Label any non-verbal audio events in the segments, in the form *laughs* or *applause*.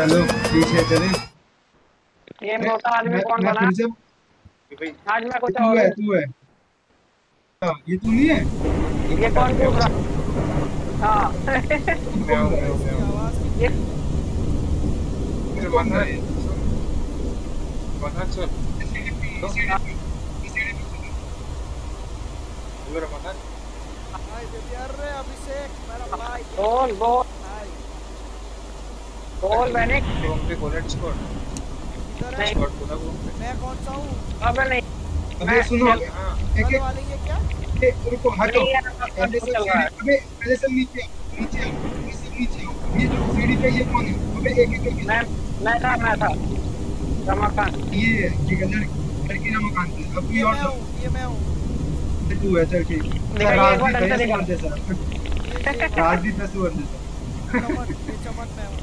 चलो पीछे चले। ये मोटा आदमी कौन बना? आज मैं कुछ तू और है तू है। हाँ, ये तू नहीं है? ये कौन कूद रहा? हाँ। मैं हूँ मैं हूँ ये। मन्नत सुन मेरा मन्नत हाय बेबी अरे अभिषेक मेरा भाई बोल बोल। बोल मैंने रूम पे बुलेट स्क्वाड मैं कौन सा हूँ? अबे नहीं अबे सुनो। हाँ एक एक वाले ये क्या? एक रुको हटो। पहले से है। अबे पहले से नीचे नीचे ये नीचे ये जो सीढ़ी पे ये कौन है? अबे एक एक करके मैं मैं था मैं था। रमाकांत ये है, ठीक है। लड़की लड़की ना अब कोई ये और ये मैं हूँ। तू है चल ठीक। राजदीप है ढंग से सुअर जैसा ये ये राजदीप है चमन चमन मैं हूँ।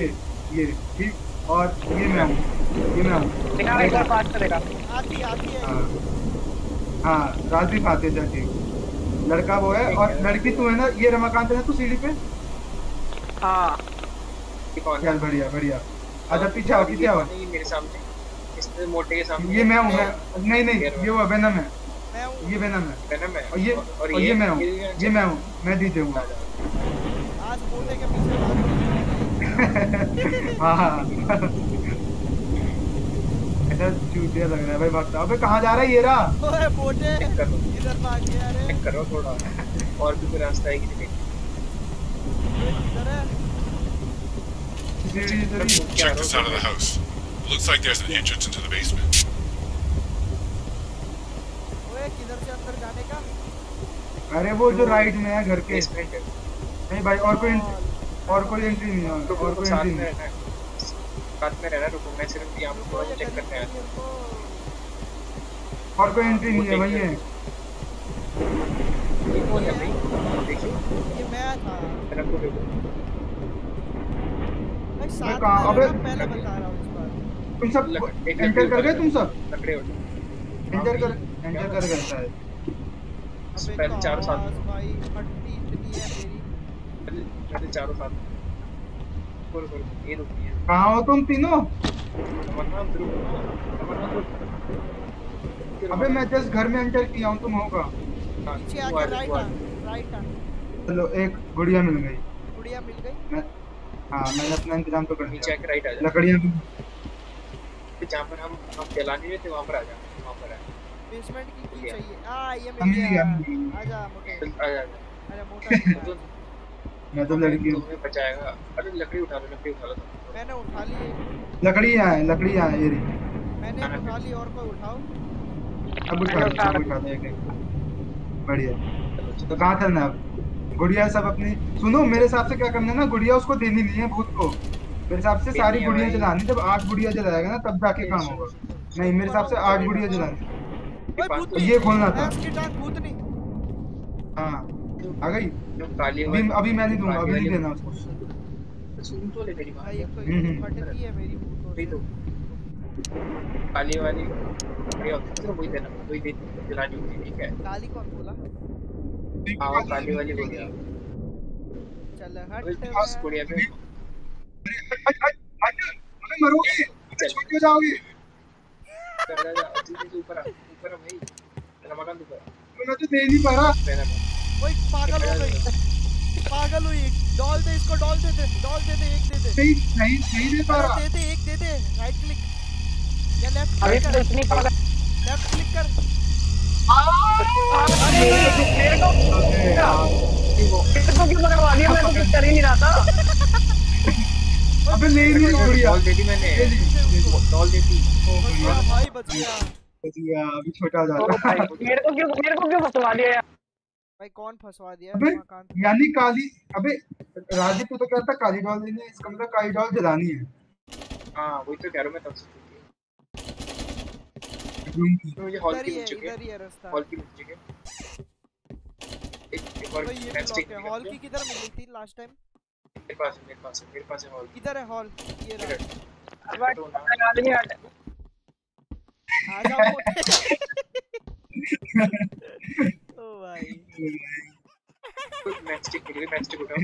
ये ये ठीक और ये मैं हूँ ये मैं हूँ दिखा एक बार पास करेगा। आती आती है। हाँ हाँ राजदीप आते जा ठीक लड़का वो है और लड़की तू है ना ये रमाकांत है तू सीढ़ी पे? हाँ। ये कौन है चल बढ़िया बढ़िया। अच्छा पीछे आओ पीछे आओ। ये मेरे सामने। इसमें मोटे के सामने। ये मैं हूँ मैं नहीं नहीं ये वो वेनम है। मैं हूँ। ये वेनम है। वेनम है। और ये और ये मैं हूँ। ये मैं हूँ। मैं दीते हूँ। आज मोटे के पीछे हाँ हाँ *laughs* ऐसा चूतिया लग रहा है भाई भागता अबे कहाँ जा रहा है ये रहा? ओए कर। इधर भाग गया रे चेक करो थोड़ा। और भी कोई रास्ता है कि नहीं? इधर है। Check this out of the house. Looks like there's an entrance into the basement. ओए किधर से अंदर जाने का? अरे वो जो राइट में है घर के। नहीं भाई और कोई और कोई एंट्री नहीं है रुको और कोई साथ एंट्री में नहीं है। साथ में रहना रुको मैं सिर्फ़ यहाँ पे चेक करने आया और कोई एंट्री नहीं है वही है ये कौन है भाई देखिए। ये मैं था मेरा को देखो। भाई साथ में अबे- पहले बता रहा हूँ इस बार तुम सब एंटर कर गए तुम सब? लकड़े उठा एंटर कर एंटर कर गए शायद। पहले चारों साथ भाई हड्डी इतनी है मेरी। पहले चारों साथ रुको रुको, ये रुकी है कहाँ हो तुम तीनों? तमन्ना रुको तमन्ना रुको अबे मैं जस्ट घर में एंटर किया हूँ तुम होगा हाँ, पीछे आके राइट राइट आ चलो एक गुड़िया मिल गई। गुड़िया मिल गई? मैं हाँ मैंने अपना इंतज़ाम तो कर नीचे दिया आके राइट आ जा लकड़ियाँ भी फिर पर हम हम जलाने में थे वहाँ पर आ जा वहाँ पर आ बेसमेंट की की चाहिए। आ ये मिल गया। आ जा मोटा। आ जा। अरे मोटा। *laughs* तो। मैं तो लड़की हूँ। तुम्हें बचाएगा। अरे लकड़ी उठा लो लकड़ी उठा लो मैंने उठा ली। लकड़ी यहाँ है लकड़ी यहाँ है ये रही मैंने उठा ली और कोई उठाओ। अब उठा सब उठा दो एक बढ़िया। तो। कहाँ चलना है गुड़िया सब अपनी सुनो मेरे हिसाब से क्या करना है ना गुड़िया उसको देनी नहीं है भूत को। मेरे हिसाब से सारी गुड़िया जलानी जब आठ गुड़िया जलाएगा ना तब जाके काम होगा। नहीं मेरे हिसाब से आठ गुड़िया जलानी। तो ये खोलना था। हाँ। आ गई? अभी अभी मैं नहीं दूँगा अभी नहीं देना उसको। सुन तो ले मेरी बात। भाई एक तो हम्म, हम्म। फटती है मेरी से तो काली वाली बढ़िया तो वही देना वही दे जलानी होती ठीक है? काली कौन बोला? हाँ वो काली वाली हो। गया चल हट पास कुड़िया पे हट, हट, हट, अबे मरोगे। छोटे हो जाओगे? चल जा ऊपर आ ऊपर भाई। रमाकांत ऊपर। मैं तो दे नहीं पा रहा मैं ओए पागल हो गई। पागल हुई। डॉल दे इसको डॉल दे दे डॉल दे दे एक दे दे। सही नहीं नहीं दे पा रहा दे दे एक दे दे राइट क्लिक या लेफ़्ट अभी क्लिक तो कर इतनी पागल लेफ़्ट क्लिक कर अरे मेरे को मेरे को क्यों पकड़वा दिया? मैं तो कुछ कर ही नहीं रहा था। अबे नहीं नहीं गुड़िया डॉल दे दी मैंने। डॉल दे दी। ओ बच गया भाई बच गया। अभी छोटा हो ओ जाता भाई, मेरे को क्यों मेरे को क्यों फंसवा दिया यार? भाई कौन फंसवा दिया अबे यानी काली अबे राजीव तू तो कहता काली डॉल देनी है इसका मतलब काली डॉल जलानी है। हाँ वही तो कह रहा हूँ मैं तब से। तो मुझे हॉल की ही मिल है चुकी इधर है ही है रास्ता। हॉल की मिल चुकी है एक एक ये है हॉल की किधर मिली थी लास्ट टाइम मेरे पास है मेरे पास है मेरे पास है हॉल। किधर है हॉल? ये रहा। अब ना आदमी हट आ जाओ। *laughs* *laughs* *laughs* भाई। मैचस्टिक मैचस्टिक उठाओ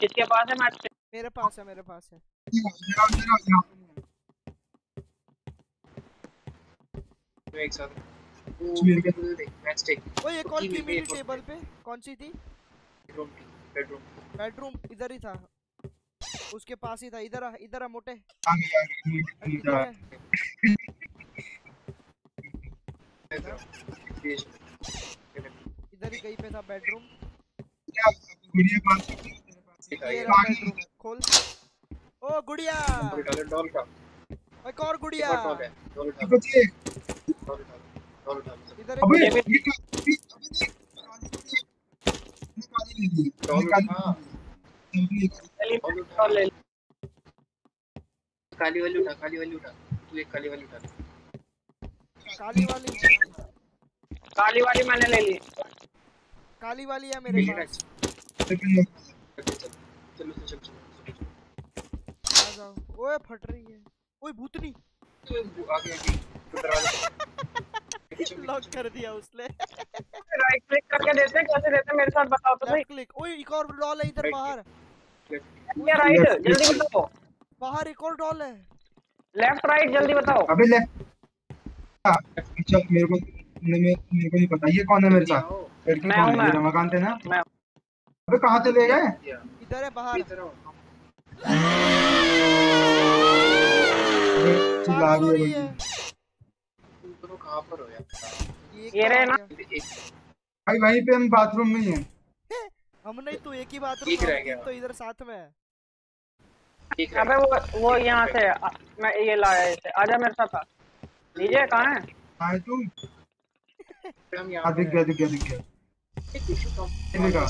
किसके पास है मैच मेरे पास है मेरे पास है। मेरा मेरा एक साथ मेरे ओए एक की और टेबल पे? कौन सी थी? बेडरूम बेडरूम इधर ही था। उसके पास ही था। इधर इधर मोटे। आ। गई इधर है ही कहीं पे था बेडरूम क्या गुड़िया पास तेरे पास है? ये ये बेडरूम खोल। ओ गुड़िया। डॉल का। एक और गुड़िया। डॉल है डॉल। उठा डॉल उठा इधर अबे ये ले ली डॉल ले काली वाली उठा काली वाली उठा। तू एक काली वाली उठा। काली वाली। काली वाली मैंने ले ली। काली वाली है मेरे पास चलो चलो चलो चलो आ जाओ। ओए फट रही है। ओए भूतनी। आगे आगे लॉक कर दिया उसने। राइट क्लिक करके देते हैं। कैसे देते हैं? मेरे साथ बताओ तो सही। क्लिक ओए एक और डॉल है इधर बाहर। क्या राइट जल्दी बताओ। बाहर एक और डॉल है। लेफ़्ट राइट जल्दी बताओ। अभी ले अच्छा मेरे को मेरे मेरे को नहीं पता। ये कौन है मेरे साथ? लड़की मैं कौन हूँ, है रमाकांत है ना? मैं अबे कहाँ से ले गए? इधर है बाहर। चिल्ला रही रही है। तुम दोनों कहाँ पर हो यार? ये ना। भाई वहीं पे हम बाथरूम में ही हैं। हम नहीं तो एक ही बात एक रह गया। तो इधर साथ में है। अबे वो वो यहाँ से मैं ये लाया इसे। आजा मेरे साथ आ लीजिए कहाँ है? आए तुम। हम हाँ यहाँ दिख गया दिख गया। दिख गया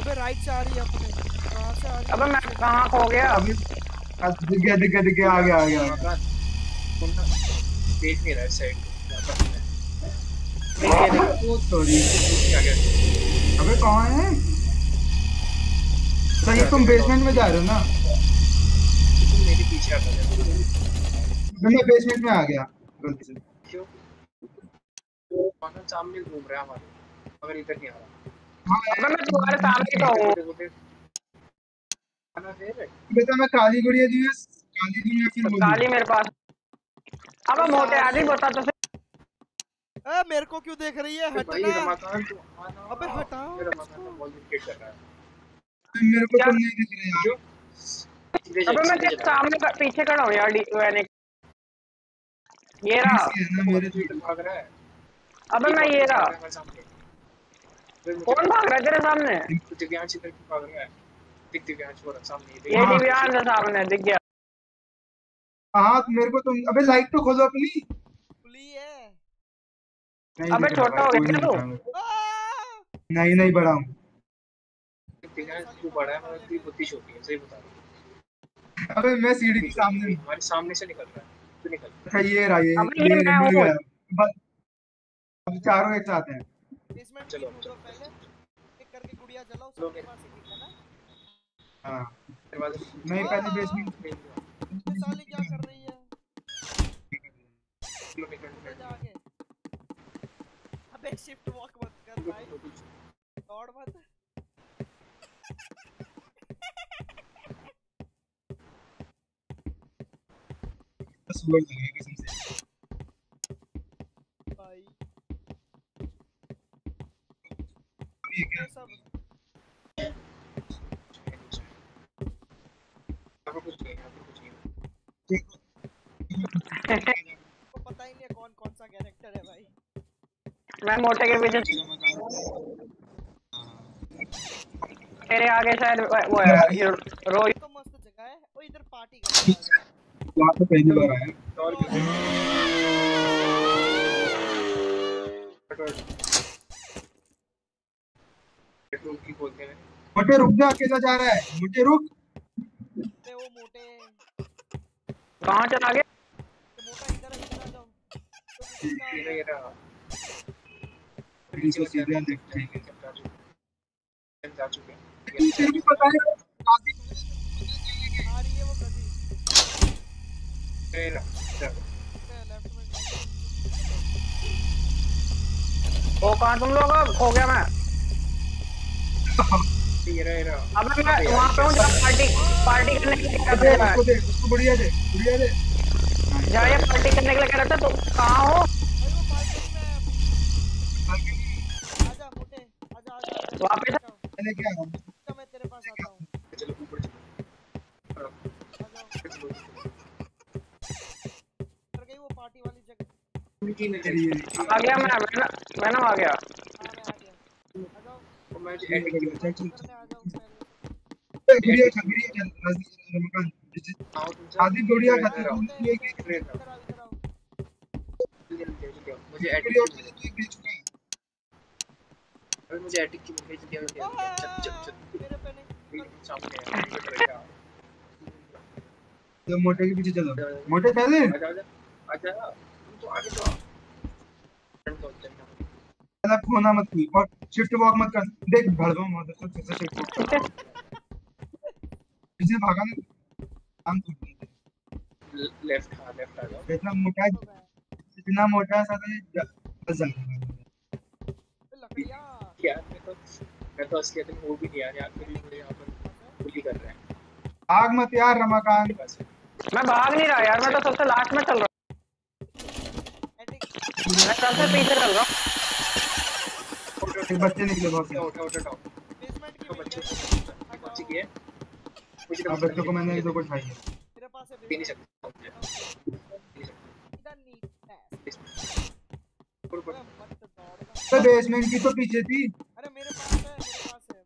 अबे राइट से आ रही है अपने। कहाँ से आ रही है? अबे मैं कहाँ खो गया? अभी दिख गया दिख गया दिख गया आ गया आ गया। आ गया। देख नहीं रहा साइड सॉरी अबे कहाँ है? सही तुम बेसमेंट में जा रहे हो ना? तुम मेरे पीछे आता है मैं बेसमेंट में आ गया गलती से। क्यों? वहाँ सामने घूम रहा है हमारे। मगर इधर नहीं आ रहा। हाँ मैं तुम्हारे सामने तो हूँ? बेटा मैं काली गुड़िया दी है काली दी या फिर काली मेरे पास। अबे मोटे आदि बता तो ए मेरे को क्यों देख रही है? हटना। तू अबे हटाओ है। मेरे को? तुम नहीं दिख रहे यार। अबे मैं तेरे सामने पीछे खड़ा हूँ यार मैंने ये रहा। है ना मेरे तू इधर भाग रहा है। अबे मैं ये रहा। कौन भाग रहा है तेरे सामने? तू दिव्यांश इधर क्यों भाग रहा है। दिख दिव्यांश वो सामने ये। दिव्यांश है सामने दिख गया। हाँ मेरे को तुम अबे लाइट तो खोलो अपनी। खुली है। अबे छोटा हो गया तू? को। नहीं नहीं बड़ा हूँ। दिव्यांश तू बड़ा है मगर तेरी बुद्धि छोटी है सही बता रहा हूँ। अबे मैं सीढ़ी के सामने। हमारे सामने से निकल रहा है। तू अच्छा ये रहा ये ये ये मिल गया बस अब चारों एक साथ हैं। बेसमेंट चलो, पहले एक करके गुड़िया जलाओ चलो, सबके पास एक है ना हाँ मैं पहले। बेसमेंट ये साली क्या कर रही है? अबे शिफ्ट वॉक मत कर भाई। दौड़ मत। बस वो लगे कसम से। भाई। ये क्या? सब कुछ नहीं कुछ नहीं को पता ही नहीं कौन कौन सा कैरेक्टर है भाई। मैं मोटे के पीछे तेरे आगे शायद वो वो है हीरो रोहित। तो मस्त जगह है। ओ इधर पार्टी कर है वहाँ पे पहली बार आया। मोटे रुक जा अकेला जा रहा है। मोटे रुक। वो मोटे। कहाँ चला गया? तो जाओ। तो किसी का देखते हैं जा चुके हैं जा चुके हैं। तेरे को पता है काफ़ी आ रही है वो गति वो कहाँ तुम लोग अब? खो गया मैं अब मैं वहाँ पे हूँ, जहाँ पार्टी पार्टी करने के लिए दे रहा उसको दे उसको बढ़िया दे बढ़िया दे है जहाँ ये पार्टी करने के लिए कह रहा था तो कहाँ हो है। वापस मैंने क्या है? मैं तेरे पास आता हूँ राजदीप, रमाकांत, आओ तुम सब आदि गुड़िया इधर खाती आओ। मुझे मुझे एडिट की मुझे जल्दी जल्दी जल्दी चल। चल चल मेरे पे नहीं बिल्कुल सामने है इधर रहेगा तो मोटे के पीछे चलो मोटे चले आजा पहला खोना मत तू और शिफ्ट वॉक मत कर। देख भड़वा मत कर जैसे शिफ्ट वॉक कर भागा ना। हम तो लेफ़्ट हाँ लेफ़्ट आ जाओ इतना मोटा इतना मोटा साला ये जा- फंस जाएगा यार मैं तो मैं तो असलियत में वो भी नहीं आ रहा फिर भी मुझे यहाँ पर बुली कर रहे हैं। आग मत यार रमाकांत। मैं भाग नहीं रहा यार मैं तो सबसे लास्ट में चल रहा हूँ। मैं सबसे पीछे चल रहा हूँ बच्चे निकले बहुत बेसमेंट की बच्चे है अब बच्चों मैंने एक दो को उठाई है मेरे पास है पी नहीं। सकता इधर तो बेसमेंट की तो पीछे थी अरे मेरे पास है मेरे पास है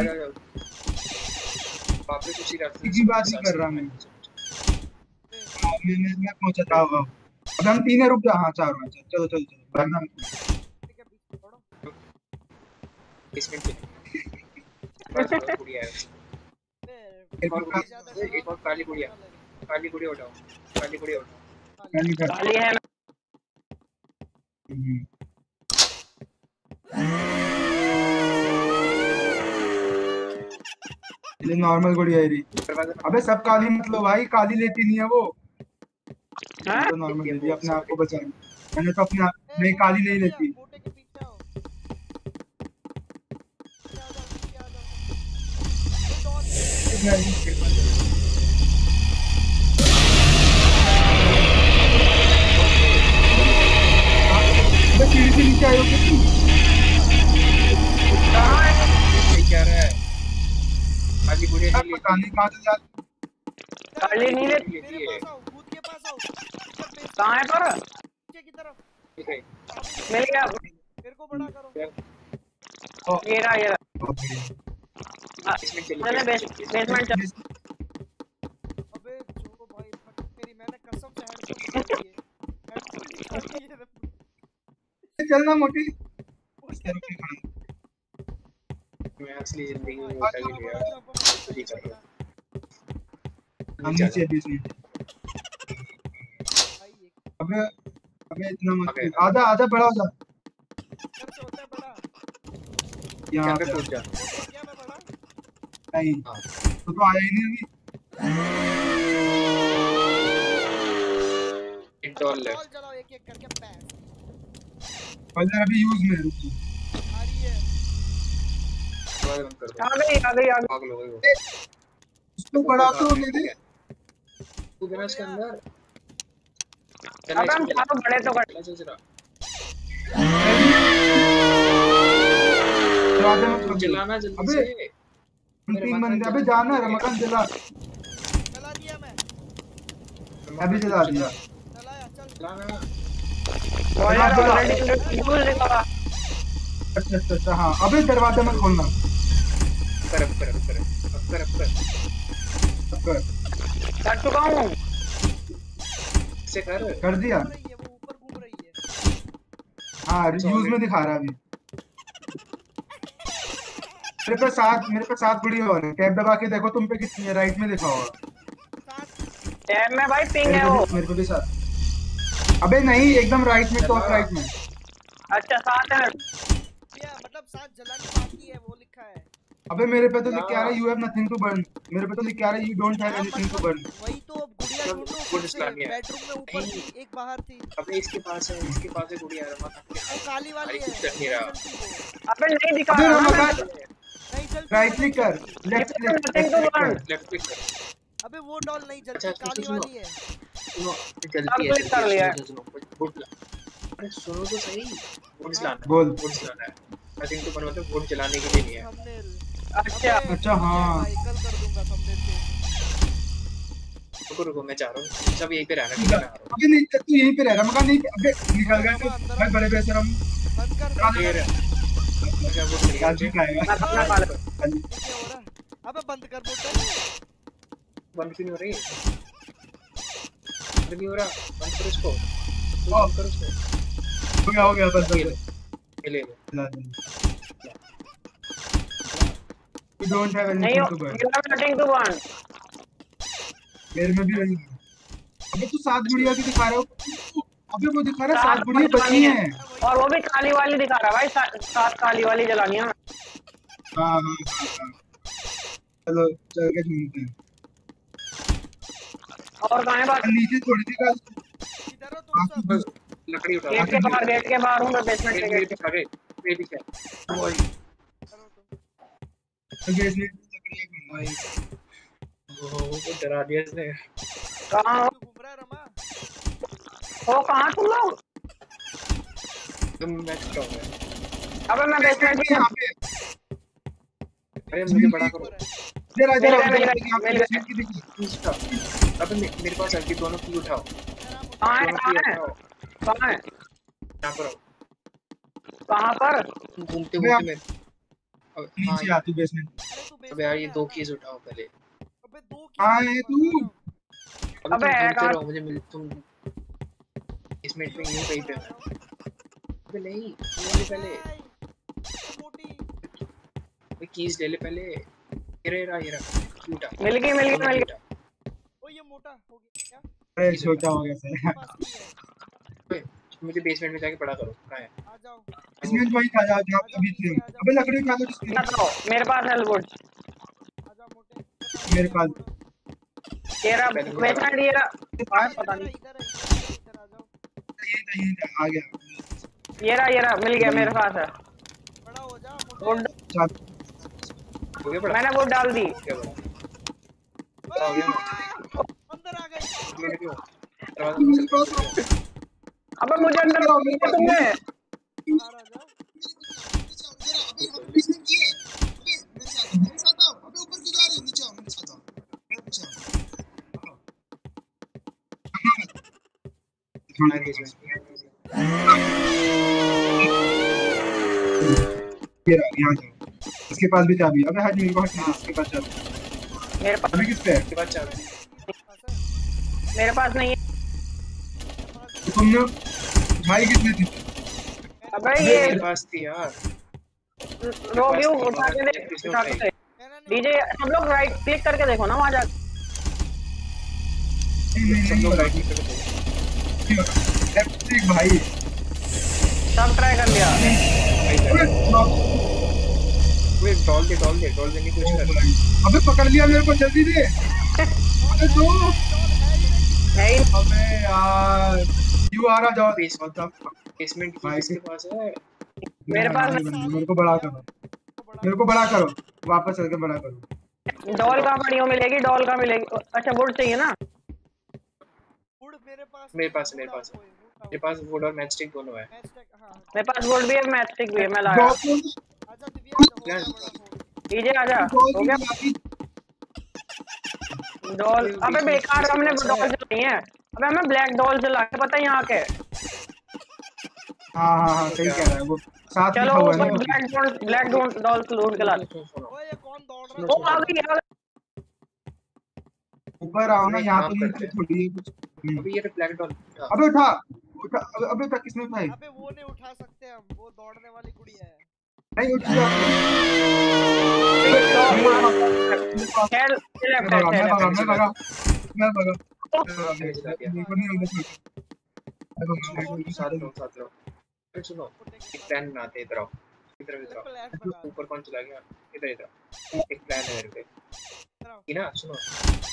आजा वापस उसी रास्ते किसी बात कर रहा मैं हाँ, मैं मैं मैं पहुँचा था अब अब हम तीन है रुक जा हाँ चार हैं चलो चलो चलो चलो। भागना मत। ठीक बीच छोड़ो इसमें बस बस गुड़िया है फिर एक और और का- ज़्यादा काली गुड़िया। काली गुड़िया उठाओ। काली गुड़िया उठाओ। मैं नहीं है हम्म। ये नॉर्मल रही। अबे सब काली मतलब भाई काली लेती नहीं है वो? तो नॉर्मल ले ली अपने आप को बचाने मैंने तो अपने आप नहीं काली नहीं लेती। सीढ़ी से नीचे तू है क्या रहा है? काली नहीं लेती। है पास आओ भूत के पास आओ इधर बेस कहाँ है पर? नीचे की तरफ़। मिल गया मेरे को बड़ा करो। ये रहा ये रहा। हाँ, चलो बेसमेंट चल। अबे जो भाई तेरी मैंने कसम से चलना मोटी। के। मैं असली ज़िंदगी में ही। कर हम नीचे बीच में। अबे अबे इतना मत। आधा आधा बड़ा हो जा। घर होता बड़ा यहाँ पे पे। कूद जा क्या? मैं बड़ा नहीं तो तो आया ही नहीं अभी। इंटॉल लेफ़्ट चलाओ एक एक करके पैस जरा अभी यूज़ में रुक जा। आ रही है आ गई आ गई आ गई। लो उसको बड़ा तो होने दे रहा है इसके अंदर? अब हम चारों बड़े तो कर खोल चलाना जल्दी अबे। तीन बंदे अबे जाना रमकन चला चला। दिया मैं। अभी चला दिया। चलाया चल। चलाना बॉयलर ऑलरेडी यूज़ दिखा अच्छा अच्छा अच्छा हाँ अबे दरवाज़ा मत खोलना। कर कर कर कर। कर कर। कर चुका हूँ। से कर। कर दिया? है वो ऊपर घूम रही है हाँ यूज़ में दिखा रहा अभी। मेरे पे सात मेरे पे सात गुड़ी और है। टैब दबा के देखो तुम पे कितनी है। राइट में दिखा होगा टैब में भाई पिंग है वो। मेरे पे भी सात। अबे नहीं एकदम राइट में टॉप राइट में। अच्छा साथ है। या मतलब साथ जलानी बाकी है वो है अबे मेरे पे तो लिख के आ रहा है you have nothing to burn मेरे पे तो लिख के आ रहा है you don't have anything to burn वही तो अब गुड़िया ढूंढो बेडरूम में ऊपर थी एक बाहर थी। अबे इसके पास है इसके पास है गुड़िया रमा वो काली वाली अरे है। कुछ नहीं रहा। अबे नहीं दिखा रहा रमकन नहीं जलती राइट क्लिक कर। Left click Nothing left to click कर learn. लेफ़्ट क्लिक कर। अबे वो डॉल नहीं अच्छा, जलती अच्छा, काली वाली है। सुनो जल्दी है कर लिया। अरे सुनो तो सही। बोल। वोट जलाना है। आई थिंक तो मतलब वोट जलाने के लिए नहीं है। अच्छा। अच्छा, हाँ। रुको रुको मैं जा रहा हूँ। सब यहीं पे रहना ठीक है। मैं आ रहा अबे नहीं तू यहीं पे रह रहा मकान नहीं अबे निकल गया तू भाई बड़े बेशरम बंद बंद कर रहा अच्छा खाली ये क्या हो रहा है। अबे बंद कर बोतल बंद क्यों नहीं हो रही? बंद नहीं हो रहा। बंद करो इसको। ओ। बंद करो इसको। हो गया हो गया बस ले ले लो। You don't have anything to burn. you have nothing to burn मेरे में भी वही है अबे तू सात बुढ़िया की दिखा रहा हो। अबे वो दिखा रहा है सात बुढ़िया बची हैं। और वो भी काली वाली दिखा रहा है भाई सात काली वाली जलानी है। हाँ हाँ हाँ हाँ। चलो चल के ढूंढते हैं। और कहाँ है बात? नीचे थोड़ी सी का इधर हो तुम सब। बस लकड़ी उठा। गेट के बाहर गेट के बाहर हूँ मैं बेसमेंट के गेट पीछे आ गए मेरे पीछे इधर हो। में भाई वो वो डरा दिया इसने। कहाँ हो? घूम रहा है रमा? हो कहाँ तुम लोग तुम मैं हूँ। मैं। अबे मैं बेसमेंट के यहाँ पे। अरे मुझे बड़ा करो। जरा जरा यहाँ पे बेसमेंट की दिखी। तुम अबे मेरे पास अभी दोनों की उठाओ। कहाँ है? कहाँ है? कहाँ है? यहाँ पर घूमते घूमते मैं नीचे आती बेसमेंट अबे यार ये दो कीज उठाओ पहले। अबे दो की कहाँ तू? अबे तुम है? रहो मुझे मिल तुम इस मिनट में यूँ कहीं पे। अबे नहीं ये पहले। अबे कीज ले ले पहले। ये रहा ये रहा ये रहा। की उठा मिल गई मिल गई मिल गई। ओ ये मोटा हो गया क्या? अरे छोटा हो गया सर है। मुझे बेसमेंट में जाके पढ़ा करो। कहाँ है? आ जाओ। बेसमेंट वहीं खा जाओ जहाँ पे अभी थे अबे लकड़ी उठा दो जिसकी मेरे पास है वुड आ जा मोटे। मेरे पास। तेरा बेसमेंट ये रहा। हाँ, पता नहीं इधर इधर आ जाओ। ये आ गया। ये रहा ये रहा मिल गया मेरे पास है। बड़ा हो जा मोटे। हो मैंने वुड डाल दी। अंदर आ गई अबे मुझे अंदर किया तुमने? हाँ, इसके पास भी चाबी। अबे हट मेरे नहीं, इसके पास चाबी मेरे पास अभी किस पे है? उसके बाद चाबी मेरे पास नहीं है। तुमने भाई कितने थे? अबे ये पास थी यार। लोग यू उठा के दे उठा के दे डीजे सब लोग राइट क्लिक करके देखो ना वहाँ जा सब लोग राइट क्लिक करके लेफ़्ट क्लिक भाई। सब ट्राई कर लिया। वे डॉल दे डॉल दे डॉल देने की कोशिश कर। अबे पकड़ लिया मेरे को जल्दी दे *laughs* अबे दो। नहीं। अबे यार। यू आ रहा जाओ बेस बेसमेंट की भाई, किसके पास है। मेरे पास मेरे को बड़ा करो। मेरे को बड़ा करो। वापस चल के बड़ा करो। डॉल कहाँ पड़ी हो मिलेगी? डॉल कहाँ मिलेगी? अच्छा वुड चाहिए ना? वुड मेरे पास मेरे पास मेरे पास मेरे पास वुड और मैच स्टिक दोनों है। मैच टैग हाँ मेरे पास वुड भी है मैच स्टिक भी है। मैं लाया आजा दिव्या हो. बड़ा फ़ोन डीजे आजा। हो गया? बाकी डॉल अबे बेकार हमने डॉल चलाई है। अबे हमें ब्लैक डॉल चला के पता है यहाँ के? हाँ हाँ हाँ सही कह रहा है वो साथ चलो है ब्लैक डॉल ब्लैक डॉल ढूंढ के ला ओए कौन दौड़ रहा ओ आ गई आ गई। ऊपर आओ ना यहाँ तो नीचे थोड़ी है कुछ। हम्म। अभी ये तो ब्लैक डॉल अबे उठा उठा अबे अबे तक किसने उठाई अबे वो नहीं उठा सकते हम वो दौड़ने वाली गुड़िया है। सुनो,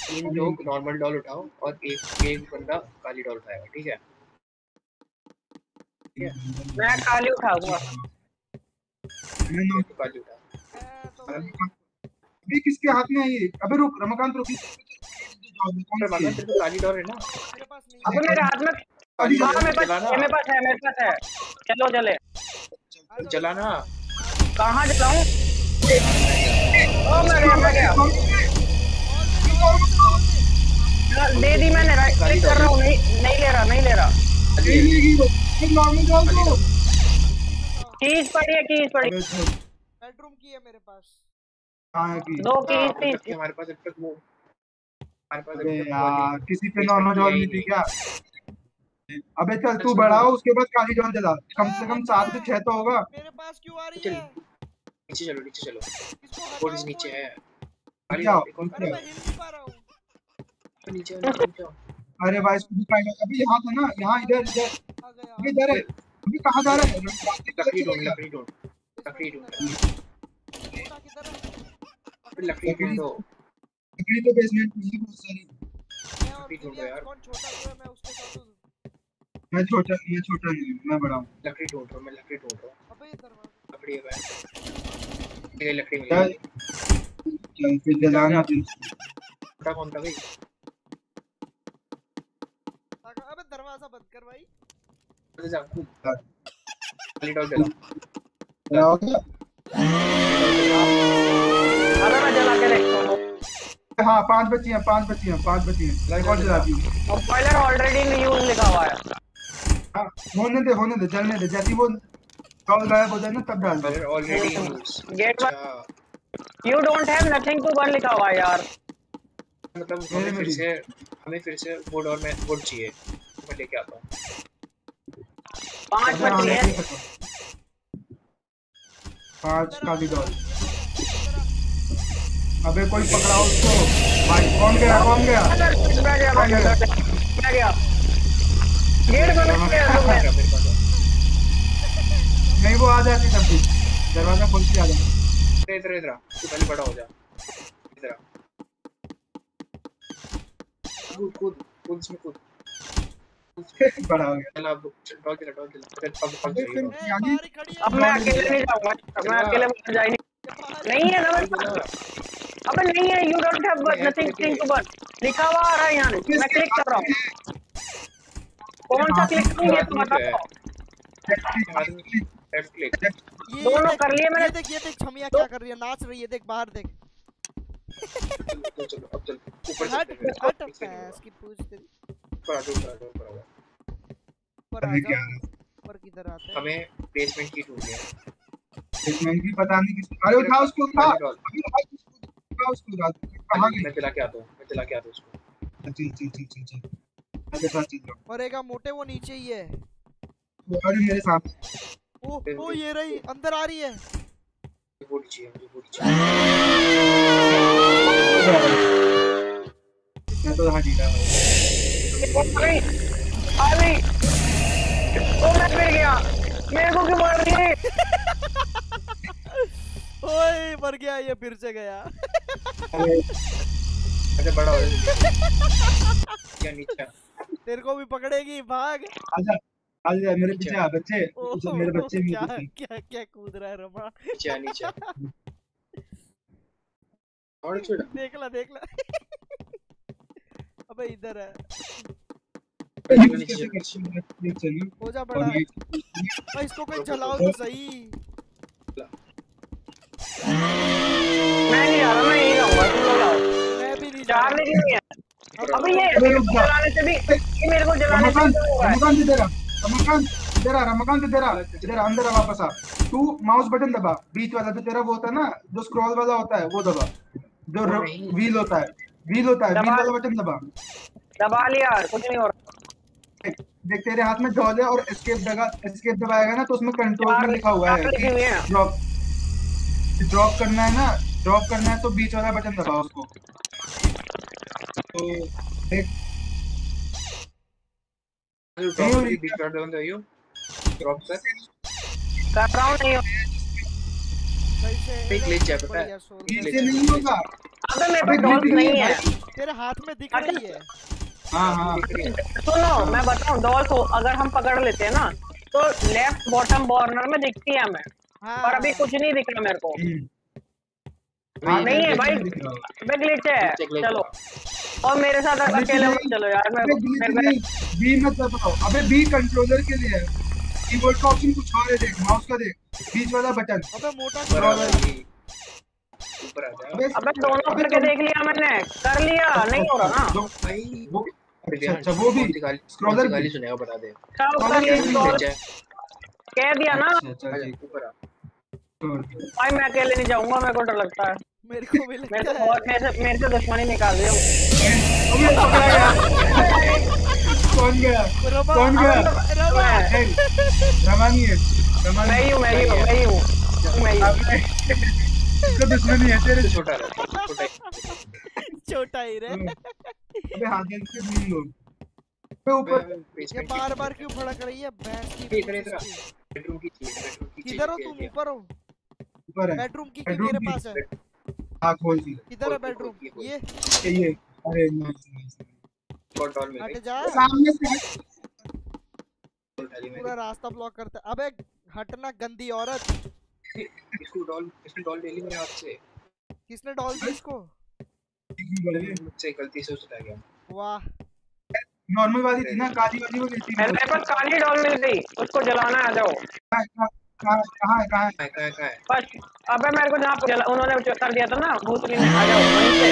तीन लोग नॉर्मल डॉल उठाओ और एक एक बंदा काली डॉल उठाएगा ठीक है मैं खाली उठाऊँगा। अभी किसके हाथ में है ये? अबे रुक रमाकांत रुक। कौन है? तेरे डोर है ना। मेरे पास नहीं अबे मेरे हाथ में अभी हाँ मेरे पास है मेरे पास है मेरे पास है। चलो चले। चलाना। कहाँ चलाऊं ओ मैं गया मैं गया। दे दी मैंने राइट कर रहा हूँ नहीं नहीं ले रहा नहीं ले रहा। नहीं लेगी वो नॉर्मल जाओ तो कीज पड़ी है कीज पड़ी बेडरूम की है मेरे पास। कहाँ है की। दो हाँ, कीज थी हमारे पास अब तक वो। हमारे पास अबे अभी तक वो यार किसी पे नॉर्मल जॉब नहीं थी क्या? अबे चल तू बढ़ाओ उसके बाद काली जॉन जला कम से कम सात से छह तो होगा। मेरे पास क्यों आ रही है? नीचे चलो नीचे चलो। हटाओ नीचे है। जाओ, कौन अरे मैं हिल नहीं पा रहा हूँ। नीचे वाला कौन सा? अरे भाई इसको दिखाएगा अबे यहाँ था ना यहाँ इधर इधर। आ गया। इधर है। अबे कहाँ जा रहा है? लकड़ी ढूंढ लकड़ी ढूंढ लकड़ी ढूंढ। है लकड़ी ढूंढो। लकड़ी तो बेसमेंट में है बहुत सारी। मैं ढूंढो यार। कौन छोटा है मैं उसके साथ हूँ। मैं छोटा मैं छोटा नहीं मैं बड़ा हूँ। लकड़ी ढूंढ रहा हूँ मैं लकड़ी ढूंढ। रहा हूँ अबे ये दरवाज़ा। लकड़ी है भाई। ये लकड़ी मिली। चल फिर जलाना छोटा कौन था भाई अबे दरवाज़ा बंद कर भाई। हूँ हाँ पाँच बच्ची हैं पाँच बच्ची हैं पाँच बच्ची हैं। लाइक और जला दी कंपाइलर ऑलरेडी यूज़ लिखा हुआ है। हाँ होने दे होने दे जलने दे जैसे वो कॉल गायब हो जाए ना तब डाल दे। Already one. अच्छा you don't have nothing to burn लिखा हुआ है यार। मतलब हमें फिर से हमें फिर से वुड और मैं वुड चाहिए। मैं लेके आता हूँ। पाँच हाँ, बची है। हूँ। पाँच का भी डॉल अबे कोई पकड़ाओ उसको? भाई कौन गया कौन गया? मैं गया? पास नहीं वो आ जाती तब भी। दरवाज़ा खोल के आ जाती। इधर इधर। तू पहले बड़ा हो जा। इधर आ। कूद कूद कूद इसमें कूद *laughs* बड़ा हो गया अब चला डॉग डॉग। ही खड़ी अब मैं अकेले नहीं जाऊँगा मैं अकेले मर जाएँगे। नहीं है ना अबे नहीं है you don't have nothing thing to burn लिखा हुआ आ रहा है यहाँ मैं क्लिक कर रहा हूँ। कौन सा क्लिक करूँ ये तो बताओ लेफ़्ट क्लिक ये दोनों कर लिए मैंने। देख ये देख छमिया क्या कर रही है? नाच रही है देख बाहर देख। चलो अब चल ऊपर हट हट नीचे नहीं भैंस की पूछ तेरी। ऊपर आ जाओ ऊपर आ जाओ ऊपर आ जाओ। ऊपर आ अबे क्या? ऊपर किधर आते हैं? हमें बेसमेंट की ढूंढनी है। इसमें भी पता नहीं किस अरे उठा उसको उठा। उठा। उसको उठा उसको उठा। मैं चला के आता हूँ मैं चला के आता हूँ उसको। चल चल चल चल चल। अबे साथ चल जाओ एक मोटे वो नीचे ही है। अरे मेरे सामने। ओ ओ ये रही अंदर आ रही है। मुझे चाहिए मुझे वुड चाहिए। मैं तो ही रहा हूँ अभी अभी ओ मैं गिर गया मेरे को क्यों मार रही ओए मर गया ये फिर से गया। अरे अच्छा बड़ा हो क्या नीचे तेरे को भी पकड़ेगी भाग। आजा आजा मेरे पीछे आ बच्चे ओ मेरे बच्चे भी क्या क्या क्या कूद रहा है रमा *laughs* नीचे नीचे। और छोड़ा देख ला। देख ला। *laughs* अबे इधर है। हैं? जा बड़ा। भाई इसको कोई जलाओ तो सही। मैं नहीं जा रहा मैं यहीं रहूँगा तुम लोग आओ। मैं भी नहीं जा रहा। है ये जलाने से भी ये मेरे को जलाने से रमाकांत इधर आ रमाकांत इधर आ रमाकांत इधर आ इधर अंदर आ वापस आ। तू माउस बटन दबा बीच वाला जो तेरा वो होता है ना जो स्क्रॉल वाला होता है वो दबा। जो। व्हील होता है। व्हील होता है व्हील वाला बटन दबा। दबा लिया कुछ नहीं हो रहा। देख देख, तेरे हाथ में डॉल है और एस्केप दबा एस्केप दबाएगा ना तो उसमें कंट्रोल में लिखा हुआ है। ड्रॉप ड्रॉप करना है ना ड्रॉप करना है तो बीच वाला बटन दबाओ उसको। तो देख। ड्रॉप की कर दो यो ड्रॉप कर। कर रहा हूँ नहीं हो- है, पता है? है। नहीं होगा। अबे मेरे डॉल्स नहीं है। है तेरे हाथ में दिख। रही है हाँ। हाँ दिख रही है। सुनो मैं बताऊँ डॉल्स हो अगर हम पकड़ लेते हैं ना तो लेफ़्ट बॉटम कॉर्नर में दिखती है हमें। हाँ। पर अभी कुछ नहीं दिख रहा मेरे को। हम्म। हाँ, नहीं है भाई। हूँ। अबे ग्लिच है। चलो। और मेरे साथ अकेले मत चलो यार मैं मेरे बी मत दबाओ अबे बी कंट्रोलर के लिए है। कीबोर्ड का ऑप्शन कुछ और है देख माउस का देख बीच वाला बटन अबे मोटा कर अबे दोनों करके देख लिया मैंने। कर लिया नहीं हो रहा ना। भाई वो अच्छा अच्छा वो भी स्क्रॉलर गाली सुनेगा बता दे। कह दिया ना। अच्छा अच्छा छोड़। भाई मैं अकेले नहीं जाऊँगा मेरे को डर लगता है। मेरे को भी लगता है। बहुत मेरे से मेरे से दुश्मनी निकाल दिया अबे पकड़ा *laughs* *laughs* गया कौन गया? कौन गया? रमा नहीं, है रमा मैं नहीं ही हूँ मैं ही हूँ मैं ही। हूँ मैं ही। हूँ इसका दुश्मनी है तेरे। छोटा रहा छोटा ही। रे अबे हाथ में से नहीं लो अबे ऊपर। ये बार बार क्यों भड़क रही है? भैंस की इधर इधर बेडरूम की चीज़ बेडरूम की चीज़ किधर हो तुम ऊपर हो। ऊपर है। बेडरूम की की मेरे पास है। हाँ खोल दी। किधर है बेडरूम। ये। ये ये। अरे नाइस नाइस बहुत डॉल मिल गई सामने से पूरा रास्ता ब्लॉक करता। है अबे हटना गंदी औरत। इसको डॉल इसने डॉल ले ली मेरे हाथ से। किसने डाल दी इसको? मुझसे गलती से उठा गया। वाह। नॉर्मल वाली थी ना काली वाली वो लेती मेरे मेरे पास काली डॉल मिल गई उसको जलाना आ जाओ। कहाँ कहाँ है कहाँ है कहाँ कहाँ कहाँ है बस अबे मेरे को जहाँ उन्होंने कर दिया था ना भूतनी ने आ जाओ वहीं से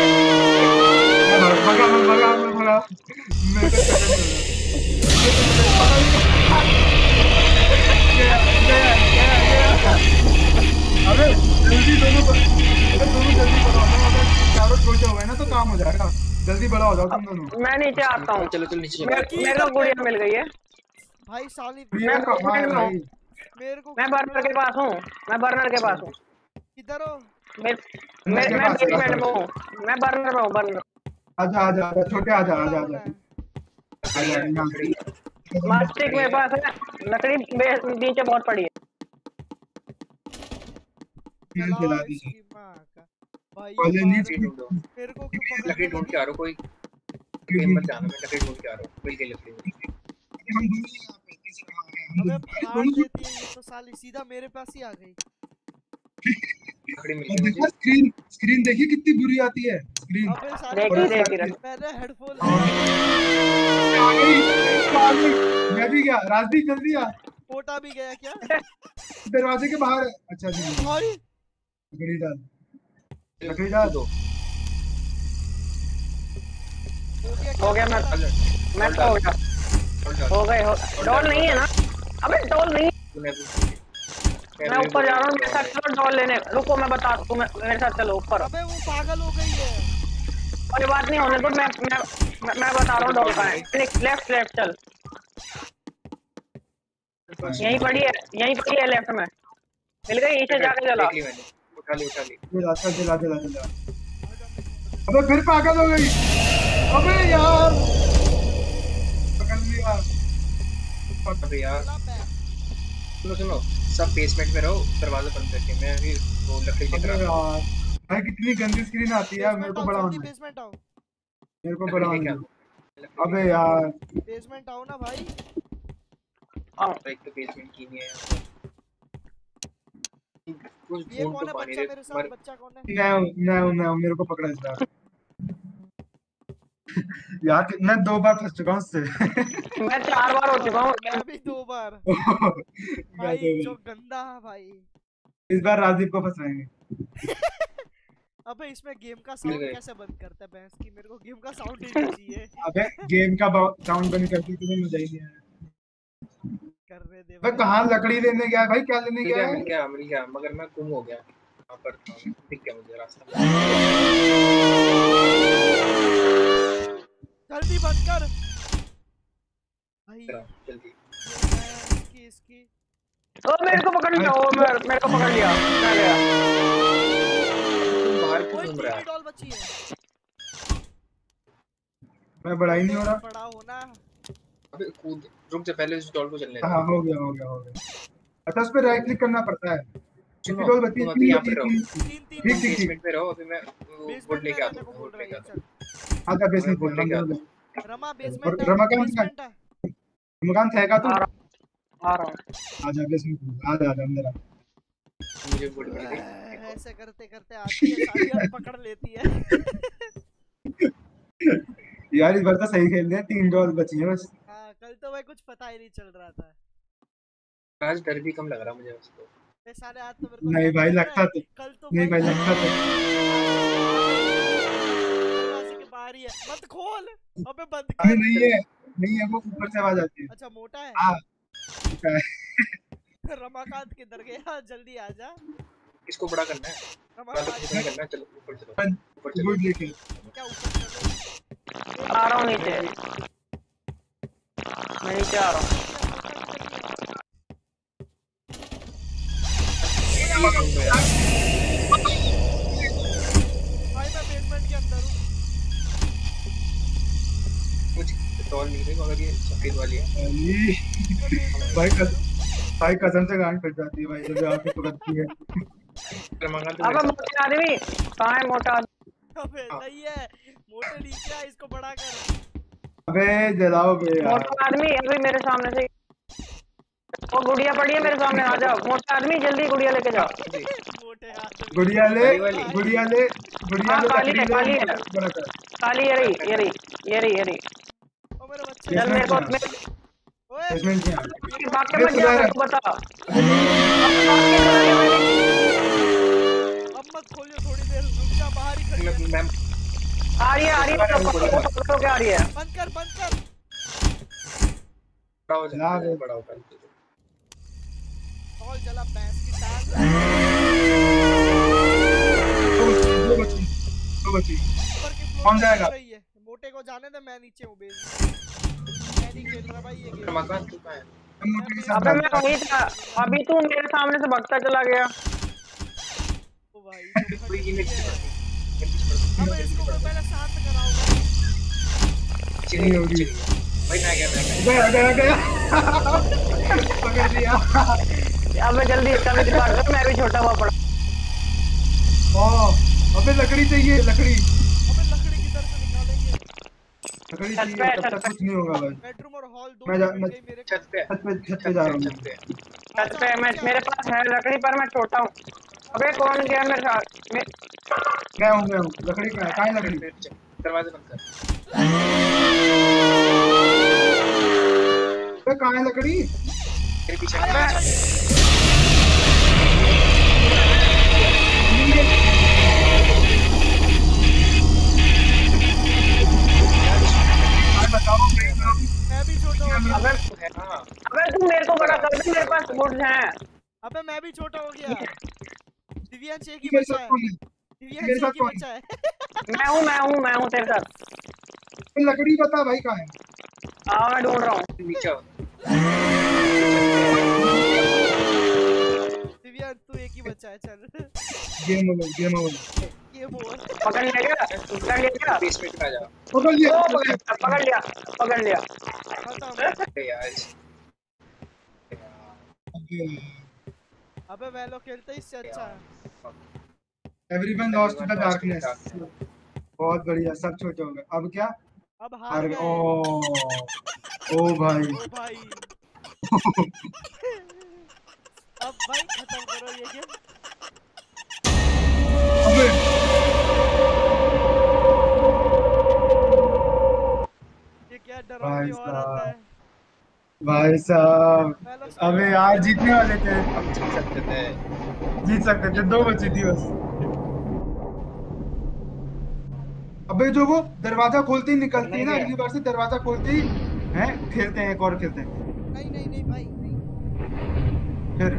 भगा मैं भगा मैं भगा मैं चला गया गया गया गया अबे जल्दी दोनों ब- दोनों जल्दी बड़ा हो जाओ अगर चारों छोटे हुए ना तो काम हो जाएगा जल्दी बड़ा हो जाओ तुम दोनों मैं नीचे आता हूँ। चलो चलो नीचे। मेरे मेरे को गुड़िया मिल गई है। भाई साली है भाई मेरे को मैं बर्नर के पास हूँ। मैं बर्नर के पास हूँ। किधर हो? मैं मैं मैं बेसमेंट में हूँ। मैं बर्नर में हूँ बर्नर। आजा आजा आजा छोटे आजा आजा आजा। मास्टिक मेरे पास है। लकड़ी नीचे बहुत पड़ी है। का। ये लकड़ी ढूंढो को क्यों पकड़ लकड़ी के ढूंढ के आ रहा हूँ कोई। कोई मत जाना मैं लकड़ी ढूंढ के आ रहा हूँ। मिल गई लकड़ी। हम दोनों यहाँ पे अबे फाड़ देती है तो साली सीधा मेरे पास ही आ गई। और देखो स्क्रीन स्क्रीन देखिए कितनी बुरी आती है स्क्रीन। अबे साले मैंने हेडफोन गई। मैं भी गया राजदीप जल्दी आ। पोटा भी गया क्या? दरवाजे के बाहर है। अच्छा जी। भाई। लकड़ी डाल। लकड़ी डाल। दो। हो गया मैं मैं तो हो गया। हो गए हो डॉल। नहीं है ना? अबे डॉल नहीं। मैं ऊपर जा रहा हूँ मेरे साथ चलो डॉल लेने। रुको मैं बता दूँ मैं मेरे साथ चलो ऊपर। अबे वो पागल हो गई है। कोई बात नहीं होने तो मैं मैं मैं, बता रहा हूँ डॉल कहाँ है लेफ़्ट लेफ़्ट चल। यहीं पड़ी है यहीं पड़ी है लेफ़्ट में। मिल गई यहीं से जाके चला। उठा ली उठा ली। चला चला चला चला। अबे फिर पागल हो गई। अबे यार। पकड़ लिया अबे यार। सुनो सुनो सब बेसमेंट में रहो दरवाज़ा बंद करके। मैं अभी वो लकड़ी लेकर आता हूँ। भाई कितनी गंदी स्क्रीन आती है मेरे को बड़ा होना है। बेसमेंट आओ। मेरे को बड़ा है। अबे यार। बेसमेंट आओ ना भाई। हाँ एक तो बेसमेंट की नहीं है कुछ ये कौन तो है बच्चा मेरे साथ बच्चा कौन है? मैं मैं मैं मेरे को पकड़ा इस बार *laughs* यार मैं दो बार फंस चुका हूँ उससे। *laughs* मैं चार बार हो चुका हूँ। मैं भी दो बार। *laughs* भाई जो गंदा है भाई। इस बार राजदीप को फंसाएँगे अबे इसमें गेम का साउंड कैसे बंद करता है भैंस की? मेरे को गेम का साउंड ही नहीं चाहिए। अबे गेम का साउंड बंद करती तुम्हें मज़ा ही नहीं आया। करने दे भाई भाई कहाँ लकड़ी लेने गया? भाई क्या लेने गया है? मिल गया मिल गया मगर मैं गुम हो गया। वहाँ पर था, दिख गया मुझे रास्ता। जल्दी बंद कर। भाई। इसकी इसकी। ओ मेरे को पकड़ लिया ओ मेरे, मेरे को पकड़ लिया। मैं गया बाहर क्यों घूम रहा है? डॉल बची है। मैं बड़ा ही नहीं हो रहा। बड़ा होना अबे कूद। रुक जा पहले उस डॉल को चलने दे। हाँ हो गया हो गया हो गया। अच्छा उस पर राइट क्लिक करना पड़ता है। डॉल बत्तीस तुम अभी यहाँ पे रहो तीन- तीन तीन ठीक ठीक ठीक बेसमेंट में रहो अभी मैं बेसमेंट में लेके आता हूँ रहा लेके है आता हूँ आजा बेसमेंट बोल लेके आता हूँ हूँ रमा बेसमेंट है रमाकांत का- है मकान थे का तू आ रहा आ हूँ आजा बेसमेंट बोल आजा आजा अंदर आ मुझे ऐसे करते करते आती है सारी पकड़ लेती है यार इस बार तो सही खेल रहे तीन डॉल बची है बस हाँ कल तो भाई कुछ पता ही नहीं चल रहा था आज डर भी कम लग रहा मुझे उसको सारे तो मेरे को नहीं भाई लगता तो कल तो नहीं भाई लगता तो बाहर ही है। मत खोल। अबे बंद कर। नहीं है नहीं है वो ऊपर से आवाज़ आती है। अच्छा मोटा है? हाँ। है? *laughs* रमाकांत किधर गया? जल्दी आ जा। इसको बड़ा करना है। बड़ा तो रमाकांत कितना करना है चलो ऊपर चलो ऊपर चलो गुड लेके। क्या ऊपर चलो आ रहा हूँ नीचे। मैं नीचे आ रहा हूँ। भाई मैं बेसमेंट के अंदर हूँ कुछ पेट्रोल नहीं रही मगर ये सफ़ेद वाली है भाई कसम भाई कसम से गांड फट जाती है भाई जब ये आके पकड़ती है। तो मोटे आदमी कहाँ है मोटा अबे नहीं है। मोटे नीचे इसको बड़ा कर। अबे जलाओ बे यार। मोटा आदमी अभी मेरे सामने से वो गुड़िया पड़ी है मेरे सामने आ जाओ मोटा आदमी जल्दी गुड़िया लेके जाओ जी। गुड़िया ले गुड़िया ले गुड़िया हाँ, ले काली है, काली है। काली ये रही ये रही ये रही ये रही ओ मेरे बच्चे चल मेरे को हाँ। मेरे। भाग के मत जा मेरे बता अब मत खोलियो थोड़ी देर रुक जा बाहर ही खड़ी है मैं मैं आ रही है आ रही है पकड़ो पकड़ो के आ रही है बंद कर बंद कर बड़ा हो। है बड़ा होता है कॉल भैंस की टांग। फ्लोर कौन जाएगा? चल मोटे को जाने दे मैं नीचे हूँ बेस मैं नहीं खेल रहा भाई ये गेम। रमाकांत तू है? हम मोटे के साथ अबे मैं। वहीं था अभी तू मेरे सामने से भगता चला गया। ओ भाई तो अबे इसको पहले शांत कराऊँगा नहीं होगी। भाई मैं गया मैं गया गया गया गया। पकड़ लिया। अबे जल्दी इसका भी मैं भी छोटा हुआ पड़ा। ओ अबे लकड़ी चाहिए लकड़ी। अबे लकड़ी किधर से निकालेंगे? लकड़ी छत चाहिए पे, तब तक कुछ नहीं होगा भाई बेडरूम और हॉल दो मैं जा- मैं- मेरे छत पे छत पे छत छत पे जा रहा पे हूँ। छत पे। मैं मेरे पास है लकड़ी पर मैं छोटा हूँ। अबे कौन गया मेरे साथ? मे- हूँ मैं हूँ। लकड़ी का है? कहाँ है लकड़ी? दरवाज़ा बंद कर। *laughs* अबे कहाँ है लकड़ी? मेरे पीछे कहाँ हूँ? मैं भी छोटा हो गया। अबे है, हाँ तू मेरे को बड़ा कर दे मेरे पास गुड्स हैं। अबे मैं भी छोटा हो गया। दिव्यांश एक ही मेरे बचा है। दिव्यांश मेरे एक ही बचा है? मैं हूँ मैं हूँ मैं हूँ तेरे साथ। लकड़ी बता भाई कहाँ है? हाँ मैं ढूंढ रहा हूँ नीचे आओ। दिव्यांश तू एक ही बचा है चल। गेम ओवर गेम ओवर पकड़ लिया क्या? पकड़ लिया क्या? पकड़ लिया। पकड़ पकड़ लिया पकड़ लिया। खत्म। यार। अबे वेलो खेलते इससे अच्छा। Everyone lost in the darkness बहुत बढ़िया सब छोटे हो गए अब क्या? अब हार गए। ओ। ओ भाई। ओ भाई। अब भाई खत्म करो ये गेम। अबे। ये क्या डरावनी भाई औरत है। भाई साहब। अबे यार जीतने वाले थे। अब जीत सकते थे। जीत सकते थे दो बची थी बस। अबे जो वो दरवाज़ा खोलते ही निकलती है ना अगली बार से दरवाज़ा खोलते ही हैं खेलते हैं एक और खेलते हैं। नहीं नहीं नहीं भाई नहीं। फिर।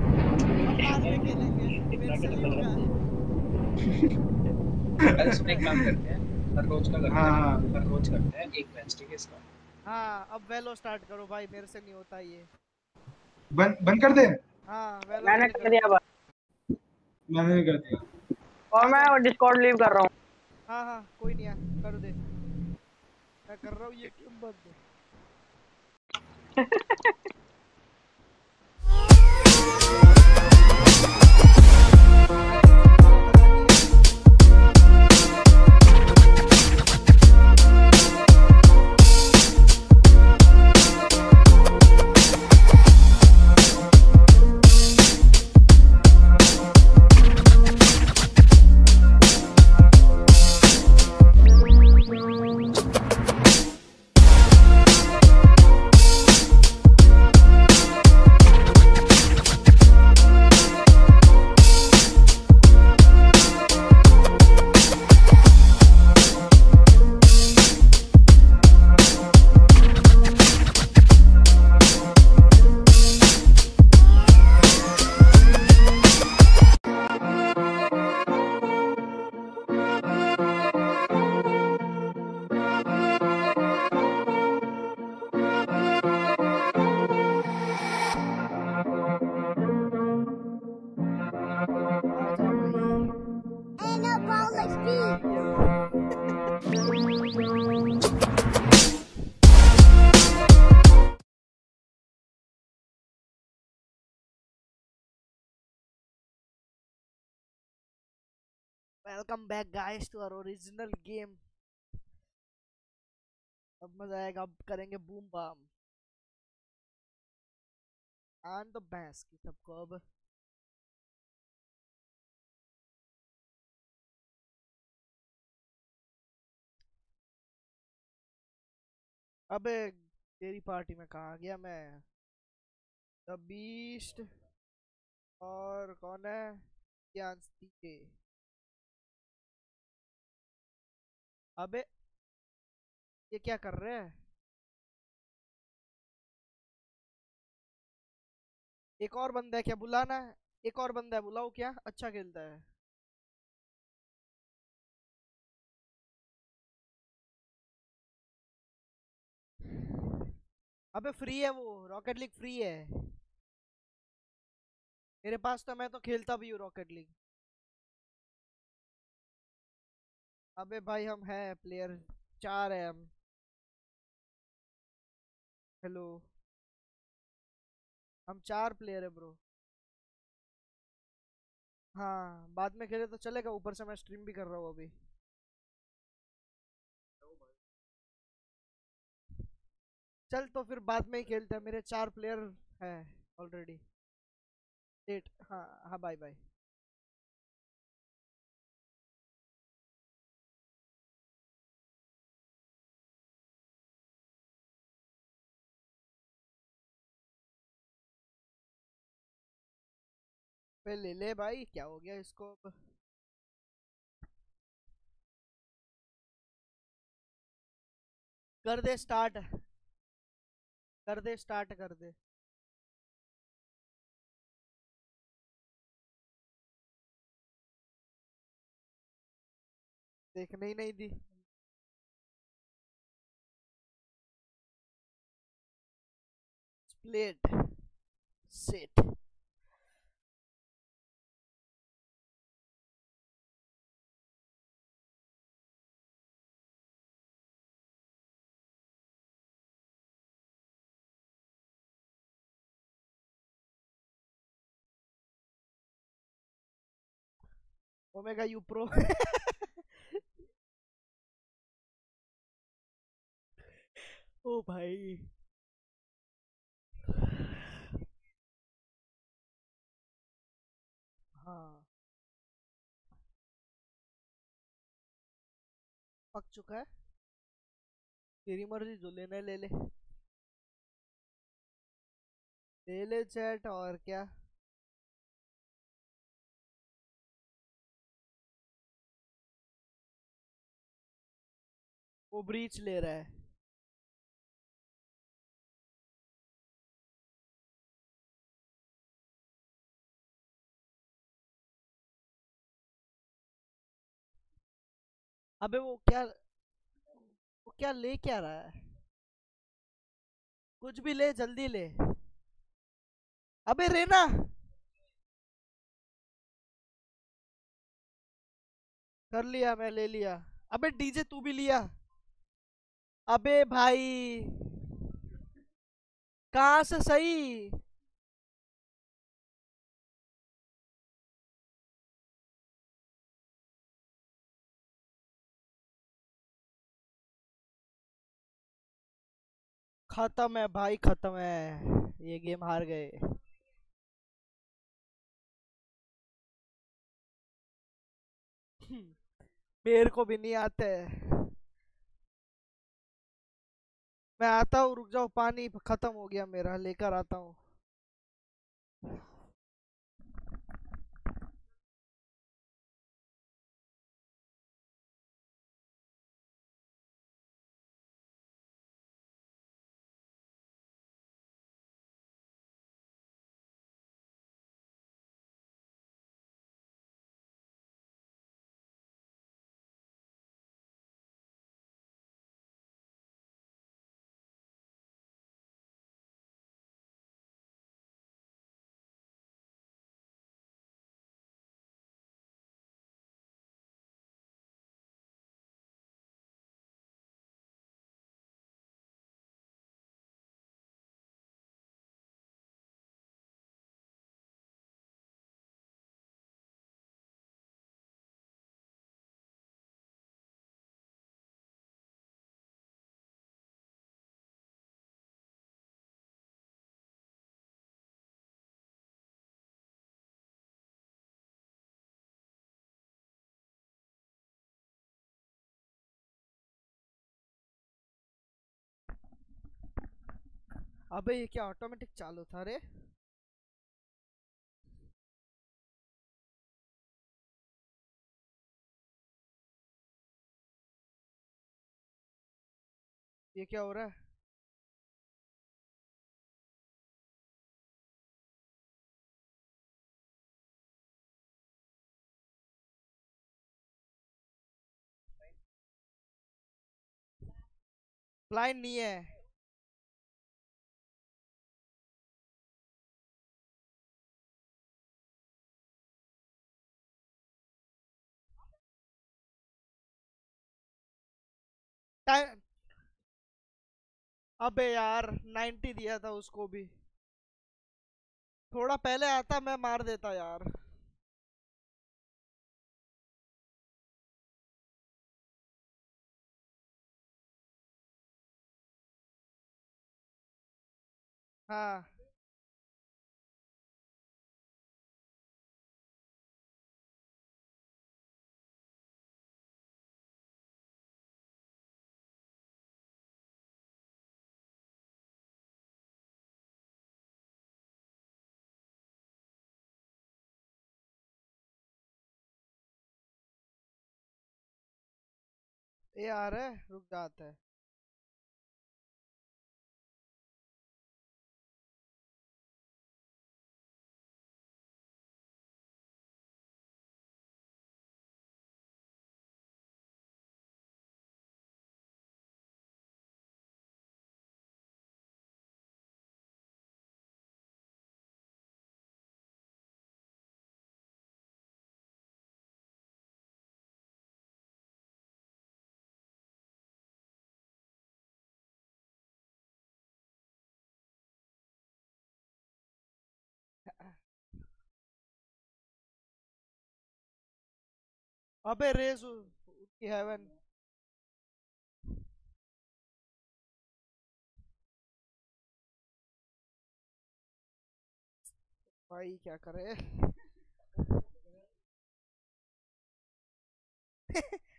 हैं हर रोज का करते हाँ, हैं हाँ। हर रोज करते हैं एक मैच ठीक है इसका हाँ अब वेलो स्टार्ट करो भाई मेरे से नहीं होता ये। बंद बंद कर दे। हाँ वेलो मैंने कर दिया मैंने नहीं कर दिया। और मैं डिस्कॉर्ड लीव कर रहा हूँ। हाँ हाँ कोई नहीं यार, कर दे। मैं कर रहा हूँ ये क्यों बंद? है *laughs* welcome back guys to our original game अब मज़ा आएगा, अब करेंगे बूम बम आन तो भैंस की सबको अब. अबे तेरी पार्टी में कहा गया मैं? द बीस्ट और कौन है? अबे, ये क्या कर रहे हैं? एक और बंदा है क्या? बुलाना है। एक और बंदा है, बुलाओ क्या? अच्छा खेलता है। अबे फ्री है वो रॉकेट लीग फ्री है। मेरे पास तो मैं तो खेलता भी हूँ रॉकेट लीग अबे भाई हम हैं प्लेयर चार है हम। हेलो हम चार प्लेयर है ब्रो हाँ बाद में खेले तो चलेगा, ऊपर से मैं स्ट्रीम भी कर रहा हूँ अभी। चल तो फिर बाद में ही खेलते हैं, मेरे चार प्लेयर हैं ऑलरेडी एट हाँ हाँ बाय बाय पे ले ले भाई, क्या हो गया इसको अब? कर दे स्टार्ट कर दे स्टार्ट कर दे। देखने ही नहीं दी। Split set omega you pro oh भाई हाँ। पक चुका है। तेरी मर्ज़ी, जो लेना है ले ले। ले ले चैट, और क्या? वो ब्रीच ले रहा है। अबे वो क्या वो क्या ले क्या रहा है? कुछ भी ले, जल्दी ले। अबे रेना! कर लिया, मैं ले लिया। अबे डीजे तू भी लिया। अबे भाई, कहाँ से सही? खत्म है भाई, खत्म है। ये गेम हार गए। मेरे को भी नहीं आते। मैं आता हूँ रुक जाओ पानी खत्म हो गया मेरा लेकर आता हूँ। अबे ये क्या ऑटोमेटिक चालू था रे? ये क्या हो रहा है? ब्लाइंड नहीं है। टाइम अबे यार 90 दिया था उसको भी। थोड़ा पहले आता मैं मार देता यार। हाँ। ये आ रहा है रुक जाता है। अबे रेस उसकी हेवन भाई क्या करे *laughs* *laughs*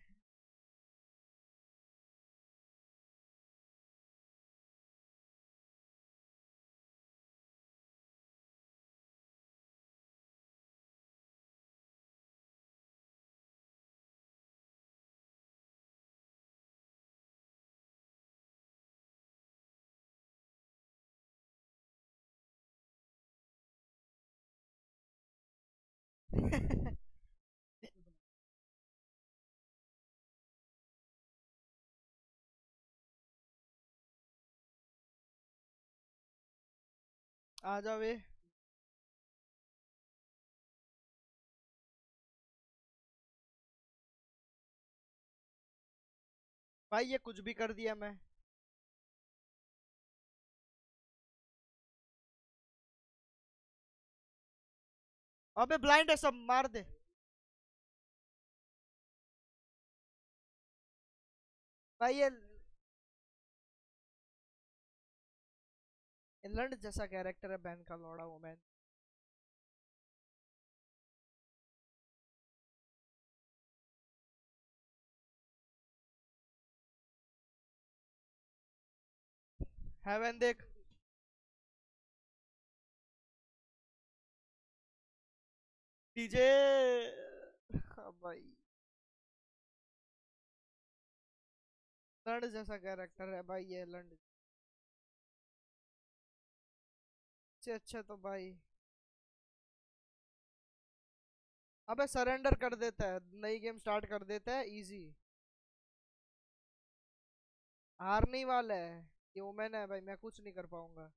आ वे। भाई, ये कुछ भी कर दिया मैं। अबे ब्लाइंड है सब, मार दे। भाई, ये लंड जैसा कैरेक्टर है बैन का लौड़ा वो मैन हेवन देख. डीजे हाँ भाई. लंड जैसा कैरेक्टर है भाई ये लंड से अच्छा तो भाई। अबे सरेंडर कर देता है, नई गेम स्टार्ट कर देता है इजी हारने वाला है, ये ओमेन है भाई, मैं कुछ नहीं कर पाऊँगा।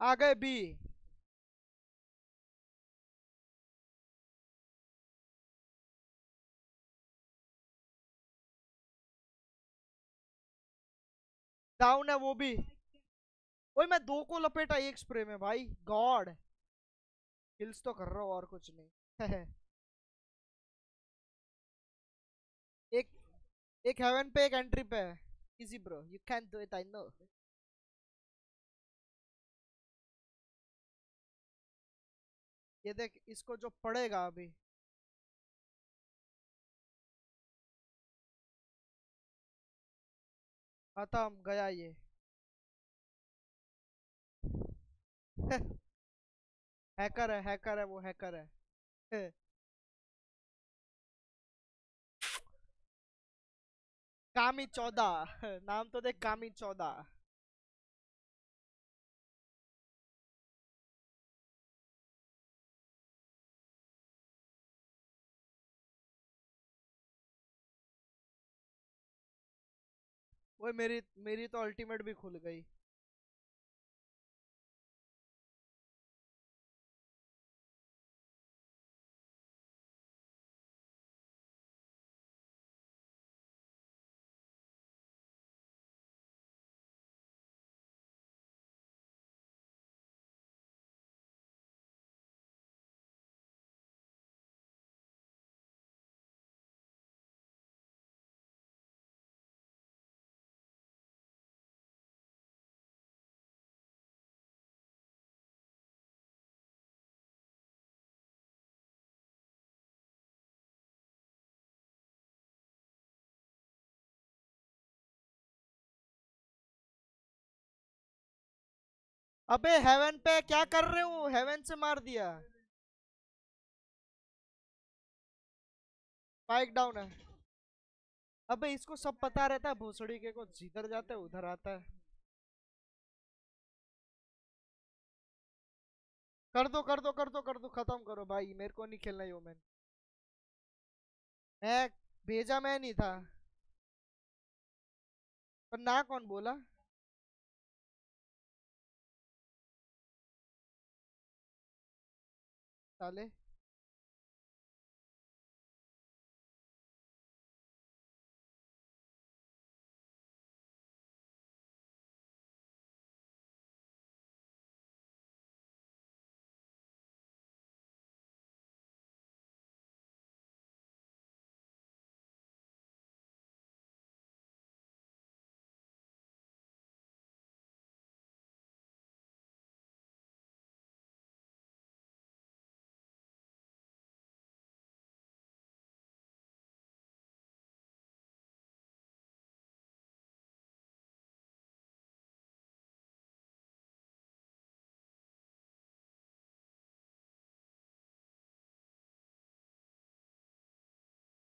आ गए बी डाउन है वो भी। ओए, मैं दो को लपेटा, एक स्प्रे में। भाई, गॉड। किल्स तो कर रहा हूँ, और कुछ नहीं। *laughs* एक एक हेवन पे, एक एंट्री पे। है easy bro you can do it I know ये देख, इसको जो पड़ेगा अभी। खत्म गया ये। *laughs* हैकर है हैकर है, वो हैकर है। *laughs* कामी चौदह *laughs* नाम तो देख कामी चौदह वो मेरी मेरी तो अल्टीमेट भी खुल गई। अबे हेवन पे क्या कर रहे हो? हेवन से मार दिया। स्पाइक डाउन है। अबे इसको सब पता रहता है, भोसड़ी के को जिधर जाता है, उधर आता है। कर दो कर दो कर दो कर दो, खत्म करो। भाई, मेरे को नहीं खेलना यो मैन मैं, भेजा मैं नहीं था। पर ना कौन बोला? साले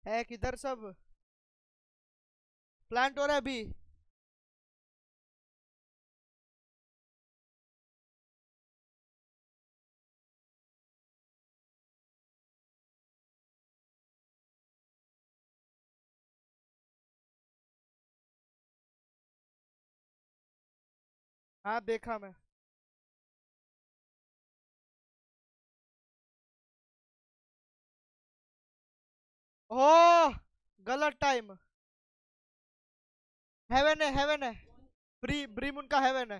है किधर सब? प्लांट हो रहा है अभी। हाँ देखा मैं। ओह गलत टाइम हेवन है हेवन है. ब्री ब्रीम उनका हेवन है.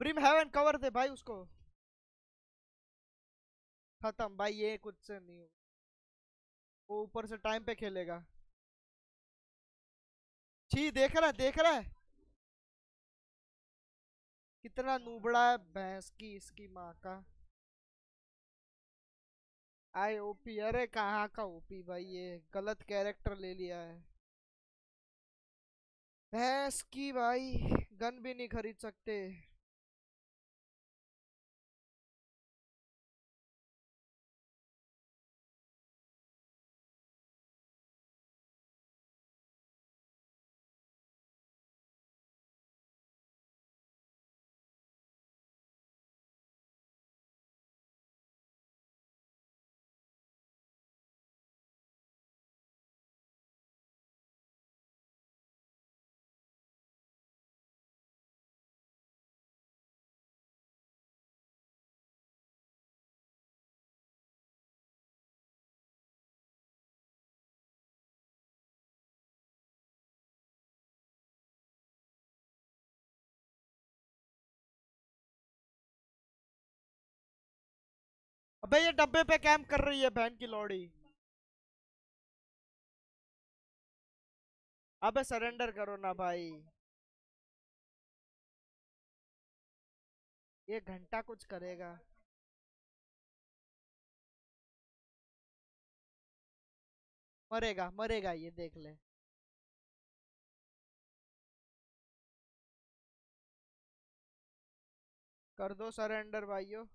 ब्रीम हेवन कवर दे भाई उसको. खत्म, भाई ये कुछ से नहीं वो ऊपर से टाइम पे खेलेगा. छी, देख रहा है, देख रहा है. कितना नूबड़ा है भैंस की इसकी माँ का. आई ओपी अरे कहाँ का ओपी भाई? ये गलत कैरेक्टर ले लिया है। भैंस की भाई, गन भी नहीं खरीद सकते। अबे ये डब्बे पे कैंप कर रही है बहन की लोड़ी। अबे सरेंडर करो ना भाई। ये घंटा कुछ करेगा। मरेगा मरेगा, ये देख ले। कर दो सरेंडर भाइयों।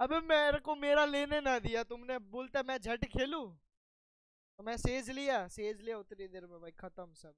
अबे मेरे को, मेरा लेने ना दिया तुमने। बोलता मैं झट खेलू? तो मैं सेज लिया सेज लिया उतनी देर में भाई, खत्म सब।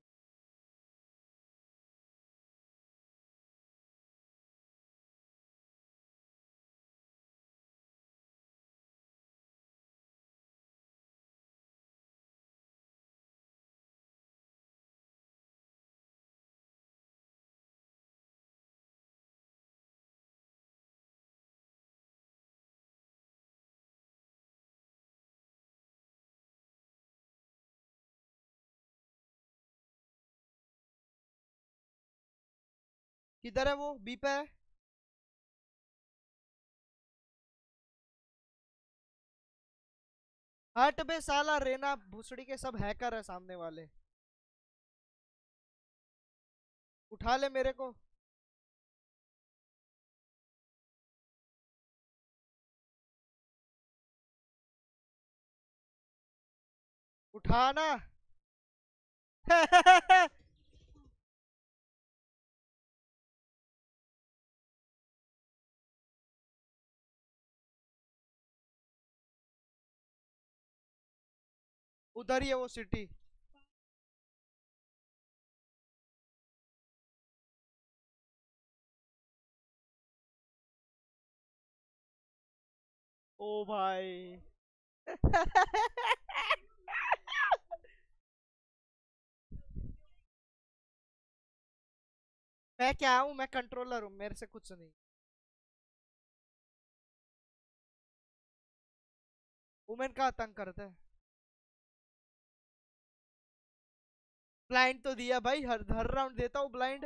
किधर है वो? बी पे है? हट बे साला, रेना भूसड़ी के सब हैकर है सामने वाले। उठा ले मेरे को। उठाना *laughs* उधर ही है वो सिटी ओ भाई। मैं क्या हूँ? मैं कंट्रोलर हूँ, मेरे से कुछ नहीं। वुमेन का तंग करता है? ब्लाइंड तो दिया भाई हर हर राउंड देता हूँ ब्लाइंड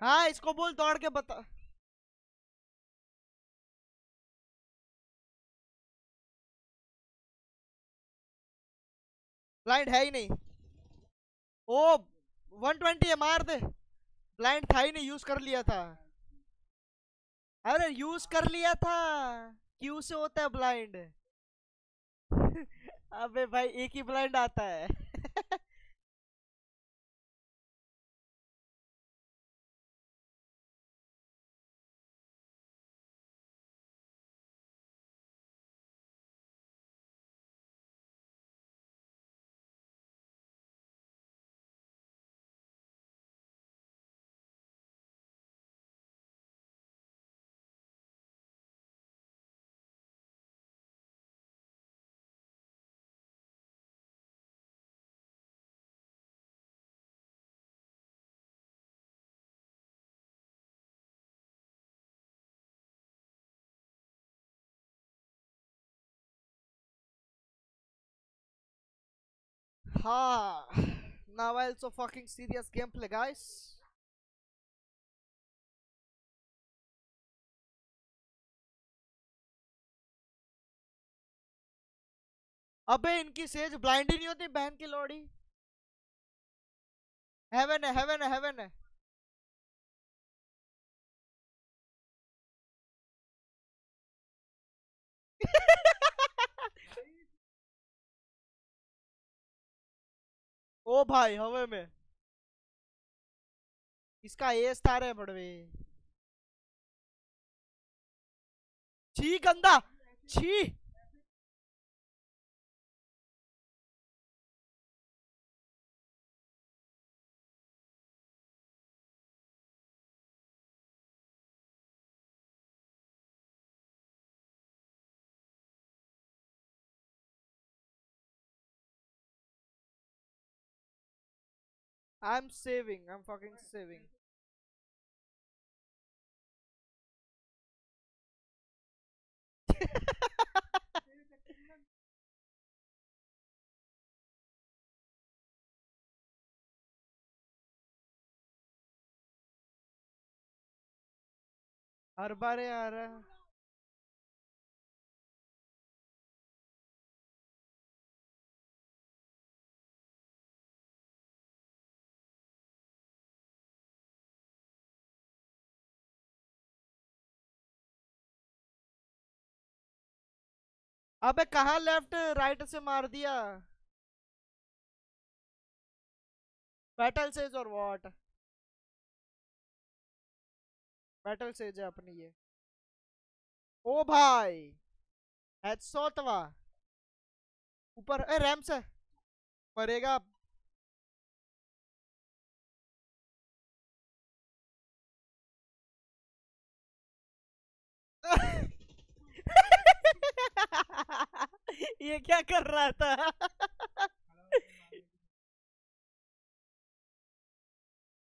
हाँ इसको बोल, दौड़ के बता। ब्लाइंड है ही नहीं। ओ 120 है, मार दे। ब्लाइंड था ही नहीं यूज़ कर लिया था। अरे यूज़ कर लिया था। क्यू से होता है ब्लाइंड *laughs* अबे भाई, एक ही ब्लाइंड आता है। Ha! Now also fucking serious gameplay, guys. अबे इनकी सेज ब्लाइंड ही नहीं होती बहन की लोड़ी हेवन है हेवन है हेवन है ओ भाई हवे में। इसका एस था रे बड़वे। छी गंदा! छी! I'm saving. I'm fucking saving. हर बार ये आ रहा है अबे कहा लेफ़्ट राइट से मार दिया? बैटल सेज और व्हाट बैटल सेज है अपनी ये। ओ भाई हेडशॉट वा ऊपर, ए रैम्स है मरेगा। *laughs* *laughs* ये क्या कर रहा था?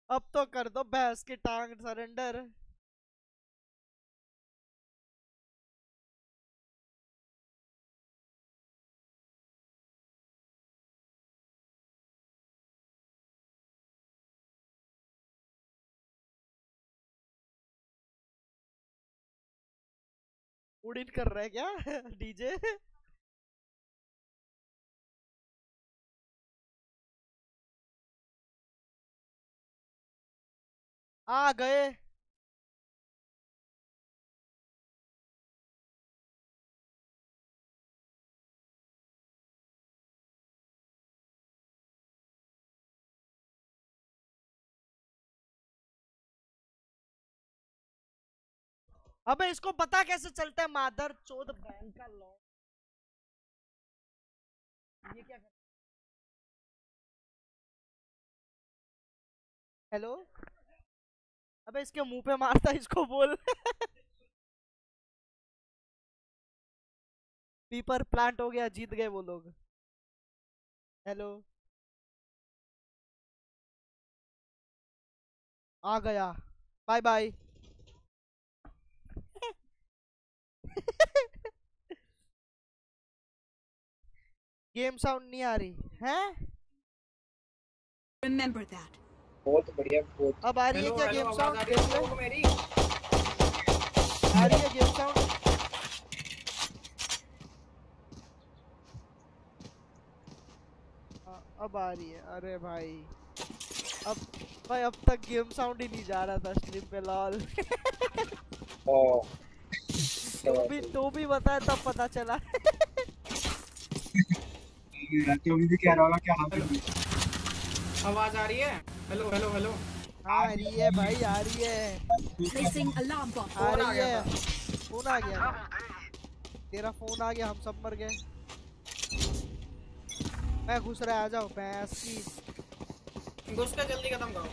अब तो कर दो भैंस की टांग सरेंडर। उड़ीन कर रहा है क्या? *laughs* डीजे आ गए। अबे, इसको पता कैसे चलता है, मादर? चोद बैंक का लॉ। ये क्या कर हेलो? अबे, इसके मुँह पे मारता इसको बोल। पीपर प्लांट हो गया, जीत गए वो लोग। हेलो? आ गया। बाय बाय गेम साउंड नहीं आ रही हैं? Remember that. बहुत बढ़िया बहुत। अब आ रही है क्या गेम साउंड आ रही है? मेरी? आ रही है गेम साउंड अब आ रही है अरे भाई। अब भाई अब तक गेम साउंड ही नहीं जा रहा था स्ट्रीम पे लॉल ओ। तो भी तो भी बताया तब पता चला। *laughs* तो भी कह रहा होगा क्या हाल है आवाज़ आ रही है? हेलो हेलो हेलो आ रही है भाई आ रही है। Alarm bomb. आ फ़ोन आ रही गया है। फ़ोन आ गया। तेरा फ़ोन आ गया हम सब मर गए। मैं घुस रहा आ जाओ भैंस की। घुस के जल्दी खत्म करो।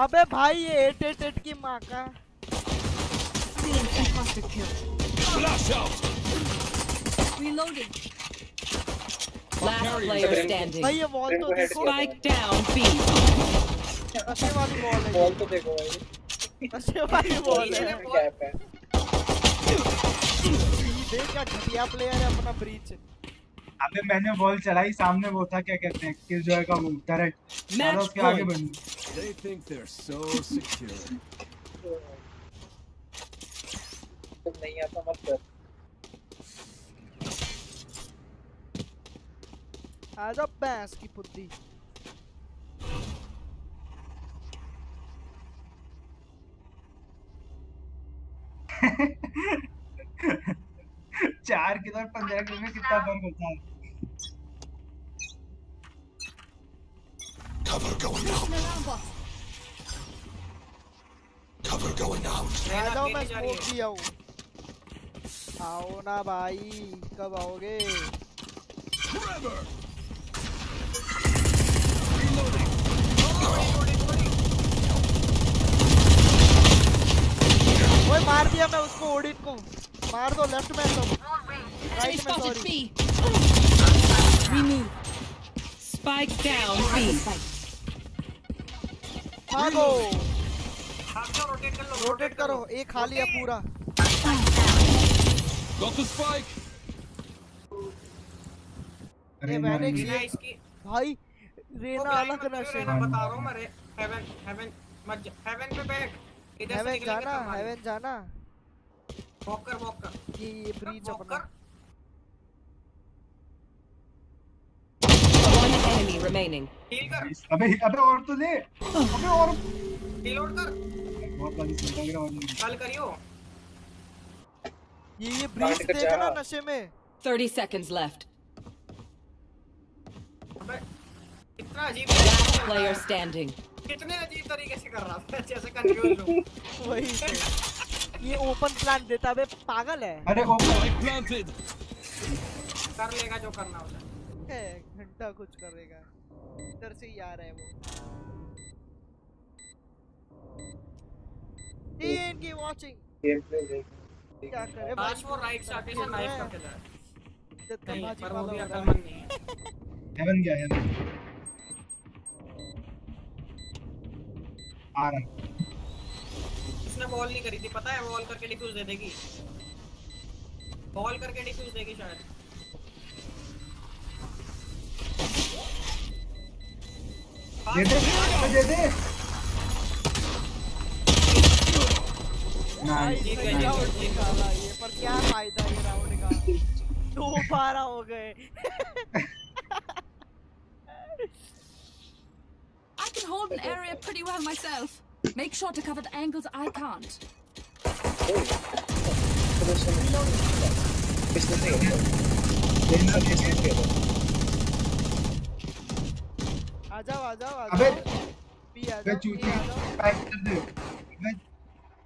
अबे भाई ये एट एट एट की माँ का. Last player standing. भाई ये वॉल तो देखो। Spike down B. नशे वाली वॉल है। बॉल तो देखो भाई। नशे वाली वॉल है। कैप है। देख क्या घटिया प्लेयर है अपना ब्रीच अबे मैंने बॉल चलाई सामने वो था क्या कहते हैं किल जो है का वो टरेट सारा Match उसके आगे. बंद They think they're so secure. तुम नहीं आता मत कर आजा भैंस की पुद्दी *laughs* चार किलो पंद्रह किलो में कितना फ़र्क होता है Cover going out. Cover going out. आओ ना भाई कब आओगे? वो मार दिया मैं उसको ओडिट को। मार दो लेफ़्ट में तो राइट में सॉरी स्पाइक डाउन बी भागो। रोटेट कर लो रोटेट करो एक खा लिया पूरा. ये मैंने भाई रेना अलग नशे रहना बता रहा हूँ मैं हेवन हेवन मत हेवन पे बैग इधर से हेवन निकलेंगे। हेवन जाना वॉक कर वॉक कर ये ये ब्रीच अपना कर One enemy remaining. कर अबे अबे और तो ले अबे और। रीलोड कर। बहुत वाली सुनता मेरा और नहीं कल करियो। ये ये ब्रीच देखना नशे में। 30 seconds left. अबे इतना अजीब player standing. कितने अजीब तरीके से कर रहा था जैसे कंफ्यूज हूँ। वही तो। ये ओपन प्लान देता बे पागल है। अरे ओ Spike planted. कर लेगा जो करना होता है। है, घंटा कुछ करेगा। इधर से ही आ रहा है वो। तीन की वाचिंग क्या करे आज वो राइट से आके से नाइफ करके जा है। इज़्ज़त का नहीं पर वो वाला भी हो है। अकलमंद नहीं है। हेवन गया हेवन आ रहा। है। उसने बॉल नहीं करी थी पता है बॉल करके डिफ्यूज दे देगी? बॉल करके डिफ्यूज देगी शायद। दे दे दे दे भाई नाइस जीत गए, सही जीत राउंड गए, जीत निकाला ये पर क्या फायदा ये राउंड का दो बारह हो गए I can hold an area pretty well myself. Make sure to cover the angles I can't. लेना लेना आ जाओ आ जाओ आ अबे पी अबे चूती पी स्पाइक कर दे। अबे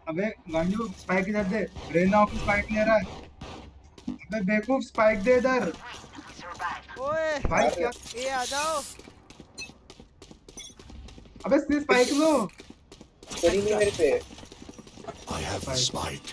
अबे गांडू स्पाइक इधर दे। रेना को स्पाइक ले रहा है। अबे बेवकूफ़ स्पाइक दे इधर। ओए भाई क्या? ए आ जाओ। अबे इसने स्पाइक लो। I have the spike.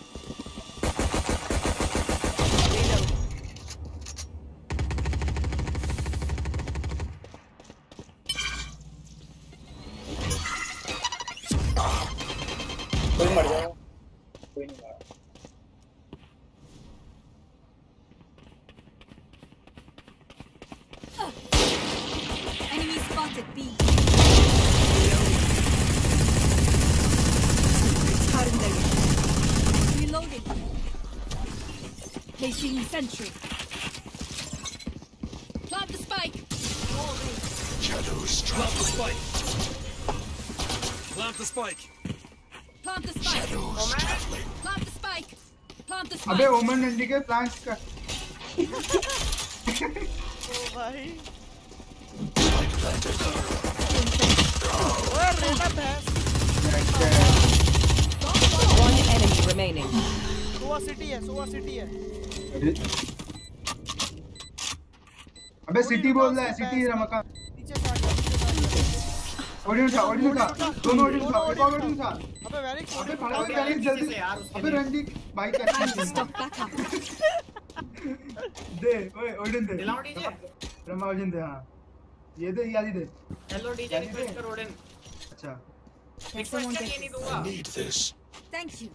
Enemy spotted B. Reloading. Placing sentry. Plant the spike. Shadows Plant the traveling. spike. Plant the spike. The अबे ओमन डंडी के प्लांट्स का ओ भाई भैंस One enemy remaining. सोवा सिटी है सोवा सिटी है अबे सिटी बोल रहा है सिटी रमका ओडिन उठा ओडिन उठा दोनों ओडिन उठा एक और ओडिन उठा अबे वेनिक्स अबे गया। वेनिक्स जल्दी। से यार अबे। रंडी बाइक का Stock back दे ओए ओडिन दे। दिलाओ डीजे रमा ओडिन दे हाँ। ये दे यादी दे। हेलो डीजे रिक्वेस्ट कर ओडिन अच्छा। रिक्वेस्ट कर ये नहीं दूँगा? Need this. Thank you.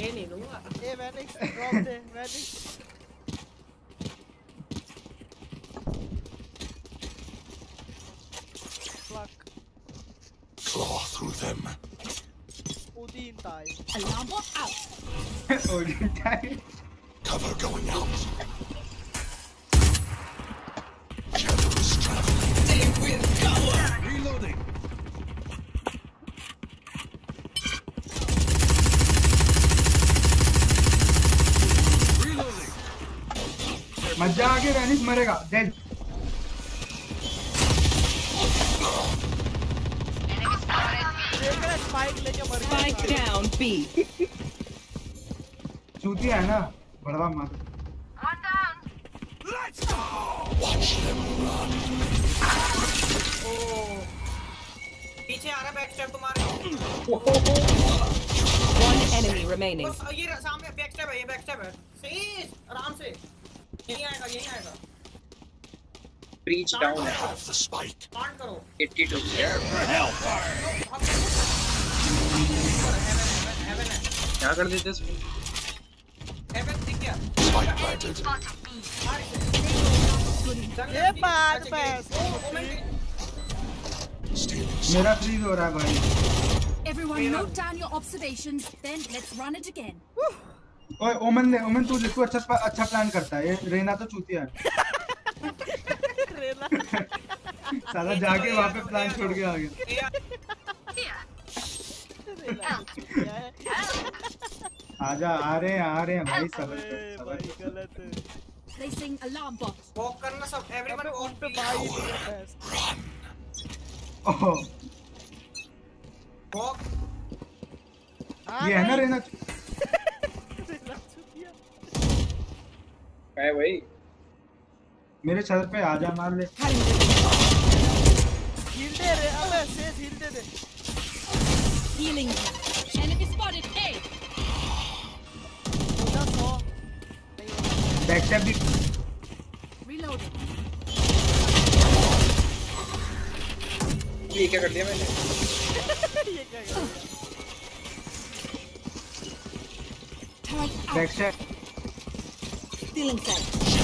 ये नहीं दूँगा। ए वेनिक्स ड्रॉप दे वेनिक्स Claw through them. Odin ताई Alarm bot out. *laughs* Odin time Cover going out. Shadows traveling. Reloading. Reloading. मजा आ गया वेनिक्स मरेगा डेड स्पाइक लेके मर गया Spike down B. चूतिया है ना? बड़वा मार पीछे आ रहा है तुम्हारे One enemy remaining. बस ये सामने बैक स्टेप है ये बैक स्टेप है। सही आराम से। यही आएगा यही आएगा। Breach down. कांड करो 82. है क्या कर देते इसमें? हेवन दिख ये बात बस मेरा फ्रीज हो रहा है भाई। Everyone note down your observations, then let's run it again. ओए ओमन ने ओमन तू जिसको अच्छा अच्छा प्लान करता है ये रेना तो चूतिया है। *laughs* रेला साला जाके वहाँ पे प्लान छोड़ के आ गया। आजा आ रहे हैं आ रहे हैं भाई सब गलत Placing alarm bot. वॉक करना सब एवरीवन उन पे भाई ओहो। वॉक ये है ना है भाई *laughs* मेरे छत पे आजा मार ले हील दे रे अबे सेज हील दे दे Healing you. Enemy spotted. A. पूरा सौ बैक स्टेप भी Reloading. ये क्या कर दिया मैंने ये क्या कर out. Back step Stealing sight.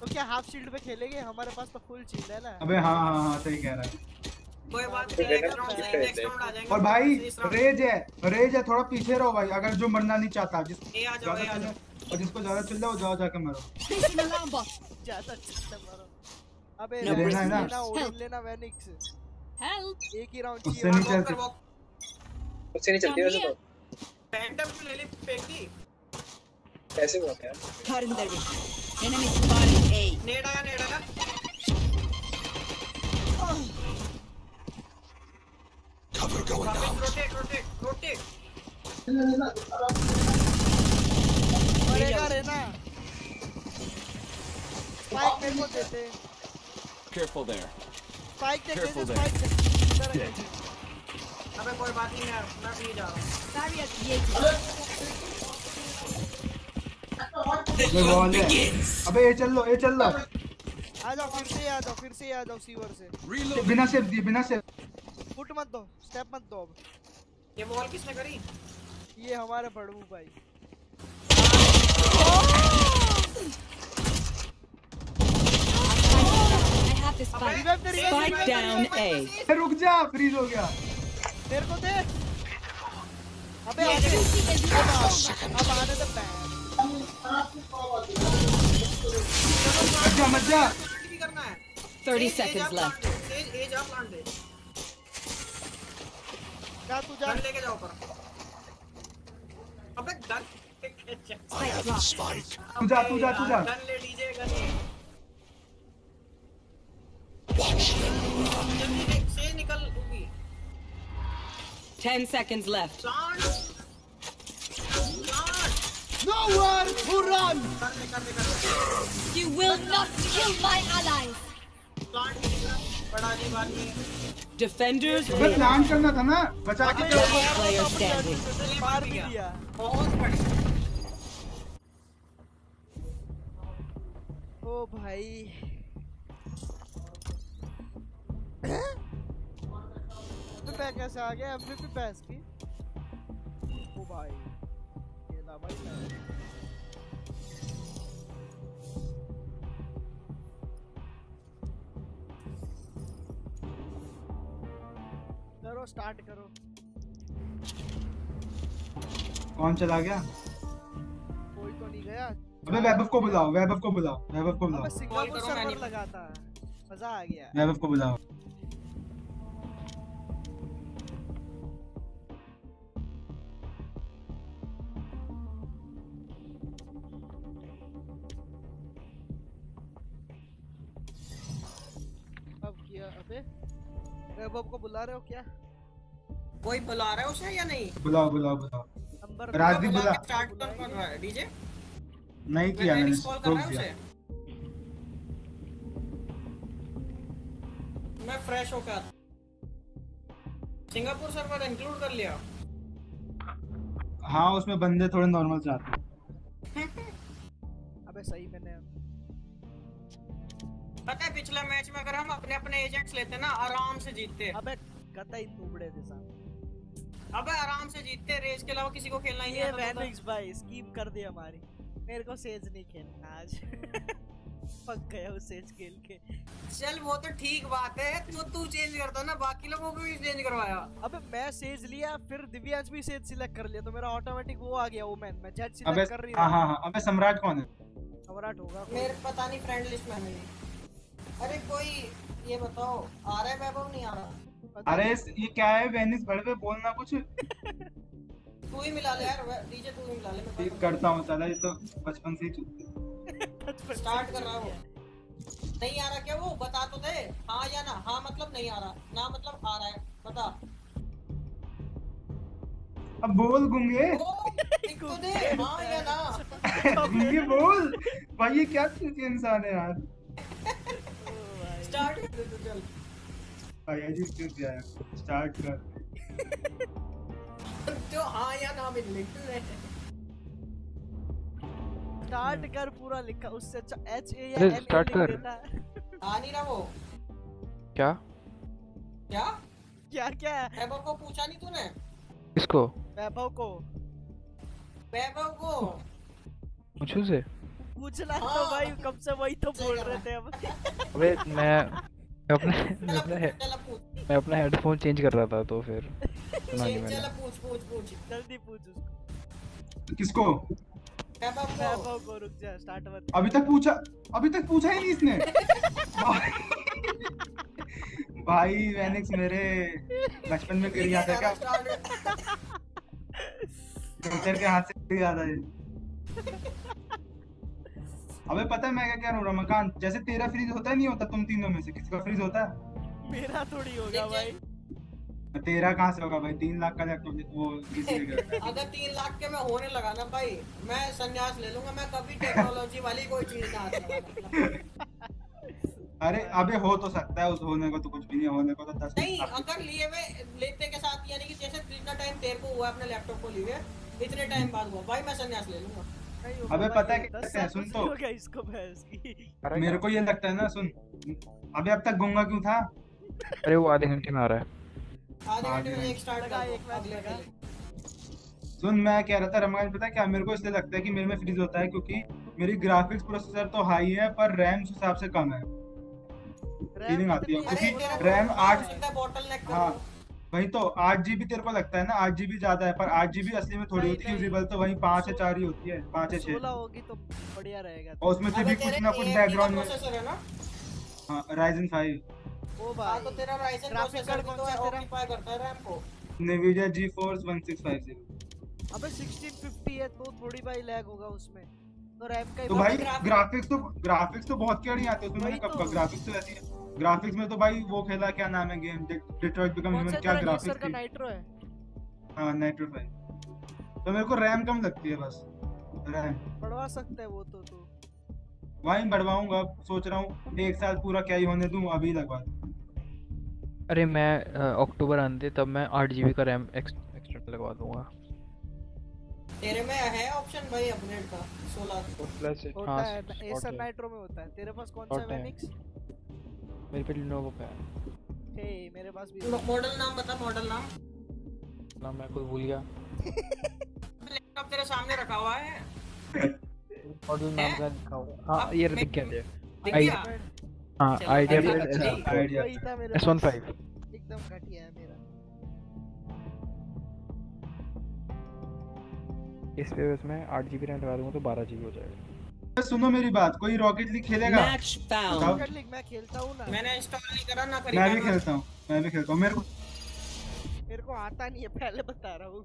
तो क्या हाफ़ शील्ड पे खेलेंगे? हमारे पास तो फुल शील्ड है ना। अबे हाँ हाँ हाँ सही कह रहा है। कोई बात नहीं नेक्स्ट राउंड नेक्स्ट राउंड आ जाएँगे। और भाई रेज है रेज है थोड़ा पीछे रहो भाई अगर जो मरना नहीं चाहता जिस ए आ जाओ आ जाओ। और जिसको ज़्यादा चिल्ला वो जाओ जाके मरो। ज़्यादा चिल्ला मारो। अबे लेना है ना? लेना लेना वेनिक्स Help. एक ही राउंड उससे नहीं चलती। उससे नहीं चलती वैसे तो। फैंटम ले ली फेंक दी। कैसे हुआ क्या Cutting their way. Enemy spotted. A. नेड आया नेड आया Cover going out. Rotate rotate rotate मरेगा रे ना स्पाइक मेरे को देते Careful there. स्पाइक दे दे. स्पाइक दे है। अबे कोई बात नहीं मैं मैं भी जा रहा हूँ Barrier created. ये है अबे ये चल लो ये चल लो। आ जाओ फिर से आ जाओ फिर से आ जाओ सीवर से। बिना सेफ़ दिए बिना सेफ़ फुट मत दो स्टेप मत दो अब। ये वॉल किसने करी? ये हमारे बड़बू भाई। Spike. They down A. रुक जा फ्रीज हो गया। मेरे को दे। अबे आगे। अब आ- अब आने दे बैग मत जा मत जा कुछ भी करना है 30 seconds left. पर अबे गन Spike होगी 10 seconds left. Nowhere to run. You will not kill my allies. Defenders. Plan करना था ना बचा के player तो standing. मार दिया बहुत बढ़िया ओ भाई मैं कैसे आ गया एमवीपी पैस की ओ भाई। करो स्टार्ट करो। कौन चला गया? कोई तो नहीं गया। अबे वैभव को बुलाओ वैभव को बुलाओ वैभव को बुलाओ। करो, मैं सर्वर नहीं- लगा मज़ा आ गया। वैभव को बुलाओ। वैभव को बुला रहे हो क्या? कोई बुला रहा है उसे या नहीं? बुलाओ बुलाओ बुलाओ। नंबर राजदीप बुला। बुला स्टार्ट कर कर रहा है डीजे। नहीं किया मैंने मैं कॉल कर रहा है उसे मैं फ्रेश होकर आता सिंगापुर सर्वर इंक्लूड कर लिया। हाँ उसमें बंदे थोड़े नॉर्मल हैं। *laughs* अबे सही मैंने पता है पिछले मैच में अगर हम अपने अपने एजेंट्स लेते ना आराम से जीतते। अबे कतई तुबड़े थे साहब। अबे आराम से जीतते रेस के अलावा किसी को खेलना ही नहीं ये। वैनिक्स भाई स्कीम कर दी हमारी। मेरे को सेज नहीं खेलना आज। *laughs* पक गया वो सेज खेल के। चल वो तो ठीक बात है तो तू चेंज करता ना बाकी लोगों को भी चेंज करवाया। अबे मैं सेज लिया फिर दिव्यांश भी सेज सिलेक्ट कर लिया तो मेरा ऑटोमेटिक वो आ गया ओमन मैं जेट अबे सिलेक्ट कर रही हाँ। हूँ हाँ हाँ अबे सम्राट कौन है? सम्राट होगा मेरे पता नहीं फ्रेंड लिस्ट में है मेरी अरे कोई ये बताओ आ रहा है वैभव नहीं आ रहा? अरे ये क्या है वेनिस बड़े पे बोलना कुछ? *laughs* तू ही मिला ले यार डीजे तू ही मिला ले मैं करता हूँ साला ये तो बचपन से ही स्टार्ट कर रहा। हूँ। नहीं आ रहा क्या वो? बता तो दे। हाँ या ना? हाँ मतलब नहीं आ रहा। ना मतलब आ रहा है। बता। अब बोल गुंगे। तो दे। हाँ या ना? गुंगे बोल। भाई ये क्या चीज़ इंसान है यार। *laughs* स्टार्ट कर दे तू चल भाई क्यों दिया है? स्टार्ट कर। जो हाँ या ना में लिख ले स्टार्ट कर पूरा लिखा उससे अच्छा एच ए या start लिख कर। आ नहीं रहा वो। क्या? क्या? क्या क्या? वैभव को पूछा नहीं तूने? किसको? वैभव को। वैभव को। मुझे से पूछना तो हाँ। भाई कब से वही तो बोल रहे थे अब। अबे मैं मैं अपने मैं अपना पूछ, पूछ। मैं अपना हेडफोन चेंज कर रहा था तो फिर सुना नहीं मैंने। पूछ पूछ पूछ। जल्दी पूछ उसको। किसको? को। रुक जा स्टार्ट मत। अभी तक पूछा अभी तक पूछा ही नहीं इसने। भाई वेनिक्स मेरे बचपन में गिर जाता क्या टीचर के हाथ से गिर जाता है। अबे पता है मैं क्या कह रहा हूँ रमाकांत जैसे तेरा फ्रीज होता है नहीं होता तुम तीनों में से किसी का फ्रीज होता? है मेरा थोड़ी होगा भाई। तेरा कहाँ से होगा भाई? तीन लाख का लैपटॉप वो किसी के का। अगर तीन लाख के मैं होने लगा ना भाई मैं संन्यास ले लूँगा मैं कभी टेक्नोलॉजी वाली कोई चीज़ ना अरे अबे हो तो सकता है उस होने को तो कुछ भी नहीं होने को तो दस नहीं अगर लिए हुए लेते के साथ यानी कि जैसे जितना टाइम तेरे को हुआ अपने लैपटॉप को लिए इतने टाइम बाद हुआ भाई मैं संन्यास ले लूँगा। अबे पता है क्या हैं, सुन तो। इसको भैंस की मेरे को ये लगता है ना सुन। अबे अब तक गूँगा क्यों था? अरे वो आधे घंटे में आ रहा है। आधे घंटे में एक स्टार्ट कर एक मैच लगा। सुन मैं कह रहा था रमगान पता है क्या? मेरे को इसलिए लगता है कि मेरे में फ्रीज होता है क्योंकि मेरी ग्राफिक्स प्रोसेसर तो हाई है पर रैम उस हिसाब से कम है। फीलिंग आती है क्योंकि रैम आठ बॉटल नेक हाँ वही तो आठ जीबी तेरे को लगता है ना? आठ जीबी ज़्यादा है पर आठ जीबी असली में थोड़ी होती है यूजेबल तो वही पाँच या चार ही होती है पाँच या छह। होगी तो बढ़िया रहेगा और उसमें से भी कुछ ना कुछ बैकग्राउंड में हाँ राइजन फाइव ओ हाँ तो तेरा राइजन प्रोसेसर भी कौन तो सा है तेरा? ऑक्यूपाई करता है रैम को? NVIDIA GeForce 1650 अबे 1650 है तो थोड़ी भाई लैग होगा उसमें। तो रैम का तो भाई ग्राफिक्स तो ग्राफिक्स तो बहुत कड़ी आते हैं उसमें मैंने कब तो। कब ग्राफिक्स तो ऐसी है ग्राफिक्स में तो भाई वो खेला क्या नाम है गेम डिट्रॉइट बिकम ह्यूमन क्या ग्राफिक्स का नाइट्रो है? हाँ नाइट्रो फाइव तो मेरे को रैम कम लगती है बस। रैम बढ़वा सकता है वो तो तू। वही बढ़वाऊँगा सोच रहा हूँ एक साल पूरा क्या ही होने दूँ अभी लगवा दूँ। अरे मैं अक्टूबर आने दे तब मैं आठ जीबी का रैम एक्सटेंड लगवा दूँगा। तेरे में है ऑप्शन भाई अपग्रेड का 16 प्लस होता हाँ है एसर नाइट्रो में होता है। तेरे पास कौन सा है। वेनिक्स मेरे पे लिनोवो का है हे मेरे पास भी मॉडल नाम बता मॉडल नाम। ना मैं खुद भूल गया। लैपटॉप तेरे सामने रखा हुआ है। मॉडल नाम का लिखा हुआ? हाँ ये दिख गया दिख आई- गया हाँ अच्छा, वन पास फाइव एकदम घटिया है मेरा। इस पे बस मैं आठ जी बी रैम लगा दूँगा तो बारह जी बी हो जाएगा। सुनो मेरी बात कोई रॉकेट लीग खेलेगा? रॉकेट लीग मैं खेलता हूँ ना। मैंने इंस्टॉल नहीं करा ना करी मैं भी खेलता हूँ मैं भी खेलता हूँ। मेरे को मेरे को आता नहीं है पहले बता रहा हूँ।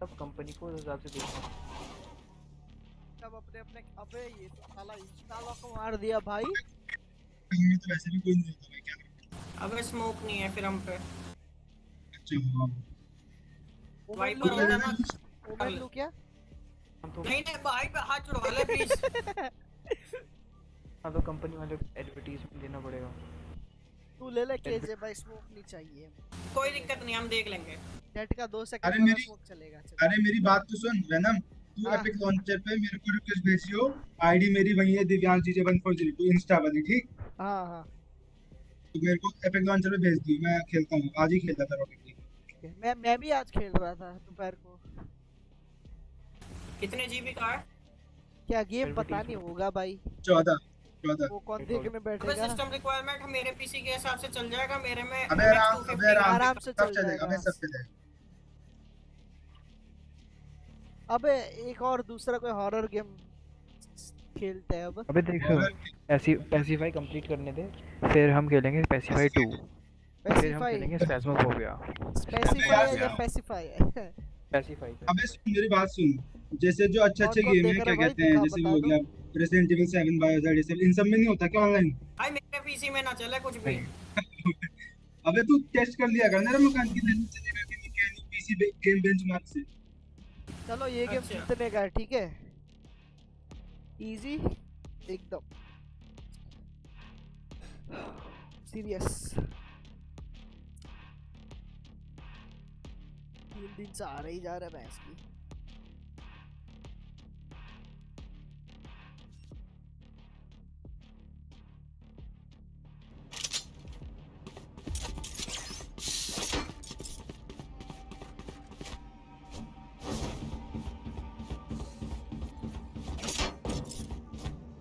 सब कंपनी को हिसाब से देखना। सब अपने अपने अबे ये तो साला इंस्टा लॉक मार दिया भाई। में तो वैसे भी कोई नहीं होता मैं क्या? अबे स्मोक नहीं है फिर हम पे। अच्छा हाँ। ओमेन वाइपर लू ओमेन लू क्या? नहीं नहीं भाई पे हाथ जुड़वा ले प्लीज़ *laughs* हाँ तो कंपनी वाले एडवर्टीजमेंट देना पड़ेगा। तू ले ले केजे भाई स्मोक नहीं चाहिए। कोई दिक्कत नहीं हम देख लेंगे। नेट का दो अरे सेकंड का मेरी- स्मोक चलेगा चल। अरे मेरी बात तो सुन वेनम तू हाँ। एपिक लॉन्चर पे मेरे को रिक्वेस्ट भेजियो आईडी मेरी वही है दिव्यांश जीजे 140 इंस्टा वाली ठीक? हाँ हाँ। तो मेरे को एपिक लॉन्चर पे भेज दियो मैं खेलता हूँ। आज ही खेलता था रॉकेट है मैं मैं भी आज खेल रहा था दोपहर को। कितने जीबी का है? क्या गेम पता नहीं होगा भाई। 14 14 वो कौन देखने अबे बैठेगा सिस्टम रिक्वायरमेंट मेरे पीसी के हिसाब से चल जाएगा मेरे में अबे आराम MX250 अबे आराम से चल चलेगा अबे सब चलेगा। अबे एक और दूसरा कोई हॉरर गेम खेलते हैं अब। अबे देख ऐसी पैसिफाई कंप्लीट करने दे फिर हम खेलेंगे पैसिफाई 2 फिर हम खेलेंगे स्पैस्मोफोबिया स्पेसिफाई है या पेसिफाई है? पैसिफाई अबे सुन मेरी बात सुन। जैसे जो अच्छे अच्छे गेम है क्या कहते हैं जैसे वो हो गया रेसिडेंट एविल 7 बायोजार्ड ये सब इन सब में नहीं होता क्या ऑनलाइन भाई मेरे पीसी में ना चले कुछ भी। *laughs* अबे तू टेस्ट कर लिया कर ना मकान की नहीं चलेगा कि नहीं क्या पीसी गेम बेंचमार्क से। चलो ये गेम अच्छा। जीतने का है ठीक है? इजी एकदम। सीरियस तीन दिन से आ रही जा रहा है भैंस की।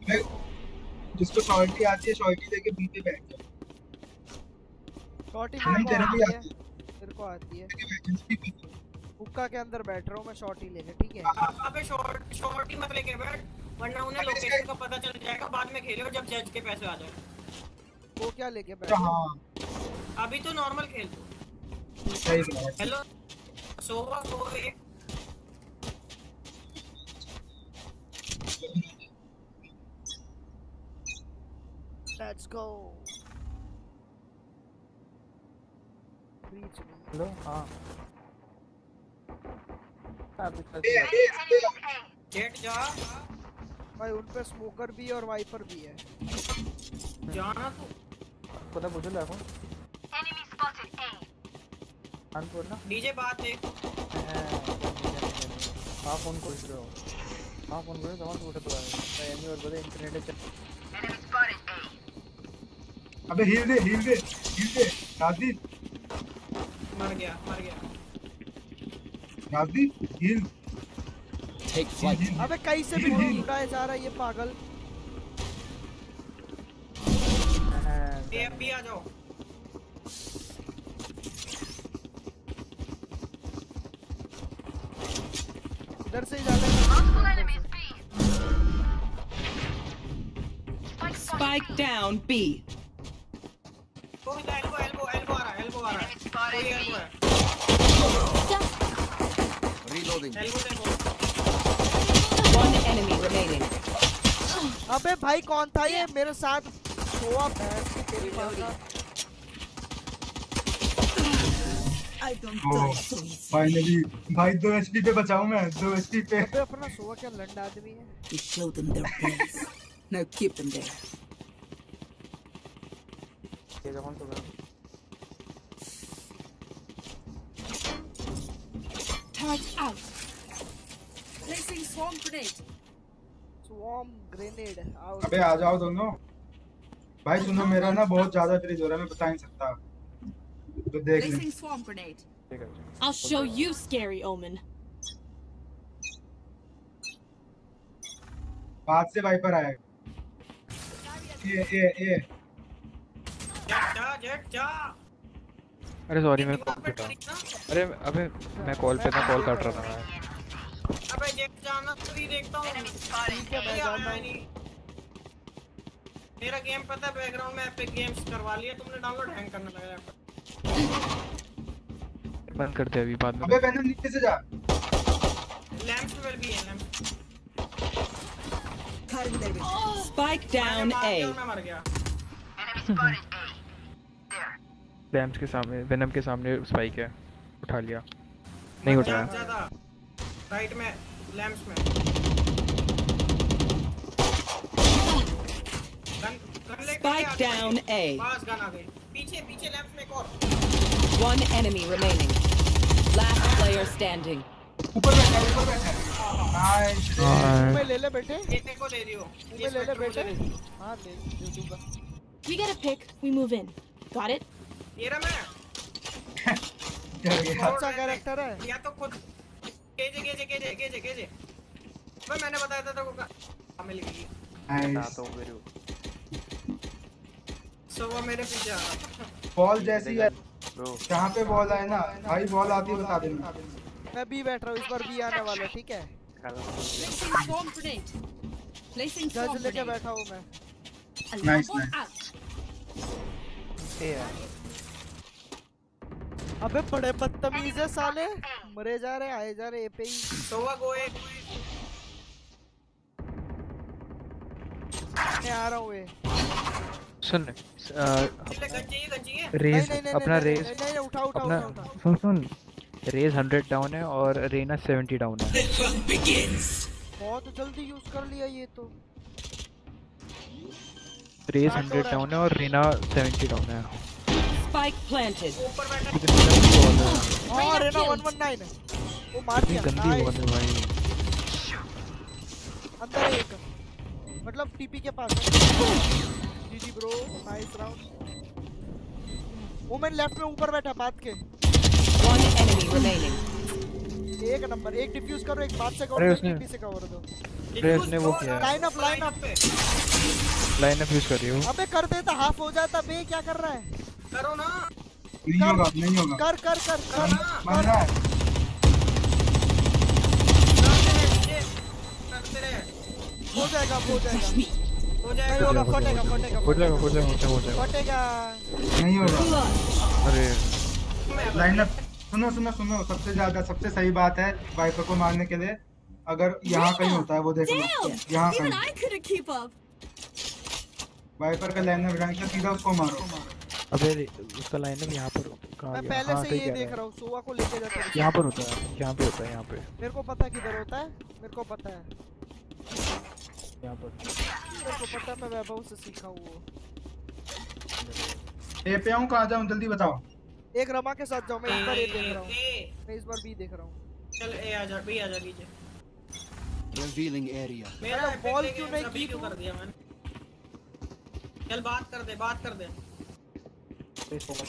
मैं जिसको शॉर्टी आती है शॉर्टी लेके बैठ जाओ। शॉटी हम तेरे को आती है। मेरे को है। आती है। हुक्का के अंदर बैठ रहा हूँ मैं शॉटी लेके ठीक है? अबे शॉर्ट शॉर्ट ही मत लेके बैठ वरना उन्हें लोकेशन का पता चल जाएगा बाद में खेलो जब जज के पैसे आ जाए। वो क्या लेके बैठ हाँ। अभी तो नॉर्मल खेल। तू सही बात हेलो सोवा सो एक। Let's go reach me hello हाँ। जेट जा। भाई उन पे स्मोकर भी और वाइपर भी है। जाना तू। पता बुझो लाखो एनिमी स्पॉटेड ए कानपुर ना डीजे बात है। आप फ़ोन कर रहे हो। आप फ़ोन कर रहे हो तमाम उठे तो भाई एमी और बड़े इंटरनेट चल। एनिमी स्पॉटेड ए अबे हील दे हील दे हील दे। शादी मर गया मर गया। Rajdeep heal Take flight. अबे कहीं से भी नहीं उड़ाया जा रहा है ये पागल। ए अब भी आ जाओ। इधर से ही जाना है। Spike down B. कोई एल्बो एल्बो एल्बो आ रहा है एल्बो आ रहा है। कोई एल्बो है? Reloading. Elbow moving. One enemy remaining. अबे भाई कौन था ये मेरे साथ सोआ भैंस की तेरी माँ का फाइनली भाई दो एचपी पे बचाऊं मैं दो एचपी पे अबे अपना सोआ क्या लंड आदमी है You show them their place. Now keep them there. ये जवान तो मैं Turret out. Placing swarm grenade. Swarm grenade. Out. अबे आ जाओ दोनों. भाई सुनो मेरा ना बहुत ज़्यादा फ्रीज हो रहा है मैं बता नहीं सकता. तो देख. Placing swarm grenade. I'll show you scary omen. बाद से वाइपर आएगा. ये ये ये. अरे सॉरी मैं कॉल पे था अरे अबे मैं कॉल पे था कॉल काट रहा था मैं अबे जेट जाना फ्री देखता हूँ। मेरा गेम पता है बैकग्राउंड में एपिक गेम्स करवा लिया तुमने डाउनलोड हैंग करने लगा यार बंद करते हैं अभी बाद में। अबे वेनम नीचे से जा। लैंप्स में भी है लैंप्स A. मैं मर गया। लैम्प्स के सामने वेनम के सामने स्पाइक है। उठा लिया। नहीं उठाया ज़्यादा। राइट में लैंप्स में गन गन लेके Spike आगे down A. पास गन आ गई पीछे पीछे लैंप्स में एक और One enemy remaining. Last player standing. ऊपर बैठा है ऊपर बैठा है नाइस तुम्हें ले ले बेटे। ये तेरे को दे रही हो। तुम्हें ले ले बेटे। हाँ। ले दे दूँगा। We get a pick, we move in. Got it? ये रहा मैं। चल *laughs* गया अच्छा कैरेक्टर है। या तो खुद KJ KJ KJ KJ KJ. मैं मैंने बताया था तेरे को का मिल गई। नाइस सो वो मेरे पीछे आ रहा बॉल जैसी है। जहाँ पे बॉल आए ना भाई बॉल आती है बता देना। मैं भी बैठ रहा हूँ इस बार भी आने वाला है ठीक है? Placing swarm grenade. Placing जज लेके बैठा हूँ मैं। Nice nice. अबे बड़े बदतमीज है साले। मरे जा रहे आए जा रहे ए पे ही। तो गोए। मैं आ रहा हूँ ये। सुन चिल्ले गन चाहिए गन चाहिए रेज नहीं, नहीं, नहीं, अपना रेज उठा, उठा, अपना। सुन सुन रेज 100 डाउन है और रेना 70 डाउन है। बहुत जल्दी यूज़ कर लिया ये तो। रेज हाँ, 100 डाउन है और रेना 70 डाउन है। Spike planted. बॉल है रेना 119 है वो मार दिया गंदी nice। है भाई। अंदर एक। मतलब टीपी के पास है। जीजी ब्रो नाइस राउंड वुमेन लेफ़्ट में ऊपर बैठा बात के। One enemy remaining. एक नंबर एक डिफ्यूज करो एक बात से कवर दो टीपी से कवर दो। अरे उसने वो किया। लाइन अप लाइन अप पे लाइन अप यूज़ कर रही हूँ। अबे कर देता हाफ़ हो जाता बे क्या कर रहा है? करो ना। नहीं होगा नहीं होगा। कर कर कर कर मर रहा है। हो जाएगा हो जाएगा। हो जाएगा फटेगा फटेगा हो जाएगा। हो जाएगा हो जाएगा हो जाएगा। फटेगा नहीं होगा। अरे। Line up. सुनो सुनो सुनो। सबसे ज़्यादा सबसे सही बात है वाइपर को मारने के लिए। अगर यहाँ कहीं होता है वो देख लो! यहाँ कहीं. वाइपर का लाइन अप रैंक सीधा उसको मारो। अबे उसका लाइन अप यहाँ पर कहाँ मैं पहले हाँ से ये देख रहा हूँ सोवा को लेके जाता है। हूँ यहाँ पर होता है यहाँ पे होता है यहाँ पे। मेरे को पता है किधर होता है मेरे को पता है। यहाँ पर। मेरे को पता है मैं वैभव से सीखा हूँ। वो ए पे आऊँ कहाँ जाऊँ? जल्दी बताओ। एक रमा के साथ जाओ मैं इस बार ए देख रहा हूँ। मैं इस बार बी देख रहा हूँ। चल ए आ जा बी आ जा नीचे। Revealing area. मेरा बॉल क्यों नहीं क्यों कर दिया मैंने। चल बात कर दे बात कर दे।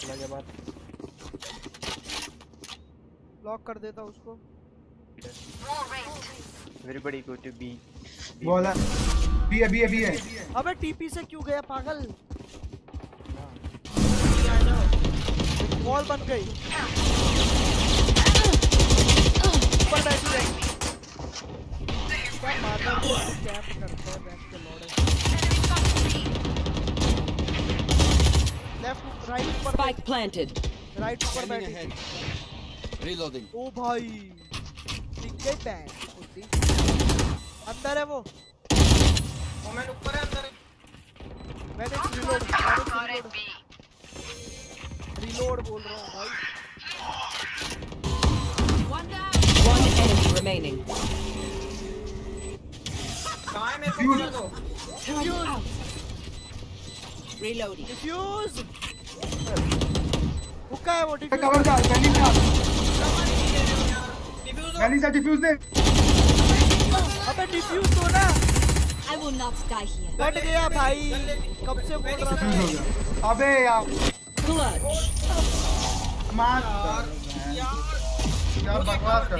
लगे बात लॉक कर देता उसको। Everybody go to B. Ball B है बी है बी है। अबे टीपी से क्यों गया पागल? बी वॉल बन गई। ऊपर बैठी। रही क्या मारना कैंप करता है? राइट ऊपर Spike planted. राइट ऊपर Scanning बैठी ahead. थी। Reloading. ओ भाई दिख गई बैग खुदी अंदर है वो और मैं ऊपर है अंदर मैंने रिलोड रिलोड रिलोड बोल रहा हूँ भाई One down. One enemy remaining. कहाँ है मेरे को बता दो Turret out. Reloading. डिफ्यूज हुक्का है वो डिफ्यूज। कवर जा गली जा गली जा डिफ्यूज दे। अबे डिफ्यूज तो ना। I will not die here. Cut गया भाई। कब से बोल रहा था? अबे यार। Clutch. मार। यार यार बकवास कर।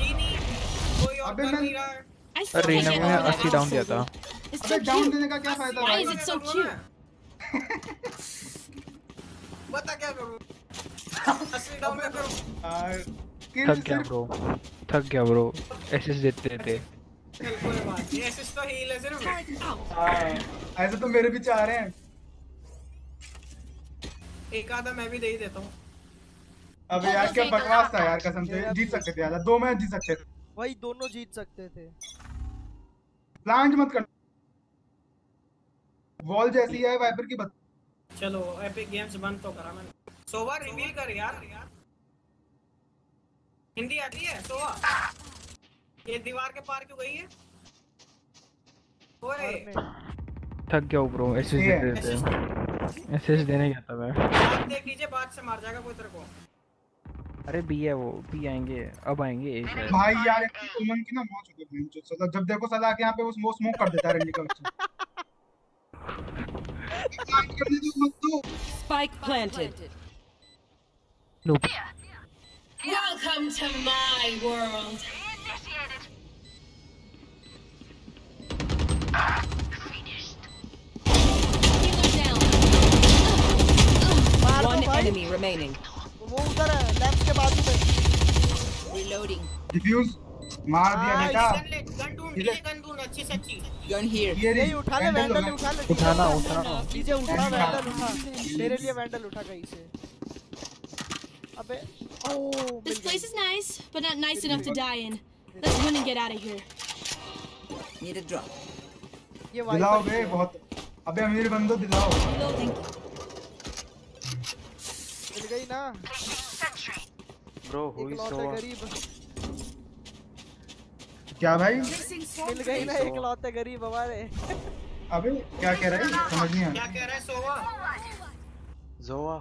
अबे मैं- नहीं रहा अरे still रेना that 80 डाउन दिया था। अबे डाउन देने का क्या फ़ायदा Why भाई? is it so cute? *laughs* बता क्या करूँ? *laughs* असली डाउन पे करो? थक गया ब्रो थक गया ब्रो एसिस्ट देते देते कोई बात नहीं असिस्ट तो हील है सिर्फ़। हाँ, ऐसे तो मेरे भी चाह रहे हैं। एक आधा मैं भी दे ही देता हूँ। अब यार क्या बकवास था यार कसम से। जीत सकते थे यार दो मैच जीत सकते थे। वही दोनों जीत सकते थे। प्लांट मत कर। वॉल जैसी है वाइपर की बत चलो एपिक गेम्स बंद तो करा मैंने। सोवा रिवील कर यार। हिंदी आती है सोवा? ये दीवार के पार क्यों गई है? ओए। थक गया ब्रो एसिस्ट देते देते एसिस्ट देने गया था मैं। बात देख लीजिए बाद से मार जाएगा कोई तेरे को। अरे बी है वो बी आएँगे अब आएँगे ए शायद। भाई यार उमन की ना मौत हो गई जब देखो सलाह के यहाँ पे वो स्मोक कर देता है रंडी *laughs* Spike planted. Nope. Welcome to my world. One enemy remaining. Reloading. Diffuse. मार दिया हाँ, बेटा। अच्छी से अच्छी. यही उठा ले वैंडल उठा। ले। उठाना उठाना। डीजे उठा वैंडल उठा। मेरे लिए वैंडल उठा कहीं से। अबे ओ This place is nice, but not nice enough to die in. Let's run and get out of here. Need a drop. ये दिलाओ बे बहुत। अबे अमीर बंदो दिलाओ। मिल गई ना। Bro, who is इकलौते गरीब। क्या भाई? मिल गई ना इकलौते गरीब हमारे। अबे क्या कह रहा है? समझ नहीं आ क्या कह रहा है सोवा?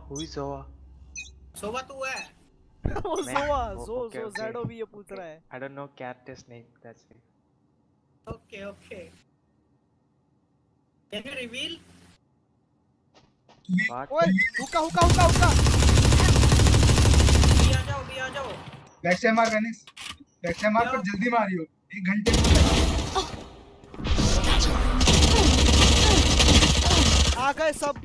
who is Zoa? सोवा तू है। वो ओ- जो जो जेडो भी ये पूछ रहा है। I don't know character's name. That's it. Okay okay can you reveal ओए हुक्का हुक्का हुक्का भी आ जाओ भी आ जाओ। बैक से मार वेनिस बैक से मार पर जल्दी मारियो। एक घंटे। आ गए सब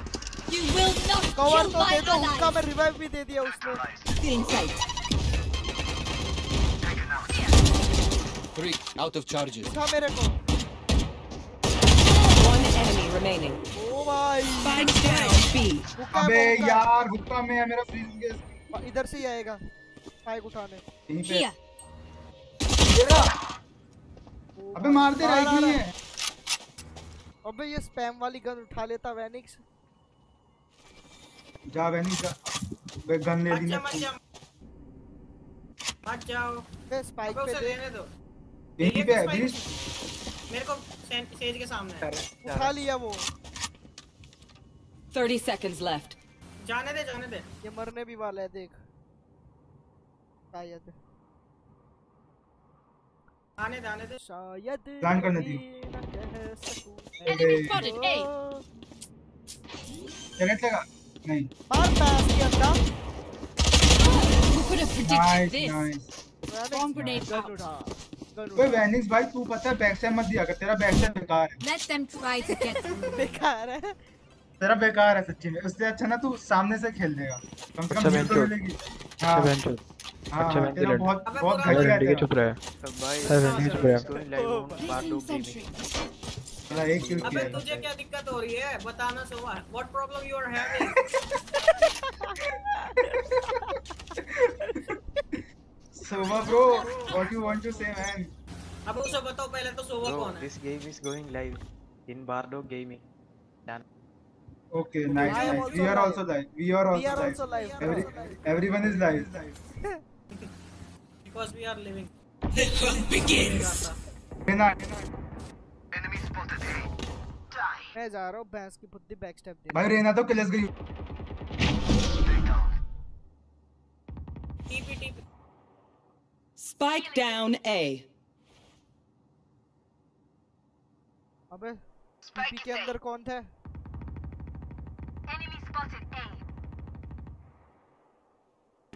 कवर तो दे दो. में रिवाइव भी दे दिया उसने Three out of charges. उठा मेरे को One enemy remaining. ओ भाई Spike down B. अबे में हुक्का। यार हुक्का में है मेरा फ्रीज गैस इधर से ही आएगा स्पाइक उठाने यहीं पे Here. अबे मार दे रहा। है। अबे ये स्पैम वाली गन उठा लेता वेनिक्स जा वेनिस जा। बे गन ले ली मत जा मत जाओ। बे स्पाइक पे दे। लेने दो। यहीं पे है मेरे को सेज के सामने है। उठा लिया वो। 30 seconds left. जाने दे जाने दे। ये मरने भी वाला है देख। शायद आने दे आने दे। शायद प्लान करने A. चैलेंज लगा? नहीं। मार पैस के अंदर Who could have predicted nice this? Nice Bomb grenade gun out. उठा गन ओए उठा वेनिस भाई तू पता है बैक साइड मत दिया कर तेरा बैक साइड बेकार है। Let them try to get *laughs* through. बेकार है। तेरा बेकार है सच्ची में। उससे अच्छा ना तू सामने से खेल लेगा कम से अच्छा कम हिल तो मिलेगी। अच्छा हाँ। हाँ अच्छा वेंचर तेरा बहुत अबे बहुत वेंचर के है चुप रहे on Placing Bardo Gaming. sentry. तेरा एक किल अबे किया तुझे है क्या दिक्कत हो रही है बताना Sova what problem you are having Sova bro what you want to say man अब उसे बताओ पहले तो सोवा कौन है this game is going live in Bardo Gaming. Done. Okay, nice, nice. We are also live. We are also live. Every, everyone is live. Because we are living बिना मैं जा रहा हूँ भैंस की बुद्धि बैक स्टेप दे भाई रेना तो किलस गई। TP TP Spike down A. अबे टीपी के अंदर कौन था?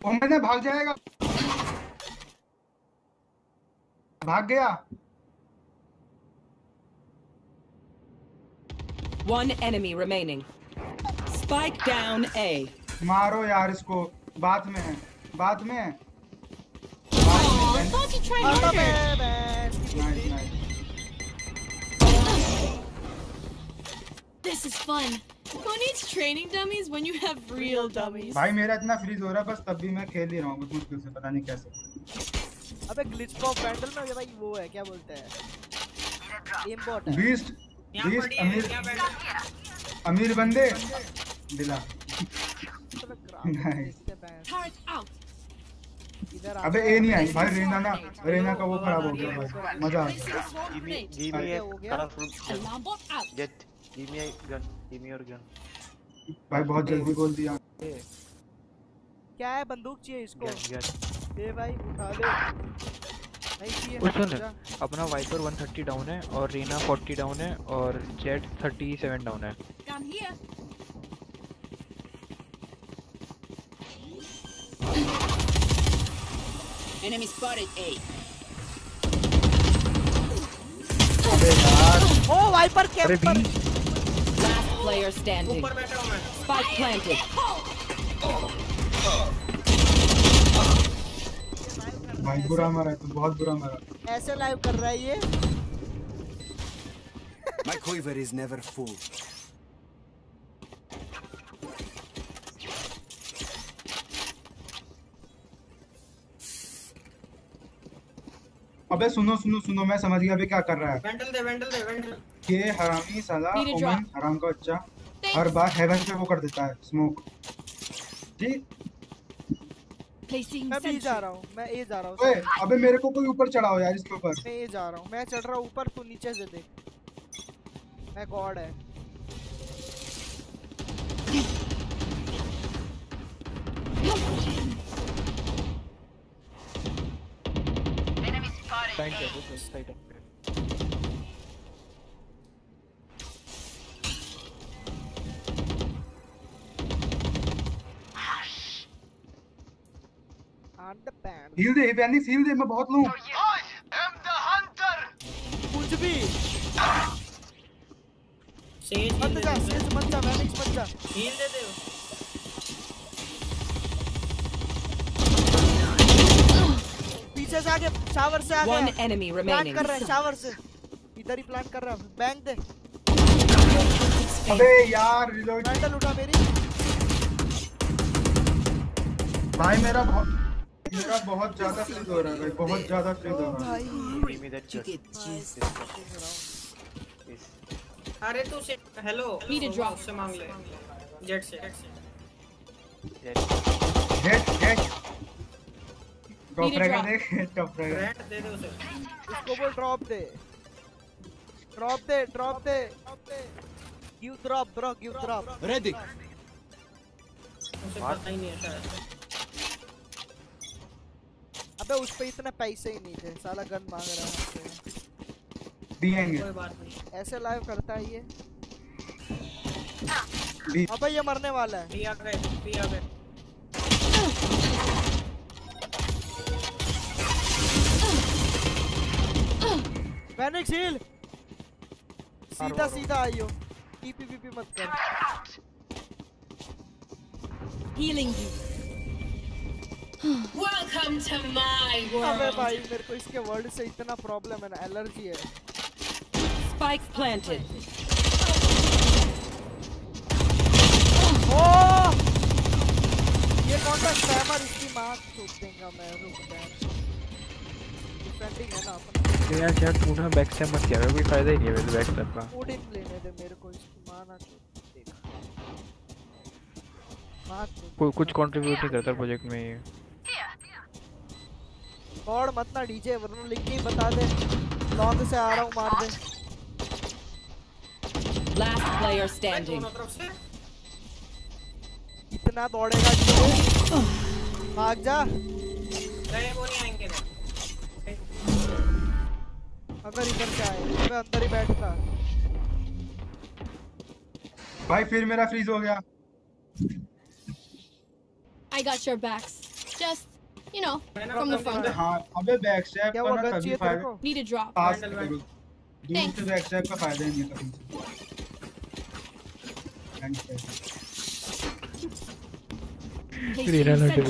मोहम्मद भाग जाएगा। भाग गया। One enemy remaining spike down A मारो यार इसको। बाद में है बाद में। है I. This is fun. Who needs training dummies when you have real dummies? भाई मेरा इतना फ्रीज हो रहा है बस तब भी मैं खेल ही रहा हूँ मुश्किल से पता नहीं कैसे। अबे ग्लिच पॉप बैंडल में भाई वो है क्या बोलते हैं? एम बॉट है बीस्ट बीस्ट अमीर अमीर बंदे दिला। अबे ए नहीं आई। भाई रेना ना रेना का वो खराब हो गया भाई। मज़ा आ गया। Give me, give me a हो Give me your gun. भाई बहुत जल्दी बोल दिया। क्या है बंदूक चाहिए इसको. ए भाई उठा ले। नहीं चाहिए सुन अपना वाइपर 130 डाउन है और रीना 40 डाउन है और जेट 37 डाउन है. Enemy spotted A. अबे यार। ओ वाइपर कैंपर player standing. ऊपर बैठा हूँ मैं Spike planted. भाई बुरा मारा है तू बहुत बुरा मारा ऐसे लाइव कर रहा है ये My quiver is never full. अबे सुनो सुनो सुनो मैं समझ गया अभी क्या कर रहा है वेंटल दे वेंटल दे वेंटल ये हरामी साला ओमन हराम का बच्चा हर बार हेवन पे वो कर देता है स्मोक जी? मैं भी जा रहा हूँ मैं ए जा रहा ओए हूँ अबे मेरे को कोई ऊपर चढ़ाओ यार इसके ऊपर। मैं ए जा रहा हूँ मैं चढ़ रहा हूँ ऊपर तू नीचे से देख। मैं गॉड है। टाइम पे वो सही टाइम द पैन हील दे बेनिस हील दे मैं बहुत लूँ कुछ भी। सेज मत जा सेज मत जा वैनिक्स मत जा। हील दे दे। पीछे से आगे शावर से आगे। Enemy plant remaining. कर रहा है शावर से। इधर ही प्लांट कर रहा है बैंक दे। अबे यार रिलोड बैंडल उठा मेरी। भाई मेरा बहुत मेरा बहुत ज़्यादा फ्रीज हो रहा है भाई बहुत ज़्यादा फ्रीज हो रहा है. अरे तू से हेलो Need a drop. उससे मांग ले। जेट से। Jet. Head head top Need a रहेगा देख टॉप रहेगा दे दे उसे। इसको बोल ड्रॉप दे। ड्रॉप दे ड्रॉप दे। Give drop bro give drop Ready. उसे पता ही नहीं है अबे उस पे इतने पैसे ही नहीं थे साला गन मांग रहा है दिएँगे। कोई बात नहीं। ऐसे लाइव करता है ये? दी। अबे ये मरने वाला है। आ गए पी गए। वैनिक्स हील सीधा सीधा आइयो। टीपी पीपी मत कर। Healing you. Welcome to my अबे भाई मेरे को इसके वर्ड से इतना प्रॉब्लम है ना एलर्जी है। Spike planted. ओ ये कौन सा स्पैमर इसकी माँ छूट देगा मैं रुक जा। डिफेंडिंग है ना अपना। यार यार तू ना बैक स्टैप मत किया? कोई फ़ायदा ही नहीं है वैसे बैक स्टैप का। लेने दे मेरे को इसकी माँ ना छूट देगा। माँ कुछ कंट्रीब्यूट नहीं करता प्रोजेक्ट में ये। गॉड मत ना डीजे वरना लिख के बता दे। लॉन्ग से आ रहा हूँ मार दे। Last player भाई standing. दोनों तरफ़ से। इतना दौड़ेगा डीजे भाग जा। गए वो नहीं आएँगे ना। अगर इधर से आए मैं अंदर ही बैठता। भाई फिर मेरा फ्रीज हो गया। I got your backs. Just, you know, from the अबे front. हाँ अबे बैक स्टैप क्या का वो ना गन तभी चाहिए तेरे फ़ायदा Need a drop. पास करो। दूर. से स्टैप का फ़ायदा नहीं है कभी। से। रीना लौटे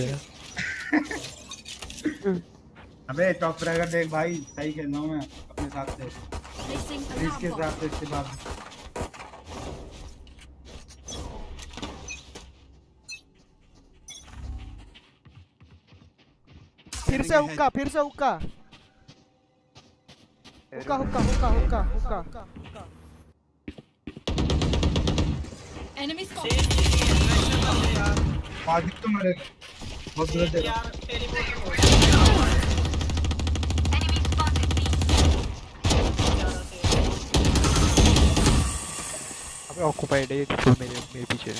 अबे टॉप फ्रैगर देख भाई सही खेल रहा हूँ मैं अपने साथ से। इसके साथ से इसके बाद। फिर से हुक्का फिर से हुक्का। हुक्का हुक्का हुक्का हुक्का हुक्का। Enemy spot. आदित तो मरेगा बहुत बुरा तेरा। यार टेलीपोर्ट अबे ऑक्यूपाइड है ये तो मेरे मेरे पीछे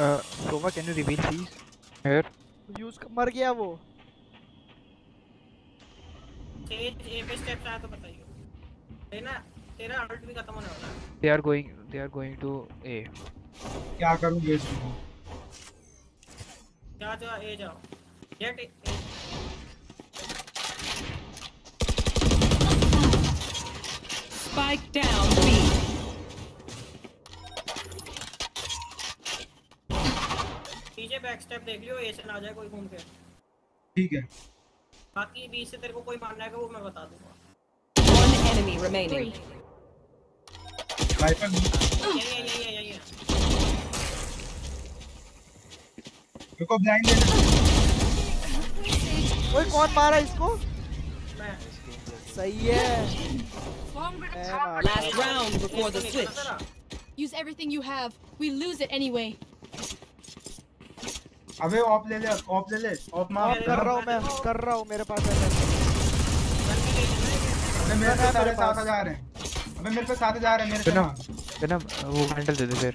Sova can you reveal please here use मर गया वो तेज ए पे स्टेप आया तो बताइए लेना तेरा अल्ट भी खत्म होने वाला है। They are going they are going to A क्या करूँ गेस में? जा जा ए जाओ। A Spike down B. Back step देख लियो ए से ना आ जाए कोई घूम के ठीक है बाकी बी से तेरे को कोई मारना है वो मैं बता दूंगा One enemy remaining. वाइपर यही है यही है यही है रुको ब्लाइंड देना ओए कौन मारा इसको मैं सही है Swarm grenade. मैं मारा। Last round before the switch. Use everything you have. We lose it anyway. अबे ऑफ़ ले ले ऑफ़ ले ले ऑफ़ मार। कर रहा हूँ मैं कर रहा हूँ मेरे पास है। अबे मेरे पे सारे सात हज़ार हैं। अबे मेरे पे सात हज़ार है मेरे पे वेनम वेनम वो हैंडल दे दे फिर।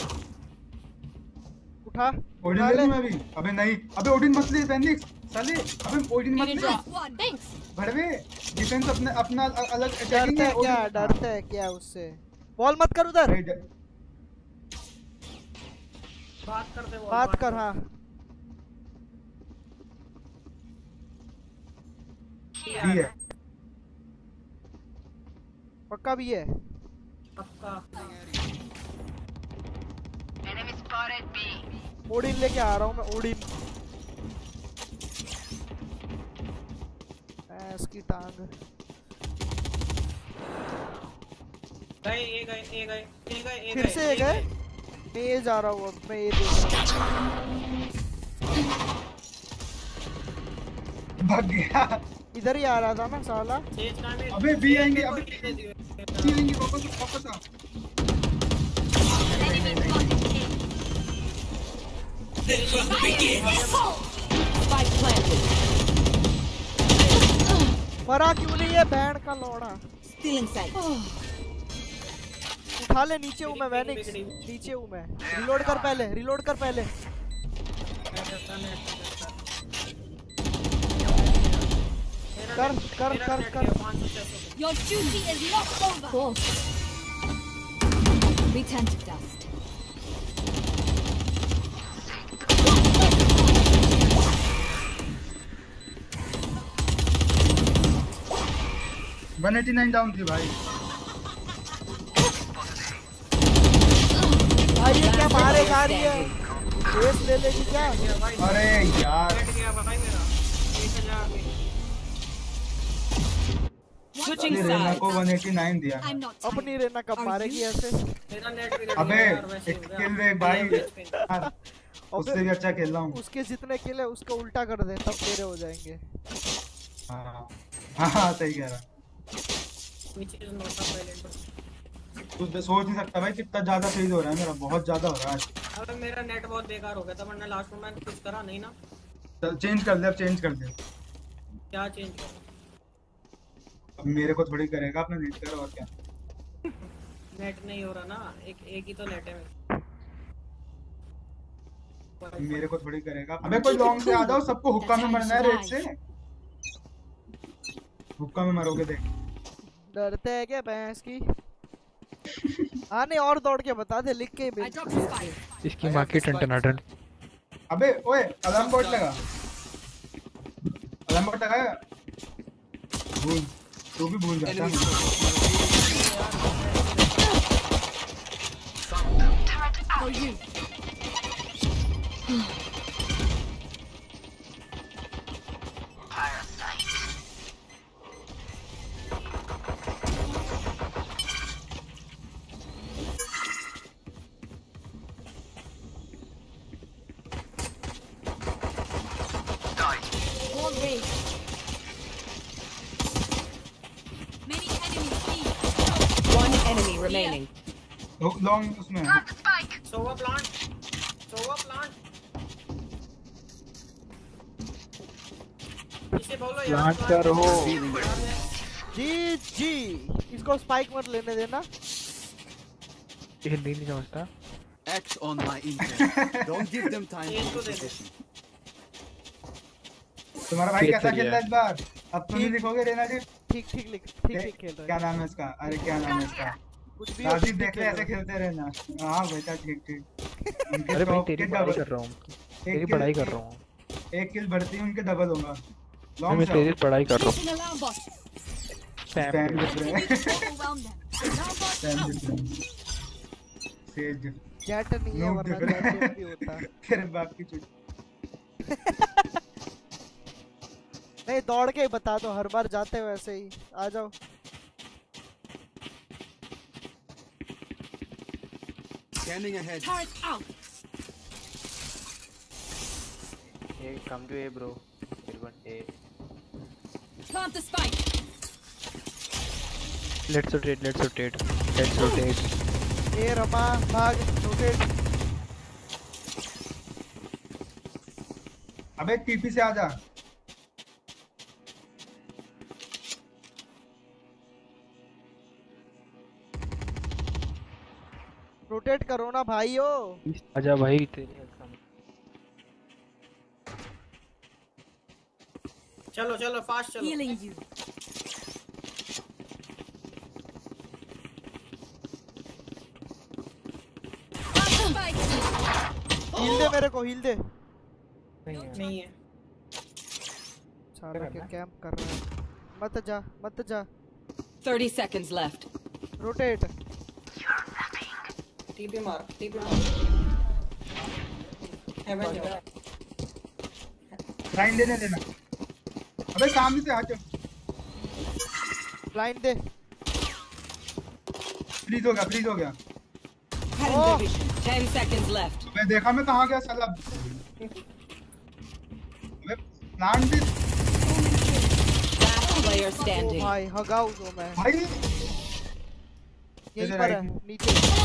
उठा। ओडिन ले मैं भी? अबे नहीं अबे ओडिन मत ले फेनिक्स साले अबे ओडिन मत ले. Thanks. भड़वे डिफेंस अपने अपना अलग अटैकिंग है क्या? डरते है क्या उससे? बॉल मत कर उधर। बात करते वो बात कर हाँ। भी है। पक्का भी है? पक्का। एनिमी स्पॉटेड बी ओडिन लेके आ रहा हूँ मैं ओडिन ऐस की टांग। गए ए गए ए गए ए गए ए फिर से ए एक है मैं ये जा रहा हूँ अब मैं ये देख रहा हूँ। भाग गया। इधर ही आ रहा था ना साला। अबे बी आएँगे अबे बी आएँगे वापस वापस आ। Spike planted. मरा क्यों नहीं है? बैंड का लौड़ा। Stealing sight. उठा ले नीचे हूँ मैं वैनिक्स नीचे हूँ मैं। रिलोड कर पहले रिलोड कर पहले। कर कर कर कर Your duty is not over. Cool. We turn to dust. One eighty nine down थी भाई भाई ये क्या मारे जा रही है ले लेगी क्या अरे यार Switching अपनी रेना को 189 दिया। अपनी रेना कब मारेगी ऐसे? मेरा नेट भी अबे एक किल दे भाई। उससे भी अच्छा खेल रहा हूँ। उसके जितने किल है उसका उल्टा कर दे तब तेरे हो जाएँगे। हाँ हाँ हाँ सही कह रहा। तू तो सोच नहीं सकता भाई कितना ज़्यादा तेज हो रहा है मेरा बहुत ज़्यादा हो रहा है अबे मेरा नेट बहुत बेकार हो गया था वरना लास्ट में मैंने कुछ करा नहीं ना। चल चेंज कर दे अब चेंज कर दे। क्या चेंज करूँ? अब मेरे को थोड़ी करेगा अपना नेट कर और क्या? नेट नहीं हो रहा ना एक एक ही तो नेट है। मेरे को थोड़ी करेगा अबे कोई लॉन्ग से आ जाओ सबको हुक्का में मरना है रेड से। हुक्का में मरोगे देख। डरते है क्या भैंस की? हाँ नहीं और दौड़ के बता दे लिख के. इसकी माँ की टंटनाटन अबे ओए अलार्म बोर्ड लगा। अलार्म बोर्ड लगाया तो भी भूल जाता हूँ लॉन्ग उसमें। सोवा प्लांट सोवा प्लांट इसे बोलो यार प्लांट करो। जी जी। इसको स्पाइक मत लेने देना। ये नहीं समझता। Act on my intent. *laughs* Don't give them time for position. तुम्हारा भाई कैसा से खेल रहा है इस बार? अब तुम ही लिखोगे रेना जी? ठीक ठीक लिख ठीक ठीक खेल रहा है। क्या नाम है इसका? अरे क्या नाम है इसका? कुछ भी राजीव देख ले ऐसे खेलते रहना। हाँ बेटा ठीक ठीक। अरे भाई तेरी पढ़ाई कर रहा हूँ। तेरी पढ़ाई कर रहा हूँ। एक किल बढ़ती है उनके डबल होगा। मैं लॉन्ग मैं तेरी पढ़ाई कर रहा हूँ. स्पैम है है सेज जेट नहीं है वरना भी होता। तेरे बाप की चुट। *laughs* नहीं दौड़ के बता दो हर बार जाते हो ऐसे ही। आ जाओ। Scanning ahead. Turret out. Hey, come to A, bro. Everyone, A. Plant the spike. Let's rotate let's rotate let's rotate A Rama भाग रोटेट अबे टीपी से आजा रोटेट करो ना भाइयों। आजा भाई तेरी हेल्थ चलो चलो फास्ट चलो। The spike. हील दे मेरे को हील दे। नहीं है। साला के कैंप कर रहा है। मत जा मत जा। 30 seconds left. रोटेट टीपी मार टीपी मार। हेवन जाओ लाइन देने देना। अबे सामने से आ जाओ। लाइन दे। फ्रीज हो गया फ्रीज हो गया। Oh. their 10 seconds left. मैं देखा मैं कहाँ गया साला? अबे प्लांट player standing. भाई हगाऊ दो मैं। भाई। यहीं पर है नीचे।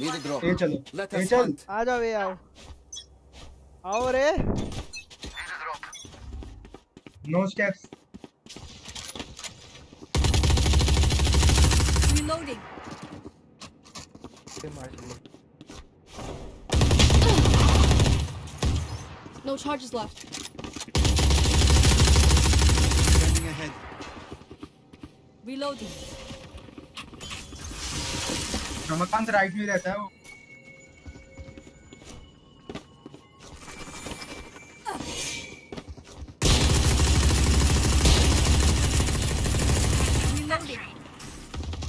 Need a drop. ये चलो Let ये us चल hunt. आ जाओ ये आओ आओ रे नो स्टेप्स Reloading. से मार चलो No charges left. Scanning ahead. Reloading. Ramakant right में रहता है वो?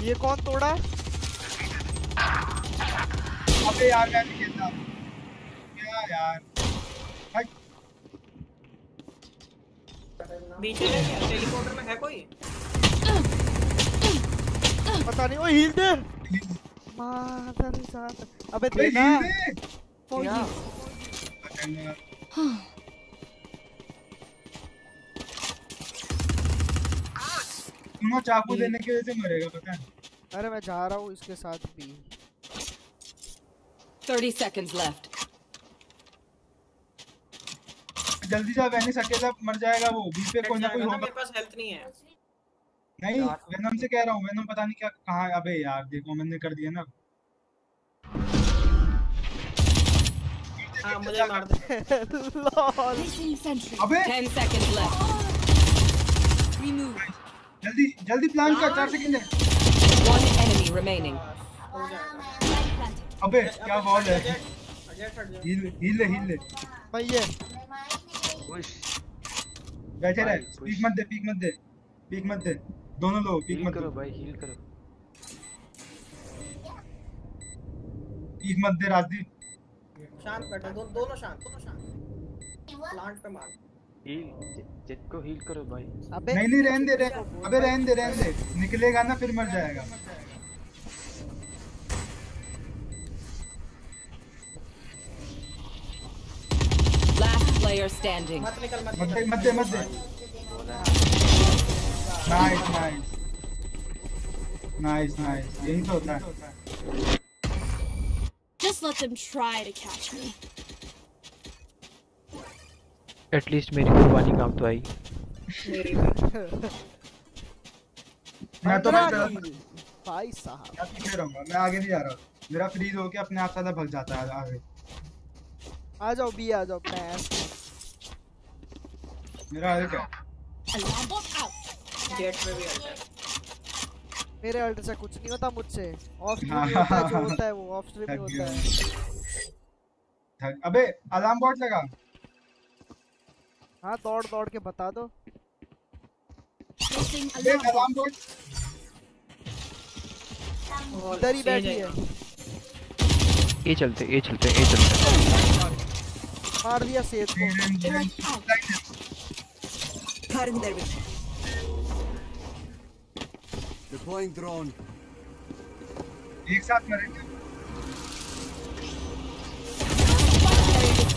ये कौन तोड़ा? अबे यार मैं नहीं खेलता क्या यार? बीच में टेलीपोर्टर में है कोई? पता नहीं वो हील दे। जात? अबे अबे देना क्या? चाकू देने की वजह से मरेगा पता है। अरे मैं जा रहा हूँ इसके साथ भी। 30 seconds left. जल्दी जा वेनिस अकेला मर जाएगा वो। बीच पे कोई ना कोई होगा। मेरे पास हेल्थ नहीं है। नहीं वेनम से कह रहा हूँ वेनम पता नहीं क्या कहाँ है। अबे यार देखो मैंने कर दिया ना। हाँ मुझे मार दे। *laughs* लॉल अबे! 10 seconds left. Remove. जल्दी जल्दी प्लान कर चार सेकंड है One enemy remaining. अबे क्या बॉल है? हील हील ले हील भाई ये। बैठे रहे पीक मत दे पीक मत दे पीक मत दे। दोनों लोग पीक मत करो भाई हील करो। पीक मत दे राजदीप। शांत बैठो दो, दोनों शांत दोनों शांत। प्लांट पे मार। हील जेट को हील करो भाई। अबे नहीं नहीं रहने दे रहने अबे रहने दे रहने दे। निकलेगा ना फिर मर जाएगा। Last player standing. मत निकल मत मत मत मत दे। नाइस नाइस नाइस नाइस यही तो होता है। Just let them try to catch me. At least मेरी कुर्बानी काम तो आई। *laughs* मैं तो मैं भाई साहब। मैं पीछे रहूँगा मैं आगे नहीं जा रहा मेरा फ्रीज होके अपने आप साला भग जाता है आगे। आ जाओ बी आ जाओ पैस मेरा हल क्या. जेट में भी आता है मेरे अल्ट से कुछ नहीं होता मुझसे। ऑफ़ स्ट्रीम होता है जो *laughs* होता है वो ऑफ़ स्ट्रीम ही होता है। अबे अलार्म बॉट लगा। हाँ दौड़ दौड़ के बता दो। अलार्म बॉट इधर ही बैठी है। ए चलते ए चलते ए चलते। मार दिया सेज को. Cutting their vision. Deploying drone. एक साथ मरेंगे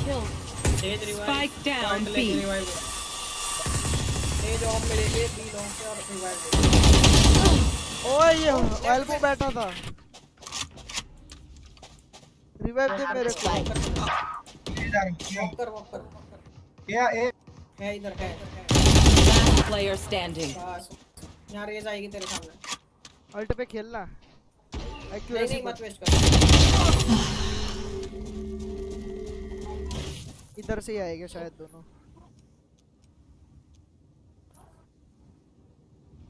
Kill. तेज revive Spike down point B. लेके रिवाइव तेज ऑफ़ में लेके बी लॉन्ग से और रिवाइव ओए ये एल्बो बैठा था रिवाइव दे मेरे को ये जा रहा हूँ वॉक कर वॉक कर walk कर। या ए है इधर है इधर है यहाँ रेज आएगी तेरे सामने। अल्ट पे खेलना। एक्यूरेसी नहीं मत वेस्ट कर। इधर से ही आएँगे शायद दोनों।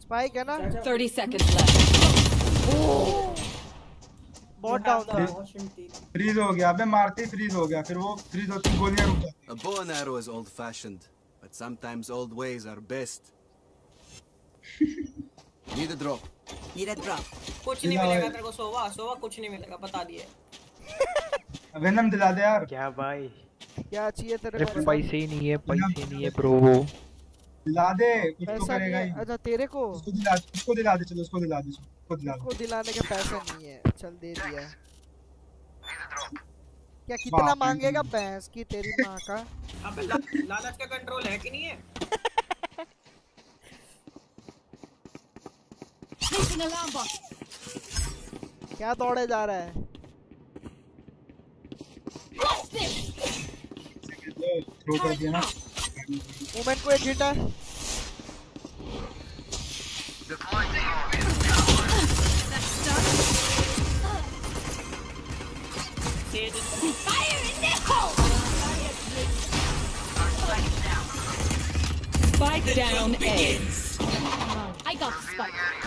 स्पाइक है ना? 30 seconds left. बॉट डाउन था फ्रीज हो गया। अबे मारते ही फ्रीज हो गया। फिर वो फ्रीज होती गोलियाँ रुक जाती। A bow and arrow is old fashioned, but sometimes old ways are best. Need a drop. Need a drop. कुछ नहीं मिलेगा तेरे को सोवा सोवा कुछ नहीं मिलेगा बता दिए। वेनम दिला दे यार। क्या भाई? क्या चाहिए तेरे को पैसे? ही नहीं है पैसे नहीं है ब्रो दिला दे कुछ तो करेगा ही। अच्छा तेरे को? उसको दिला उसको दिला दे चलो उसको दिला दे उसको दिला दे। को दिलाने के पैसे नहीं है। चल दे दिया। क्या कितना मांगेगा भैंस की तेरी माँ का? अबे लालच का कंट्रोल है कि नहीं है? *laughs* क्या दौड़े जा रहा है मोमेंट को एक हिट है Fire in the hole! Spike down A. I got the spike.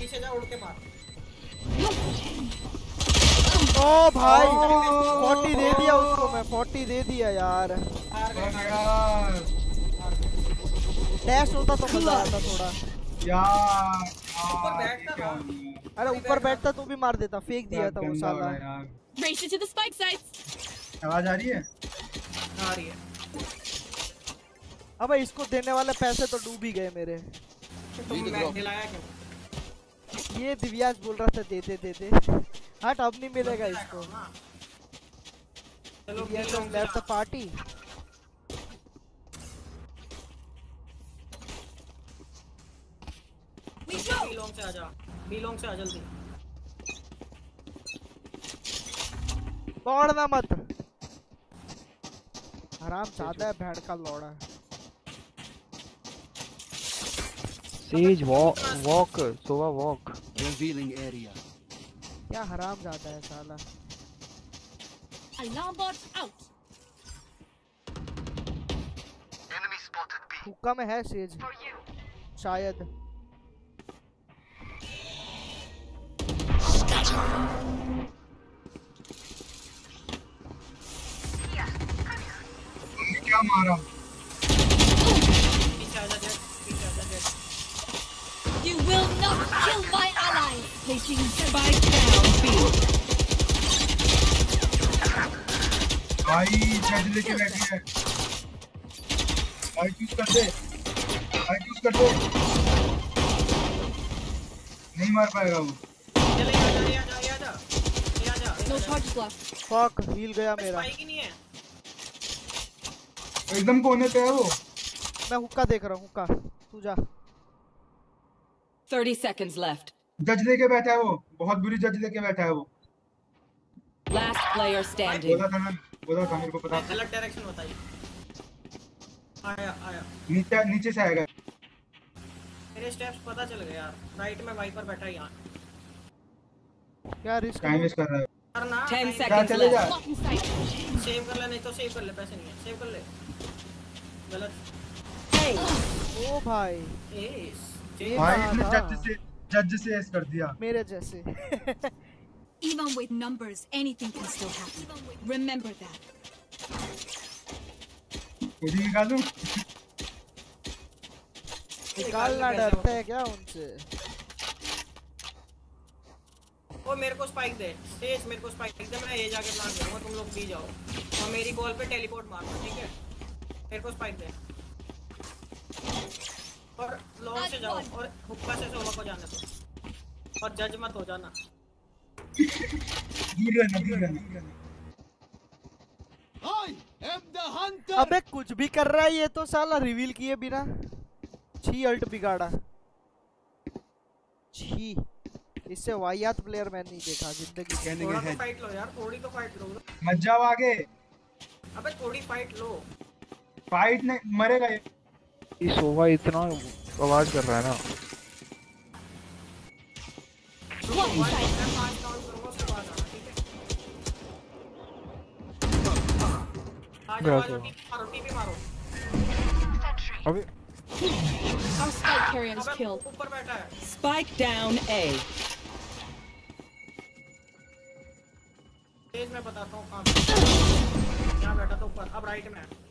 पीछे जा उड़ के मार। ओ भाई 40 दे दिया उसको मैं 40 दे दिया यार। डैश होता तो मज़ा आता थोड़ा। यार ऊपर बैठता? अरे ऊपर बैठता तो भी मार देता फेंक दिया था वो साला। it to the spike sites. आवाज़ आ रही है? आ रही है। अबे इसको देने वाले पैसे तो डूब ही गए मेरे। तुम मैच दिलाया क्यों? ये दिव्यांश बोल रहा था दे दे दे दे। हट अब नहीं मिलेगा इसको। चलो Divyansh left the party B से आजा बी से आ जल्दी। दौड़ना मत। आराम चाहता है भेड़ का लौड़ा Sage walk walk Sova walk Revealing area. क्या हराम जाता है साला। Alarm bot out. हुक्का में है सेज शायद। क्या मारा? You will not kill my ally. Placing spike down B. भाई जज लेके बैठी है। भाई चूज़ कर दे। भाई चूज़ कर दे। नहीं मार पाएगा वो। चले आ जा आ जा आ जा आ जा No charges left. Fuck heal गया मेरा। स्पाइक ही नहीं है। एकदम कोने पे है वो। मैं हुक्का देख रहा हूँ हुक्का। तू जा। 30 seconds left. जज लेके बैठा है वो बहुत बुरी जज लेके बैठा है वो। Last player standing. बोला था मैं बोला था मेरे को पता था। गलत डायरेक्शन बताइए आया आया। नीचे नीचे से आएगा। मेरे स्टेप्स पता चल गए यार राइट में वाइपर बैठा है यहाँ। क्या रिस्क टाइम वेस्ट कर रहा है। करना 10 जा seconds चले जा. सेव कर ले नहीं तो सेव कर ले पैसे नहीं है। सेव कर ले। गलत। ओ भाई। एस भाई कहाँ इसने जज से जज से ऐस कर दिया। मेरे जैसे। *laughs* Even with numbers, anything can still happen. Remember that. खुद ही निकालूं निकालना डरते है क्या उनसे? ओ मेरे को स्पाइक दे। तेज मेरे को स्पाइक दे मैं ये जाके प्लान करूँगा तुम लोग भी जाओ। और मेरी बॉल पे टेलीपोर्ट मारना ठीक है? मेरे को स्पाइक दे। और लॉन्ग से जाओ और हुक्का से सोमा को जाने दो। और जज मत हो जाना। दूर रहना दूर रहना. अबे कुछ भी कर रहा है ये तो साला रिवील किए बिना। छी अल्ट बिगाड़ा। छी इससे वाहियात प्लेयर मैंने नहीं देखा ज़िंदगी में। Scanning थोड़ा तो फाइट लो यार थोड़ी तो फाइट लो। मत जाओ आगे। अबे थोड़ी फाइट लो। फाइट नहीं मरेगा ये। ये सोवा इतना आवाज़ कर रहा है ना है अबे Our spike carrier is killed. ऊपर बैठा है Spike down A. तेज मैं बताता हूँ कहाँ यहाँ बैठा था ऊपर अब राइट में है करनी है डीजे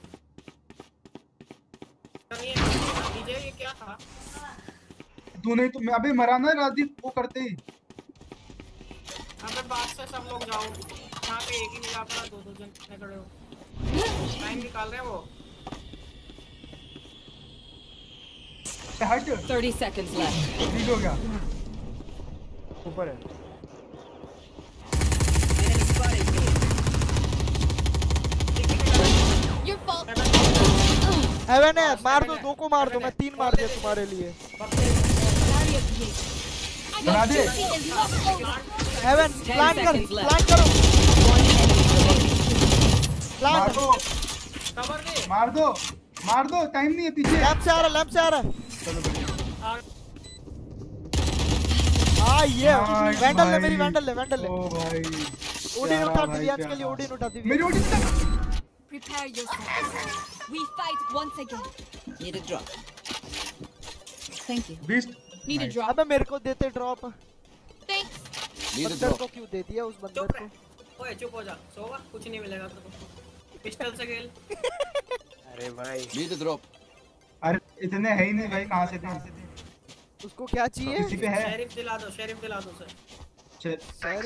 ये क्या था तूने तो मैं अबे मरा ना राजदीप वो करते ही। अबे बात से सब लोग जाओ यहाँ पे एक ही मिला पड़ा दो दो जन खड़े हो। टाइम निकाल रहे हैं वो। हट 30 seconds left. ठीक हो गया। ऊपर है। Your fault. हेवन है मार दो दो को मार दो मैं तीन मार दिया तुम्हारे लिए। बना दे। हेवन कर प्लान करो। प्लान मार दो। मार दो। मार दो टाइम नहीं है पीछे। लैंप से आ रहा लैंप से आ रहा। हाँ ये वैंडल ले मेरी वैंडल ले वैंडल ले ओ भाई ओडिन उठा भाई, दिव्यांश के लिए। ओडिन उठा मेरी दिव्यांश ओडी तक Prepare yourself. We fight once again. Need a drop. Thank you. Beast Need nice. a drop. अबे मेरे को देते ड्रॉप Thanks. Need a बंदर drop. को क्यों दे दिया उस बंदर को ओए चुप हो जा सोवा कुछ नहीं मिलेगा तुमको पिस्टल से खेल अरे भाई Need a drop. अरे इतने है ही नहीं भाई कहाँ से थे उसको क्या चाहिए किसी पे है शेरिफ दिला दो शेरिफ दिला दो चल, सर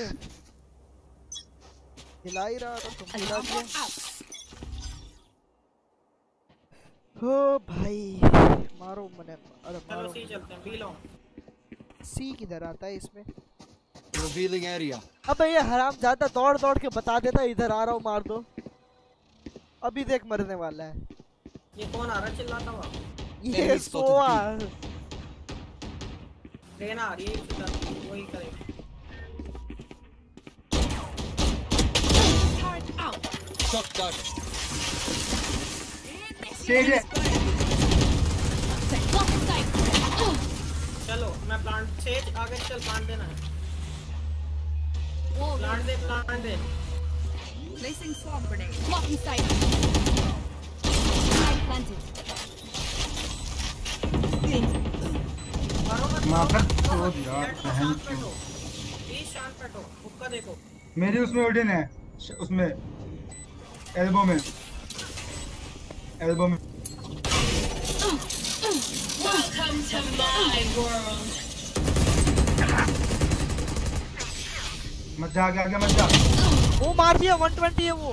हिला ही रहा था तुम हिला दिया bot out. हो भाई मारो मने अरे चलो मारो सी चलते हैं बी लॉन्ग सी किधर आता है इसमें? Revealing area. अबे ये हराम ज़्यादा दौड़ दौड़ के बता देता इधर आ रहा हूँ मार दो। अभी देख मरने वाला है। ये कौन आ रहा चिल्लाता हुआ? ये सोआ ट्रेन आ रही है इधर वही करेगा Turret है Blocking sight. मैं प्लांट से आगे चल प्लांट देना है प्लांट दे प्लांट दे Placing swarm grenade. Blocking sight. Light planted. माफर छोड़ दिया बहन की। प्लीज़ शांत बैठो हुक्का देखो मेरी उसमें ओडिन है उसमें एल्बो में एल्बो में Welcome to my world. मत जा आगे आगे मत जा। वो मार दिया 120 है वो।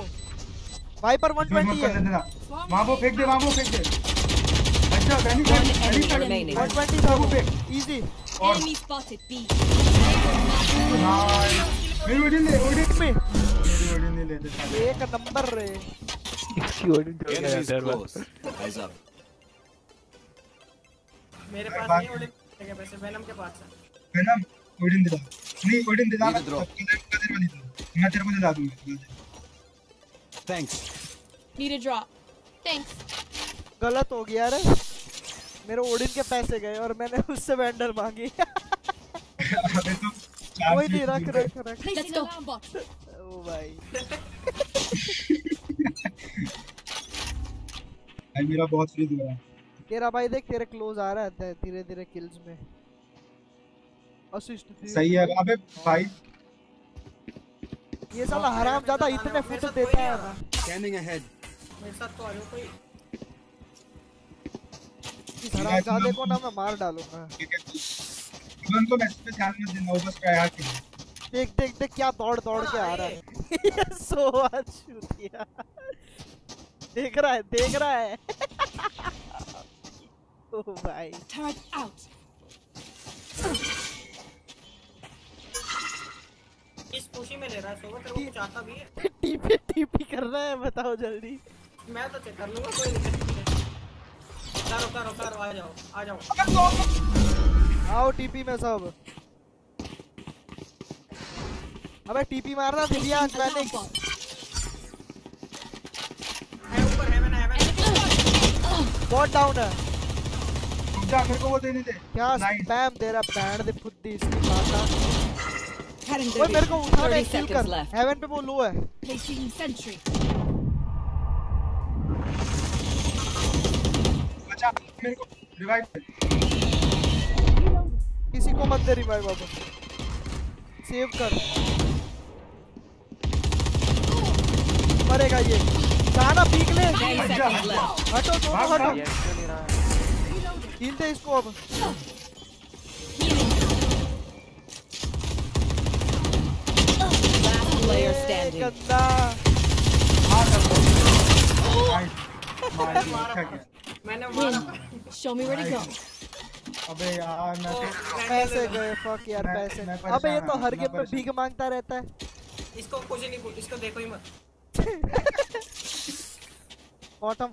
वाइपर 120 है। वहाँ वो फेंक दे वहाँ वो फेंक दे। अच्छा बहनी remaining. 120 था वो इजी और Enemy spotted. B. नाइस मेरी ओडिन ले ओडिन में मेरी ओडिन नहीं लेते एक नंबर रे। Enemies close. Eyes up. मेरे पास नहीं ओडिन के पैसे वेनम के पास है। वेनम ओडिन दिला। नहीं ओडिन दिला मैं तेरे को दिला। दूँगा Thanks. Need a drop. Thanks. गलत हो गया रे। मेरे ओडिन के पैसे गए और मैंने उससे वेंडर मांगी। *laughs* अबे तो कोई नहीं रख रख रख। Alarm bot. ओ भाई। *laughs* भाई मेरा बहुत फ्रीज हो रहा है। तेरा भाई देख तेरे क्लोज आ रहा है धीरे धीरे किल्स में। असिस्ट सही है अबे भाई। ये साला हराम ज़्यादा इतने फुट देता है। Scanning ahead. मेरे साथ तो आ जाओ कोई। इस हराम ज़्यादा को ना मैं मार डालूँगा। इवन को मैसेज पे ध्यान मत देना वो बस प्रयास कर देख देख देख क्या दौड़ दौड़ के आ रहा है। *laughs* सो आज चूतिया देख रहा है देख रहा है। *laughs* ओ भाई out. इस खुशी में ले रहा है सोबा तेरे को कुछ आता भी है। टीपी टीपी कर रहा है बताओ जल्दी। मैं तो चेक कर लूँगा कोई दिक्कत नहीं है करो करो करो आ जाओ आ जाओ। आओ टीपी में सब। अबे टीपी मारना दिलिया मैंने है ऊपर है। मैंने है मैंने बॉट डाउन है। जा मेरे को वो देने दे। क्या स्पैम दे रहा बैंड दे फुद्दी इसकी माता ओए मेरे को उठा ले किल कर। हेवन पे वो लो है. अच्छा मेरे को रिवाइव किसी को मत दे रिवाइव अब। सेव कर। मरेगा ये। जाना पीक ले। 10 seconds left. हटो। दोनों हटो दे इसको अब. गंदा। Show me where to go. अबे यार मैं तो पैसे गए फक यार पैसे। अबे ये तो हर गेम में भीख माँगता रहता है। इसको कुछ नहीं इसको देखो ही मत। बॉटम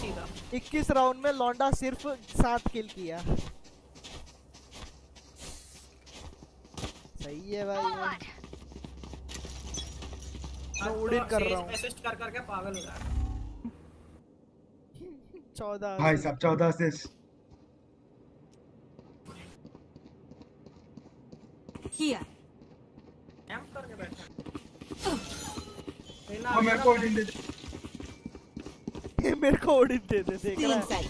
सीधा। 21 राउंड में लौंडा सिर्फ़ सात किल किया। सही है भाई। मैं उड़ीन कर रहा हूँ। असिस्ट कर करके पागल हो रहा है। चौदह। भाई साहब चौदह से Here. कैंप करके बैठा मेरे को ओडिन दे दे मेरे को उड़ीन दे दे देख रहा है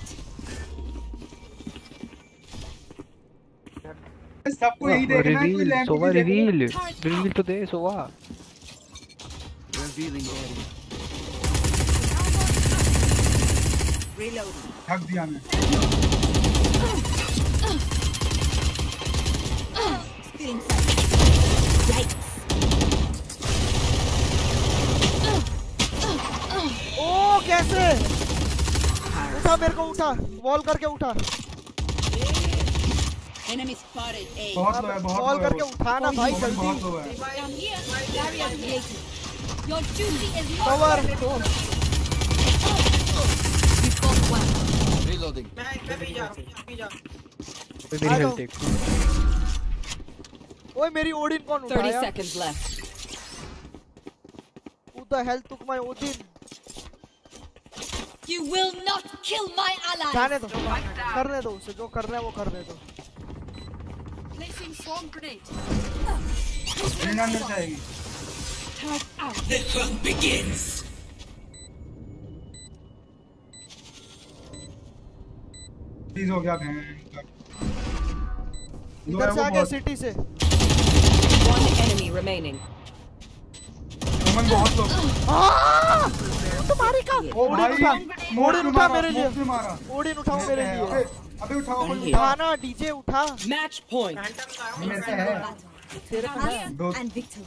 सबको यही देखना है कोई लैंप सोवा रिवील रिवील तो दे सोवा Revealing area. Reloading. थक दिया मैं Stealing sight. Yikes. ओ कैसे? उठा मेरे को उठा। वॉल करके उठा। कॉल करके उठा ना भाई जल्दी। ओए मेरी ओडिन कौन उठाया? 30 seconds left what health took Odin You will not kill my ally. जाने दो करने दो उसे जो करना है वो करने दो Placing swarm grenade. रीना अंदर से आएगी Turret out. The hunt begins. Please हो गया बहन का। दो इधर है से वो आ गए बहुत- सिटी से One enemy remaining. अमन बहुत लोग। तुम्हारी का। ओडिन उठा। मोड़ ओडिन उठा मेरे लिए। मोड़ ओडिन उठाओ मेरे लिए। अबे अबे उठाओ कोई उठाना डीजे उठा। Match point. मेरे से है। दो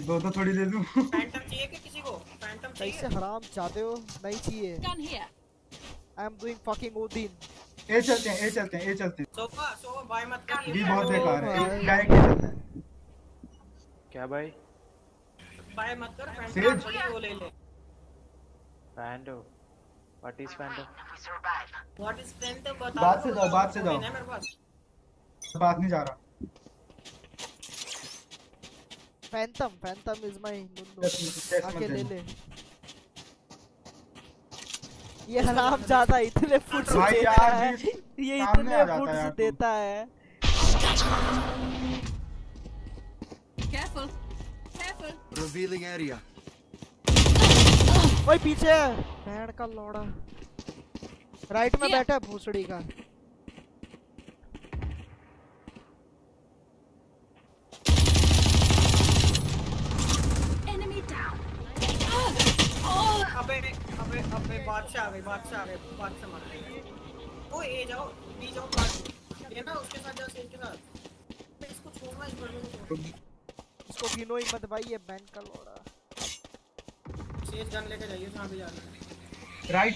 दो तो थोड़ी दे दूँ। फैंटम चाहिए कि किसी को? फैंटम चाहिए। कैसे हराम चाहते हो? नहीं चाहिए. I am doing fucking Odin A चलते हैं ए चलते हैं ए चलते हैं। सोफा सोफा बाय मत कर भी बहुत बेकार है। डायरेक्ट चलते हैं। क्या भाई? बाय मत कर वो ले ले। फैंडो व्हाट इज़ फैंडो व्हाट इज़ बता बात से जाओ, बात से जाओ। है मेरे पास। बात नहीं जा रहा। फैंटम फैंटम इज़ माय आके ले ले। ये हराम ज़्यादा इतने फुट्स भाई देता यार, है। ये इतने फुट्स देता है। Careful. Revealing area. ओए पीछे है बैंड का लौड़ा राइट में. बैठा है भूसड़ी का Enemy down. अबे अबे अबे बादशाह आ गए बादशाह आ गए बादशाह मार गए ओ ए जाओ बी जाओ बात ये ना उसके साथ जाओ सेज के साथ इसको छोड़ना इस बंदे को छोड़ इसको गिनो ही मत भाई ये बैंड का लौड़ा। सेज गन लेके जाइए जहाँ भी जाना है। राइट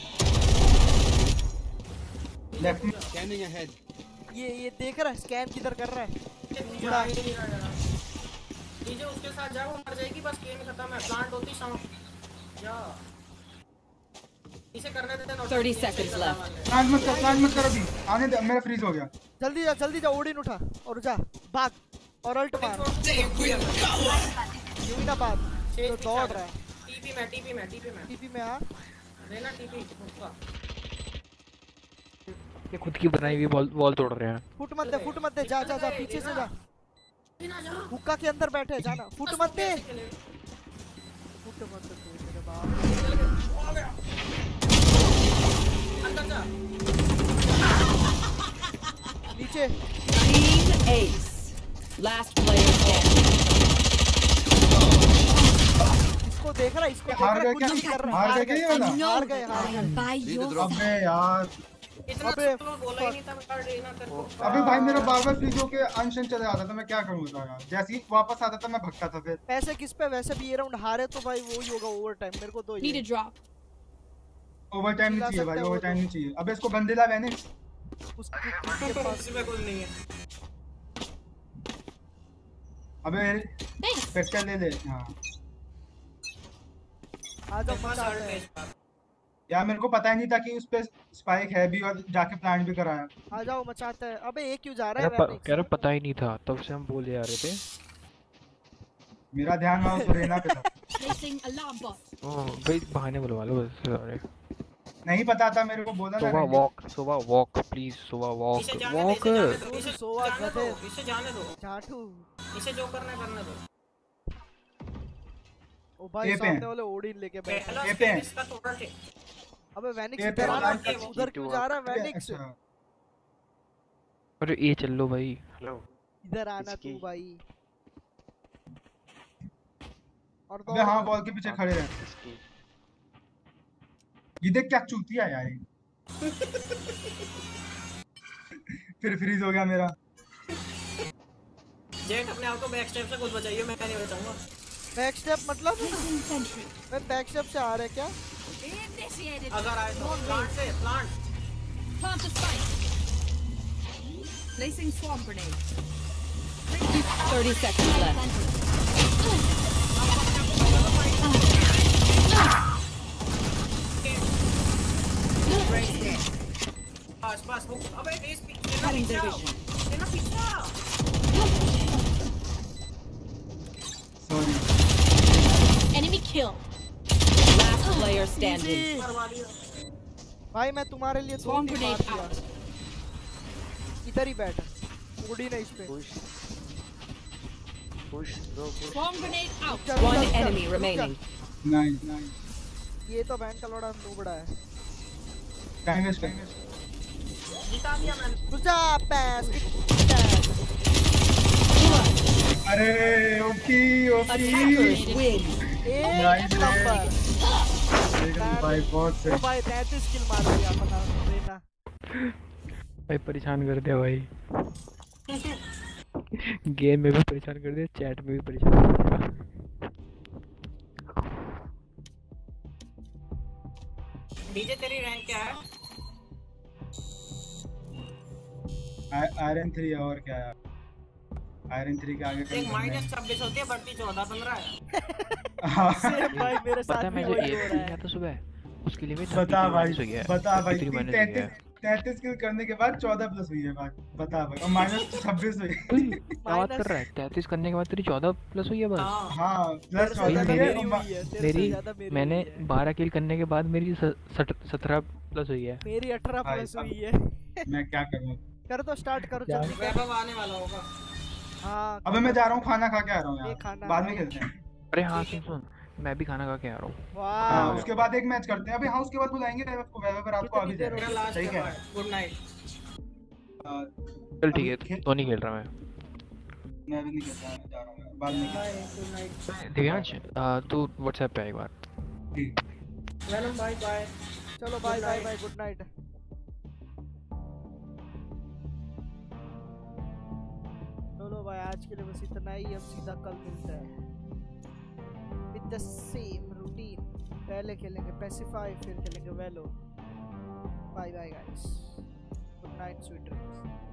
लेफ़्ट में Scanning ahead. ये ये देख रहा है स्कैन किधर कर रहा है? ही यार। डीजे उसके साथ जाओ मर जाएगी बस गेम खत्म है। प्लांट होती शाम। जा। इसे करने देते नोट 30 seconds left. प्लांट मत कर प्लांट मत कर अभी। आने दे मेरा फ्रीज हो गया। जल्दी जा जल्दी जा ओडिन उठा और जा भाग। और अल्ट मार। यूँ ना भाग तो दौड़ रहा है। टीपी में टीपी में टीपी में। टीपी में आ रहना टीपी उसका ये खुद की बनाई हुई वॉल वॉल तोड़ रहे हैं। फुट मत दे फुट मत दे। जा जा जा पीछे से जा। हुक्का के अंदर बैठे जाना। फुट मत दे। फुट मत दे तू मेरे बाप। अंदर जा नीचे। Team Ace. Last player standing. इसको देख रहा है इसको देख हार रहा है गए क्या? कर रहा हार हार गए क्या ये वाला? हार गए हार. अबे यार इतना अबे, तो बोला ही नहीं था मैं कर को अबे भाई मेरा बार बार फ्रीज होके अनशन चले जाता था मैं क्या करूँ यार जैसे ही वापस आता था मैं भगता था फिर पैसे किस पे वैसे भी ये राउंड हारे तो भाई वो ही होगा ओवर टाइम मेरे को दो Need ये a drop. ओवर टाइम नहीं चाहिए भाई ओवर टाइम तो। नहीं चाहिए अबे इसको बंदे ला मैंने उसके पास इसमें कुछ नहीं है अबे. पेक्टर ले ले हाँ। है। यार मेरे को पता ही नहीं था कि उस पे स्पाइक है भी और जाके प्लांट भी कराया। आ जाओ मचाते हैं। अबे ये क्यों जा रहा है प- कह रहा पता ही नहीं था। तब से हम बोले आ रहे थे। मेरा ध्यान वहाँ उस रेना पे था Placing alarm bot. ओ भाई बहाने बुलवा लो बस अरे नहीं पता था मेरे को बोला सुबह वॉक सुबह वॉक प्लीज़ सुबह वॉक इसे जाने दो वॉक इसे जाने दो इसे सोवा जाने। दो इसे जाने दो। जाटू। इसे जो करना है करने दो। ओ भाई। सामने वाले ओडिन लेके बैठे ये पे हैं। इसका थोड़ा टे अबे वैनिक्स इधर उधर क्यों जा रहा है वैनिक्स अच्छा। अरे ये चल लो भाई। हेलो। इधर आना तू भाई। और अबे हाँ बॉल के पीछे खड़े रहे। इसकी ये देख क्या चूतिया यार फिर फ्रीज हो गया मेरा। जेट अपने आप को बैक स्टेप से खुद बचाइए मैं नहीं बचाऊँगा। बैक स्टेप मतलब? मैं बैक स्टेप से आ रहे क्या? अगर आए तो प्लांट से प्लांट grenade. 30 seconds left. भाई मैं तुम्हारे लिए दो इधर ही बैठ। उड़ी नहीं इस पे। पुश पुश रो push one enemy remaining nine nine ये तो बैंक का लोड़ा तो बड़ा है। टाइम वेस्ट अरे एक नंबर भाई बहुत ओ भाई 33 किल मार दिया अपना रेना भाई परेशान कर दिया भाई। गेम में भी परेशान कर दिया चैट में भी परेशान कर दिया। डीजे तेरी रैंक क्या है? आयरन थ्री और क्या है? आयरन थ्री के आगे एक माइनस छब्बीस होती है बढ़ती चौदह पंद्रह है। हाँ भाई मेरे पता साथ है मैं हो है। था सुबह उसके लिए भी बता भाई हो गया। बता भाई 33 minus तैतीस है तैतीस किल करने के बाद चौदह प्लस हुई है भाई बता भाई और माइनस छब्बीस हुई। *laughs* क्या बात कर रहा है? तैतीस करने के बाद तेरी चौदह प्लस हुई है बस? हाँ। हाँ प्लस चौदह है। मेरी है से मेरी मैंने बारह किल करने के बाद मेरी सत्रह प्लस हुई है। मेरी अठारह प्लस हुई है। मैं क्या करूँ? कर दो स्टार्ट करो? जल्दी वैभव आने वाला होगा। हाँ अबे मैं जा रहा हूँ खाना खा के आ रहा हूँ यार बाद में खेलते हैं। अरे हाँ सुन सुन। मैं भी खाना खा के आ रहा हूँ। वाह। उसके बाद एक मैच करते हैं। अभी हाँ उसके बाद बुलाएँगे वैभव को वैभव रात को आ भी कितनी देर मेरा जाएगा लास्ट है। गुड नाइट चल ठीक है तो नहीं खेल रहा मैं मैं भी नहीं खेलता मैं जा रहा हूँ। बाद में दिव्यांश तू व्हाट्सएप पे एक बार। ठीक। बाय बाय चलो bye bye bye good night चलो भाई आज के लिए बस इतना ही। अब सीधा कल मिलते हैं। विद द सेम रूटीन पहले खेलेंगे पेसिफाई फिर खेलेंगे वेलो bye bye guys good night sweet dreams